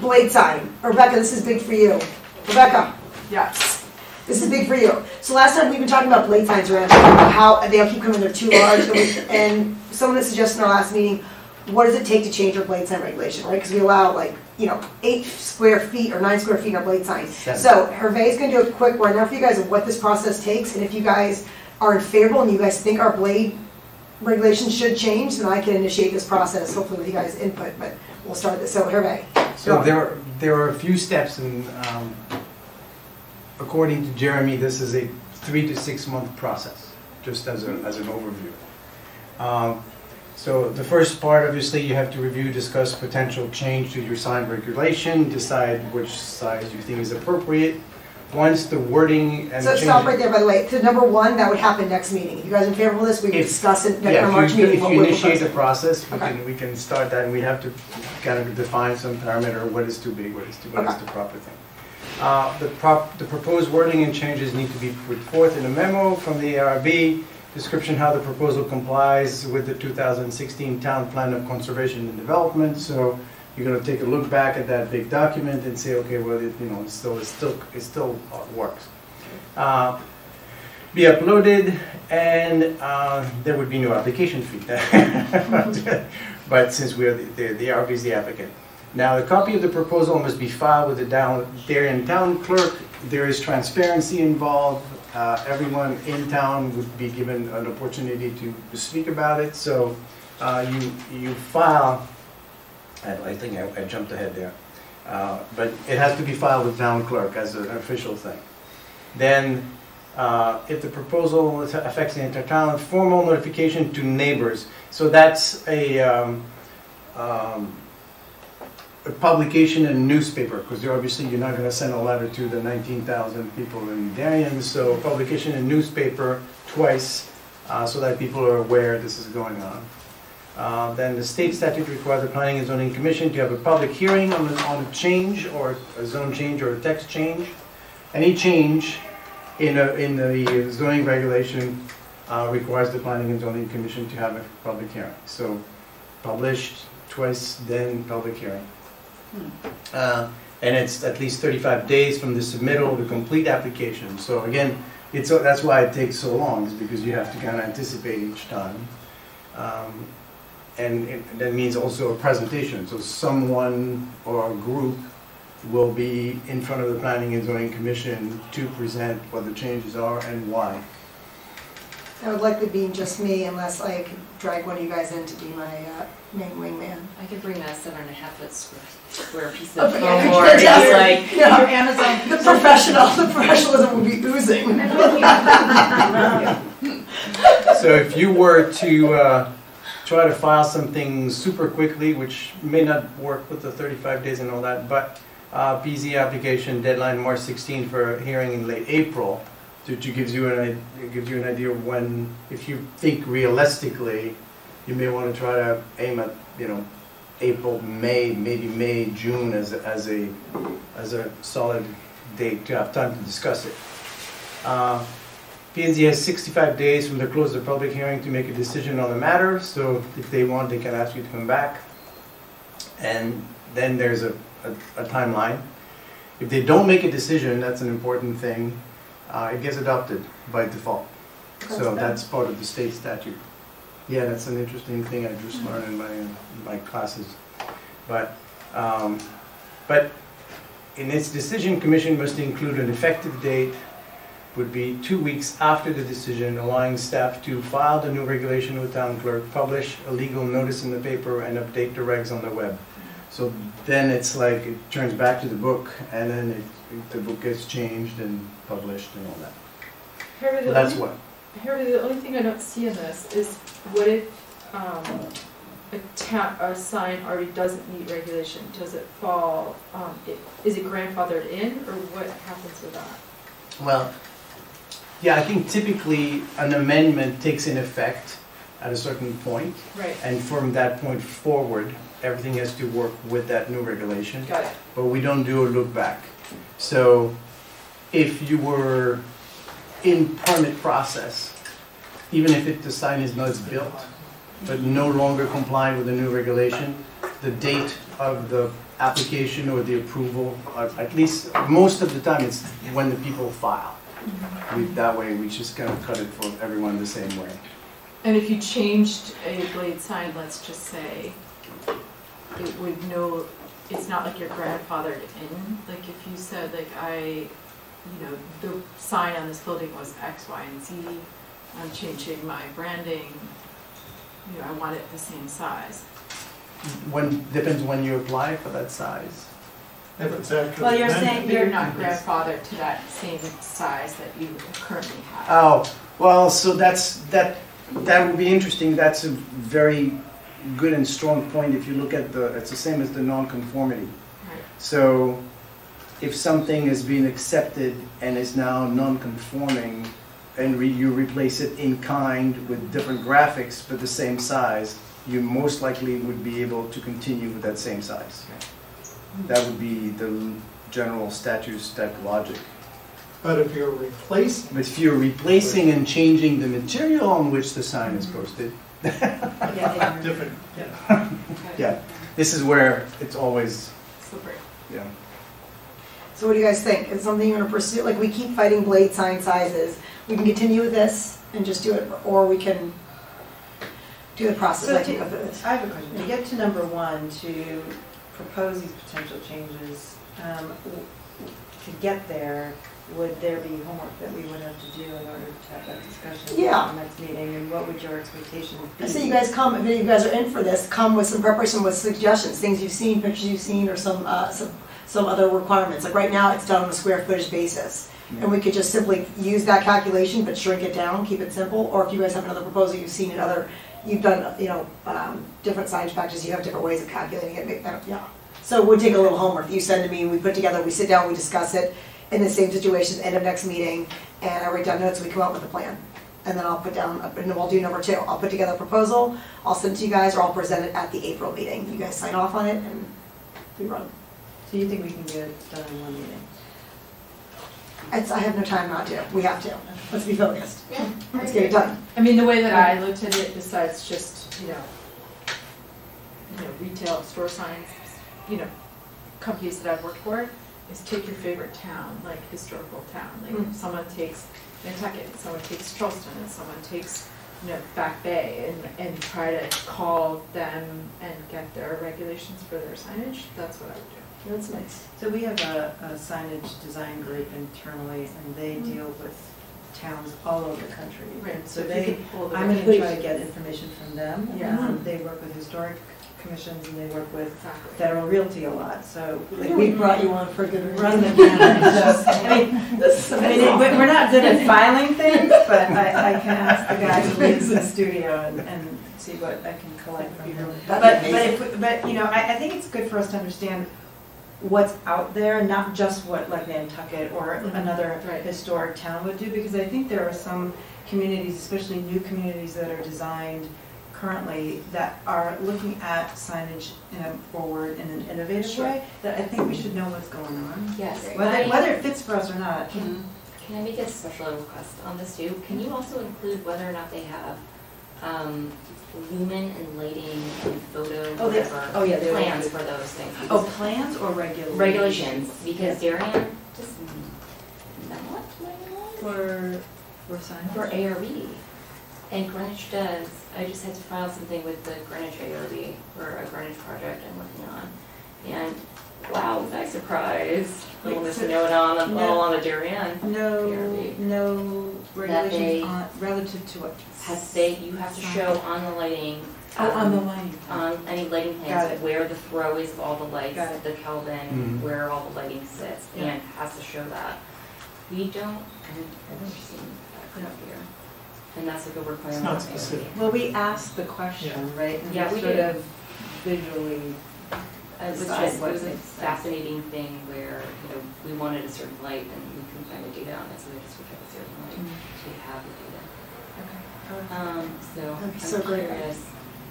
blade sign. Rebecca, this is big for you. Rebecca. Yes. This is big for you. So last time we've been talking about blade signs around, how they all keep coming, they're too large. And someone had suggested in our last meeting, what does it take to change our blade sign regulation, right? Because we allow like, you know, eight square feet or nine square feet in our blade signs. Seven. So Hervé's gonna do a quick rundown for you guys of what this process takes. And if you guys are in favor and you guys think our blade regulations should change, then I can initiate this process, hopefully with you guys' input. But we'll start this, so Hervé. So there, are- there are a few steps and, um, according to Jeremy, this is a three to six month process, just as a, as an overview. Um, So the first part, obviously, you have to review, discuss potential change to your sign regulation, decide which size you think is appropriate. Once the wording and So stop right there, by the way, so number one, that would happen next meeting. If you guys are in favor of this, we can If- discuss it Yeah, our if March you, meeting. if what you we're initiate the proposing. process, we Okay. can, we can start that, and we have to kind of define some parameter, what is too big, what is too, what is Okay. the proper thing. Uh, the prop, the proposed wording and changes need to be put forth in a memo from the ARB, description how the proposal complies with the 2016 Town Plan of Conservation and Development, so you're gonna take a look back at that big document and say, okay, well, it, you know, it's still, it's still, it still uh, works. Uh, be uploaded, and uh, there would be no application fee. But since we are, the, the the the applicant. Now, the copy of the proposal must be filed with the down- Darien Town Clerk. There is transparency involved. Uh, Everyone in town would be given an opportunity to speak about it, so uh, you, you file, I I think I I jumped ahead there. Uh, But it has to be filed with town clerk as an official thing. Then, uh, if the proposal affects the entire town, formal notification to neighbors. So that's a, um, um, a publication in newspaper, because obviously, you're not gonna send a letter to the 19,000 people in Darien, so publication in newspaper twice, uh, so that people are aware this is going on. Uh, Then the state statute requires the planning and zoning commission to have a public hearing on on a change, or a zone change, or a text change. Any change in a, in the zoning regulation uh, requires the planning and zoning commission to have a public hearing. So published twice, then public hearing. Uh, And it's at least 35 days from the submittal of the complete application. So again, it's, that's why it takes so long, is because you have to kind of anticipate each time. Um, And it- that means also a presentation, so someone or a group will be in front of the planning and zoning commission to present what the changes are and why. That would likely be just me unless I could drag one of you guys in to be my uh, main wingman. I could bring a seven and a half foot square, square piece of but foam yeah, board, it's fantastic. like, Yeah. your Amazon. The professional, the professionalism would be oozing. So if you were to uh, try to file something super quickly, which may not work with the 35 days and all that, but uh, PZ application deadline March 16 for hearing in late April, which gives you an, it gives you an idea of when, if you think realistically, you may want to try to aim at, you know, April, May, maybe May, June as, a- as a, as a solid date to have time to discuss it. Uh, P and Z has 65 days from the close of the public hearing to make a decision on the matter, so if they want, they can ask you to come back. And then there's a, a a timeline. If they don't make a decision, that's an important thing, uh, it gets adopted by default. So that's part of the state statute. Yeah, that's an interesting thing I just learned in my, in my classes. But, um, but in its decision, commission must include an effective date would be two weeks after the decision, allowing staff to file the new regulation with town clerk, publish a legal notice in the paper, and update the regs on the web. So then it's like, it turns back to the book, and then it, the book gets changed and published and all that. Harry, So the that's only- what. Harry, the only thing I don't see in this is what if, um, a ta- a sign already doesn't meet regulation, does it fall, um, it, is it grandfathered in, or what happens with that? Well, yeah, I think typically an amendment takes in effect at a certain point, Right, and from that point forward, everything has to work with that new regulation. got it. but we don't do a look back. So if you were in permit process, even if it, the sign is not built, but no longer compliant with the new regulation, the date of the application or the approval, uh, at least, most of the time, it's when the people file. We, that way, we just kind of cut it for everyone the same way. And if you changed a blade sign, let's just say, it would know, it's not like you're grandfathered in, like if you said, like, I, you know, the sign on this building was X, Y, and Z, I'm changing my branding, you know, I want it the same size. when, depends when you apply for that size. If it's actually. Well, you're saying But you're not grandfathered to that same size that you currently have. Oh, well, so that's, that, that would be interesting, that's a very good and strong point if you look at the, it's the same as the non-conformity. Right. So if something has been accepted and is now non-conforming, and re- you replace it in kind with different graphics but the same size, you most likely would be able to continue with that same size. That would be the general statutes type logic. But if you're replacing. But if you're replacing and changing the material on which the sign is mm-hmm. posted, Different, yeah. Yeah, this is where it's always, Slippery. yeah. So what do you guys think? Is something you want to pursue? Like, we keep fighting blade sign sizes. We can continue with this and just do it, or we can do the process So like to- you go through this. I have a question. To get to number one, to propose these potential changes, um, w- to get there, would there be homework that we would have to do in order to have that discussion? Yeah. at the next meeting, and what would your expectations be? I say you guys come, if you guys are in for this, come with some preparation, with suggestions, things you've seen, pictures you've seen, or some, uh, some, some other requirements. Like right now, it's done on a square footage basis. And we could just simply use that calculation, but shrink it down, keep it simple. Or if you guys have another proposal you've seen in other, you've done, you know, um, different science packages, you have different ways of calculating it, make that, yeah. So we'll take a little homework. You send to me, we put together, we sit down, we discuss it in the same situation, end of next meeting, and I write down notes, we come up with a plan. And then I'll put down, and we'll do number two. I'll put together a proposal, I'll send it to you guys, or I'll present it at the April meeting. You guys sign off on it and we run. So you think we can get it done in one meeting? It's, I have no time not to. We have to. Let's be focused. Let's get it done. I mean, the way that I looked at it, besides just, you know, you know, retail store signs, you know, companies that I've worked for, is take your favorite town, like historical town. Like Mm. if someone takes Nantucket, someone takes Charleston, and someone takes, you know, Back Bay, and, and try to call them and get their regulations for their signage, that's what I would do. That's nice. So we have a a signage design group internally, and they Mhm. deal with towns all over the country. Right, And so So if they, the I'm gonna try to get information from them. Yeah. Um, They work with historic commissions and they work with Exactly. federal realty a lot, so. Like we brought you on for a good Run reason. the gamut, so, I mean, This I mean, it- we're not good at filing things, but I, I can ask the guy who lives in the studio and, and see what I can collect from him. But, but if, but, you know, I, I think it's good for us to understand what's out there, not just what like Nantucket or Mhm. another Right. historic town would do, because I think there are some communities, especially new communities that are designed currently that are looking at signage in a forward in an innovative Sure. way, that I think we should know what's going on. Yes. Whether, whether it fits for us or not. Can, can I make a special request on this too? Can you also include whether or not they have, um, lumen and lighting and photo, Oh, they- whatever, oh, yeah, they would plans for those things? Oh, because- plans or regulations? Regulations, because Darien just not For, for signs? for ARB. And Greenwich does, I just had to file something with the Greenwich ARB for a Greenwich project I'm working on. And wow, was I surprised, little Wait, Miss so- Noda on the, No. all on the Darien. No, ARB. no they- regulations on, relative to what? Has they, you have to show on the lighting. Oh, on the um, lighting. On any lighting plans, where the throw is of all the lights, Got it. the Kelvin, Mhm. where all the lighting sits, Yeah. and has to show that. We don't, I've I've never seen that come up here. And that's like a requirement. not of ARB. specific. Well, we asked the question, right? And Yeah, we sort did. of visually It was decide just, it was a makes sense. fascinating thing where, you know, we wanted a certain light and we couldn't find the data on it, so we had to switch up a certain light Mhm. to have the data. Okay. Um, so That'd I'm so great. curious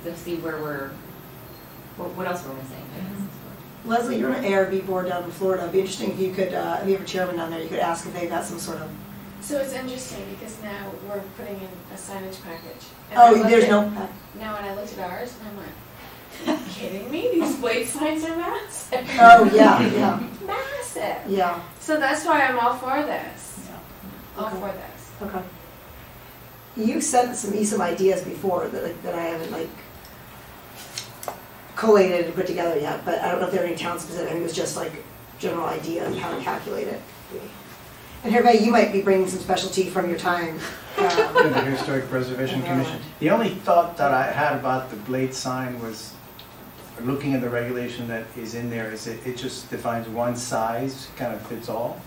to see where we're, what, what else we're missing, I guess. Leslie, you're on an ARB board down in Florida. It'd be interesting if you could, uh, if you have a chairman down there, you could ask if they've got some sort of, So it's interesting because now we're putting in a signage package. And oh, there's at- no, Now, when I looked at ours, and I went, are you kidding me? These blade signs are massive. oh, yeah, yeah, Massive. yeah. So that's why I'm all for this. All Okay. for this. Okay. You sent some, me some ideas before that, like, that I haven't like collated and put together yet, but I don't know if they're any town specific, I think it was just like general idea of how to calculate it. And Hervé, you might be bringing some specialty from your time. to um, the Historic Preservation Commission. The only thought that I had about the blade sign was, looking at the regulation that is in there, is it, it just defines one size, kind of fits all.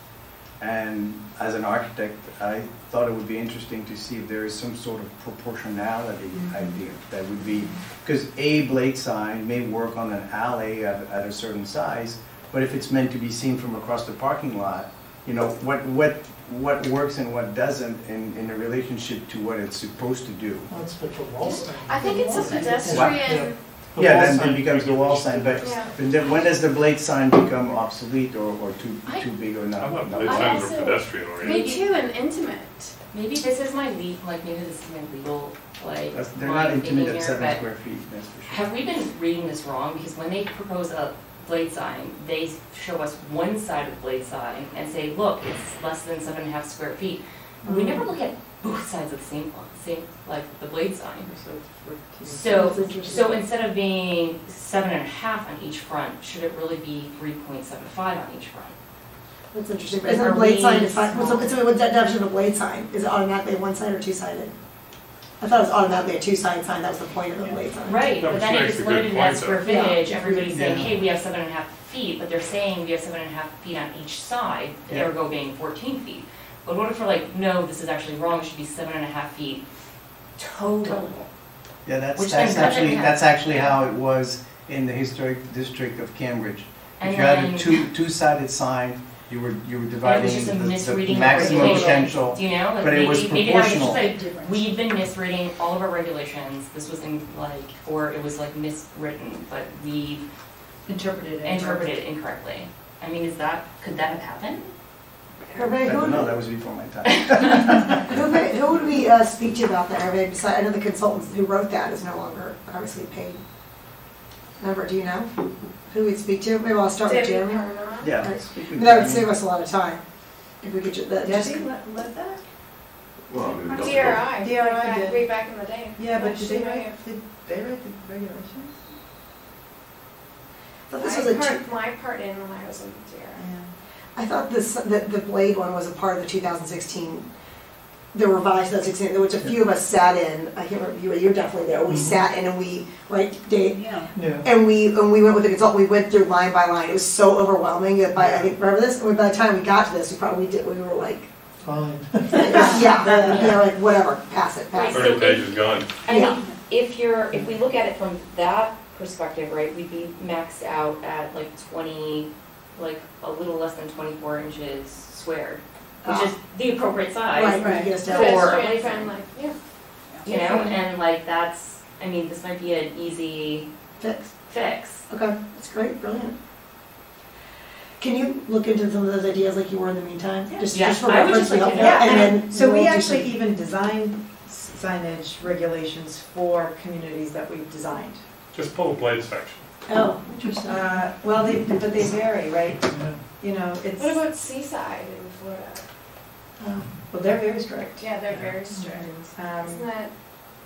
And as an architect, I thought it would be interesting to see if there is some sort of proportionality mm-hmm. idea that would be, because a blade sign may work on an alley at, at a certain size, but if it's meant to be seen from across the parking lot, you know, what, what, what works and what doesn't in, in a relationship to what it's supposed to do. Let's put wall sign. I think it's a What? Pedestrian, The Yeah, then sign. it becomes the wall sign, but Yeah. then when does the blade sign become obsolete or, or too, too big or not? I thought not- blade I signs also- are pedestrian oriented. me too, and intimate. Maybe this is my legal, like, maybe this is my legal, like, That's- They're my not opinion intimate at here, seven but square feet, that's for sure. have we been reading this wrong? Because when they propose a blade sign, they show us one side of the blade sign and say, look, it's less than seven and a half square feet. We hmm. never look at both sides of the same, same, like, the blade sign. So, so instead of being seven and a half on each front, should it really be three point seven five on each front? That's interesting. Like, Isn't a are blade we sign, defined- what's, small? what's, what's that definition of a blade sign? Is it automatically one sided or two sided? I thought it was automatically a two sided sign, that was the point of the blade sign. Right, That but then makes if it's a good limited in that point, square though. Yeah. footage, everybody's saying, Yeah. hey, we have seven and a half feet, but they're saying we have seven and a half feet on each side, Yeah. ergo being fourteen feet. But what if we're like, no, this is actually wrong, it should be seven and a half feet total? Yeah, that's, Which that's then actually, have- that's actually how it was in the historic district of Cambridge. And If you had a then- two, two-sided sign, you were, you were That dividing just a the- the misreading of maximum regulations, potential. do you know? Like but it was maybe- maybe that was just proportional. like, We've been misreading all of our regulations, this was in like, or it was like miswritten, but we Interpreted it. interpreted it incorrectly. I mean, is that, could that have happened? Hervé, who don't would, that was before my time. who, would- who would we uh, speak to about that, Hervé? Besides, I know the consultant who wrote that is no longer obviously paid. Remember, do you know who we'd speak to? Maybe I'll start with David Jeremy. Yeah. Right. speak with That would save us a lot of time. If we could ju- that, just, Did they let, let that? Well, I mean, DRI, DRI way back, did. way back in the day. Yeah, but did they write, did they write the regulations? I thought this was a I two, part, my part in when I was in DRI. I thought this, that the Blade one was a part of the 2016, the revised 2016, which a few of us sat in, I can't remember, you, you were definitely there, we mm-hmm. sat in and we, right, Dave? Yeah. Yeah. And we, and we went with the consultant, we went through line by line, it was so overwhelming that by, I think, remember this? And by the time we got to this, we probably did, we were like, Fine. yeah, you know, like, whatever, pass it, pass it. Thirty pages gone. I Yeah. mean, if you're, if we look at it from that perspective, right, we'd be maxed out at like twenty, like a little less than twenty-four inches squared, which ah. is the appropriate size. Right, right, yes, For that a Pedestrian blade sign. friendly, yeah. You know, and like that's, I mean, this might be an easy Fix. fix. Okay, that's great, brilliant. Can you look into some of those ideas like you were in the meantime? Just, Yeah, just for I would reference, just like to helpful, know. Yeah, and and then so we we'll do actually some- even designed signage regulations for communities that we've designed. Just pull the blade section. Oh, interesting. Uh, well, they, but they vary, right? You know, it's, What about Seaside in Florida? Oh. well, they're very strict. Yeah, they're very strict. Um, Isn't that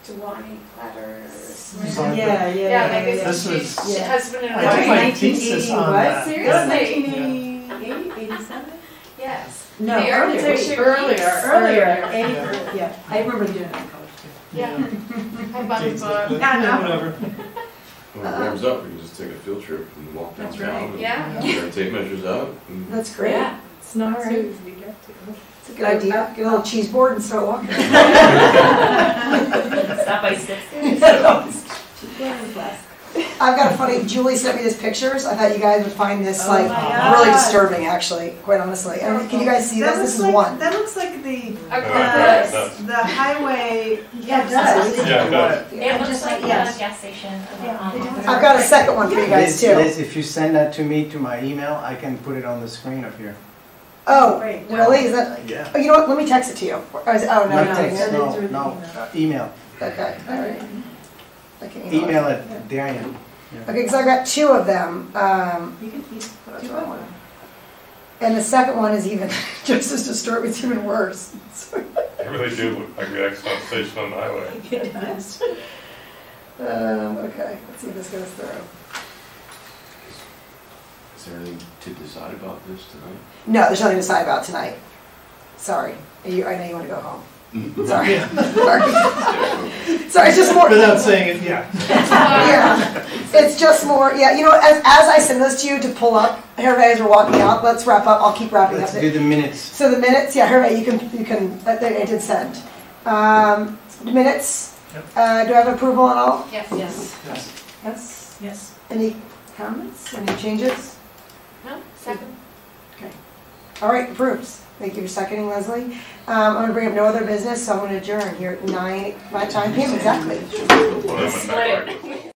Duany Platters? Design- Yeah, yeah, Yeah, yeah, maybe yeah. This was- she husband and I wife. did my 1980 thesis on what? that. Seriously? Nineteen eighty, eighty-seven? Yes. No, The earlier, architecture earlier, earlier, Earlier. Yeah. yeah, I remember doing it in college too. Yeah. I bought the Dates, book. Yeah, no. Whatever. When it warms up, we can just take a field trip and walk That's downtown. right. and Yeah. Get our tape measures out. and- That's great. Yeah. It's not All so right. easy to get to. It's a good idea. Uh, get a little cheese board and start walking. Stop by six. I've got a funny, Julie sent me these pictures. I thought you guys would find this Oh like my really God. disturbing, actually, quite honestly. And Can you guys see That this? This looks is like- one. That looks like the, A Uh, that's- the highway. Yeah, it does. Yeah, it does. It looks just like like- a yes. gas station. Yeah, um, I've got a second one for you guys Liz, too. Liz, if you send that to me, to my email, I can put it on the screen up here. Oh, Great. really? Is that? Yeah. Oh, you know what? Let me text it to you. Or is oh no, Not no, text, no. no, no, email. uh, email. Okay, all right. I can Email it. at Darien. Okay, because I've got two of them. Um, You can, you that's do the one. And the second one is even just as disturbing. It's even worse. They really do look like the Exxon station on the highway. It does. Um, okay, let's see if this goes through. Is there anything to decide about this tonight? No, there's nothing to decide about tonight. Sorry, you, I know you want to go home. Sorry. Sorry. Sorry, it's just more. Without saying it, yeah. Yeah, it's just more, yeah, you know, as, as I send this to you to pull up, Hervé, as we're walking out, let's wrap up, I'll keep wrapping up. Let's do the minutes. So the minutes, yeah, Hervé, you can, you can, that, that I did send. Um, minutes, uh, do I have approval on all? Yes. Yes. Yes? Yes. Any comments, any changes? No, second. Okay. All right, approves. Thank you for seconding, Leslie. Um, I'm gonna bring up no other business, so I'm gonna adjourn here at nine, my time, exactly. Split it.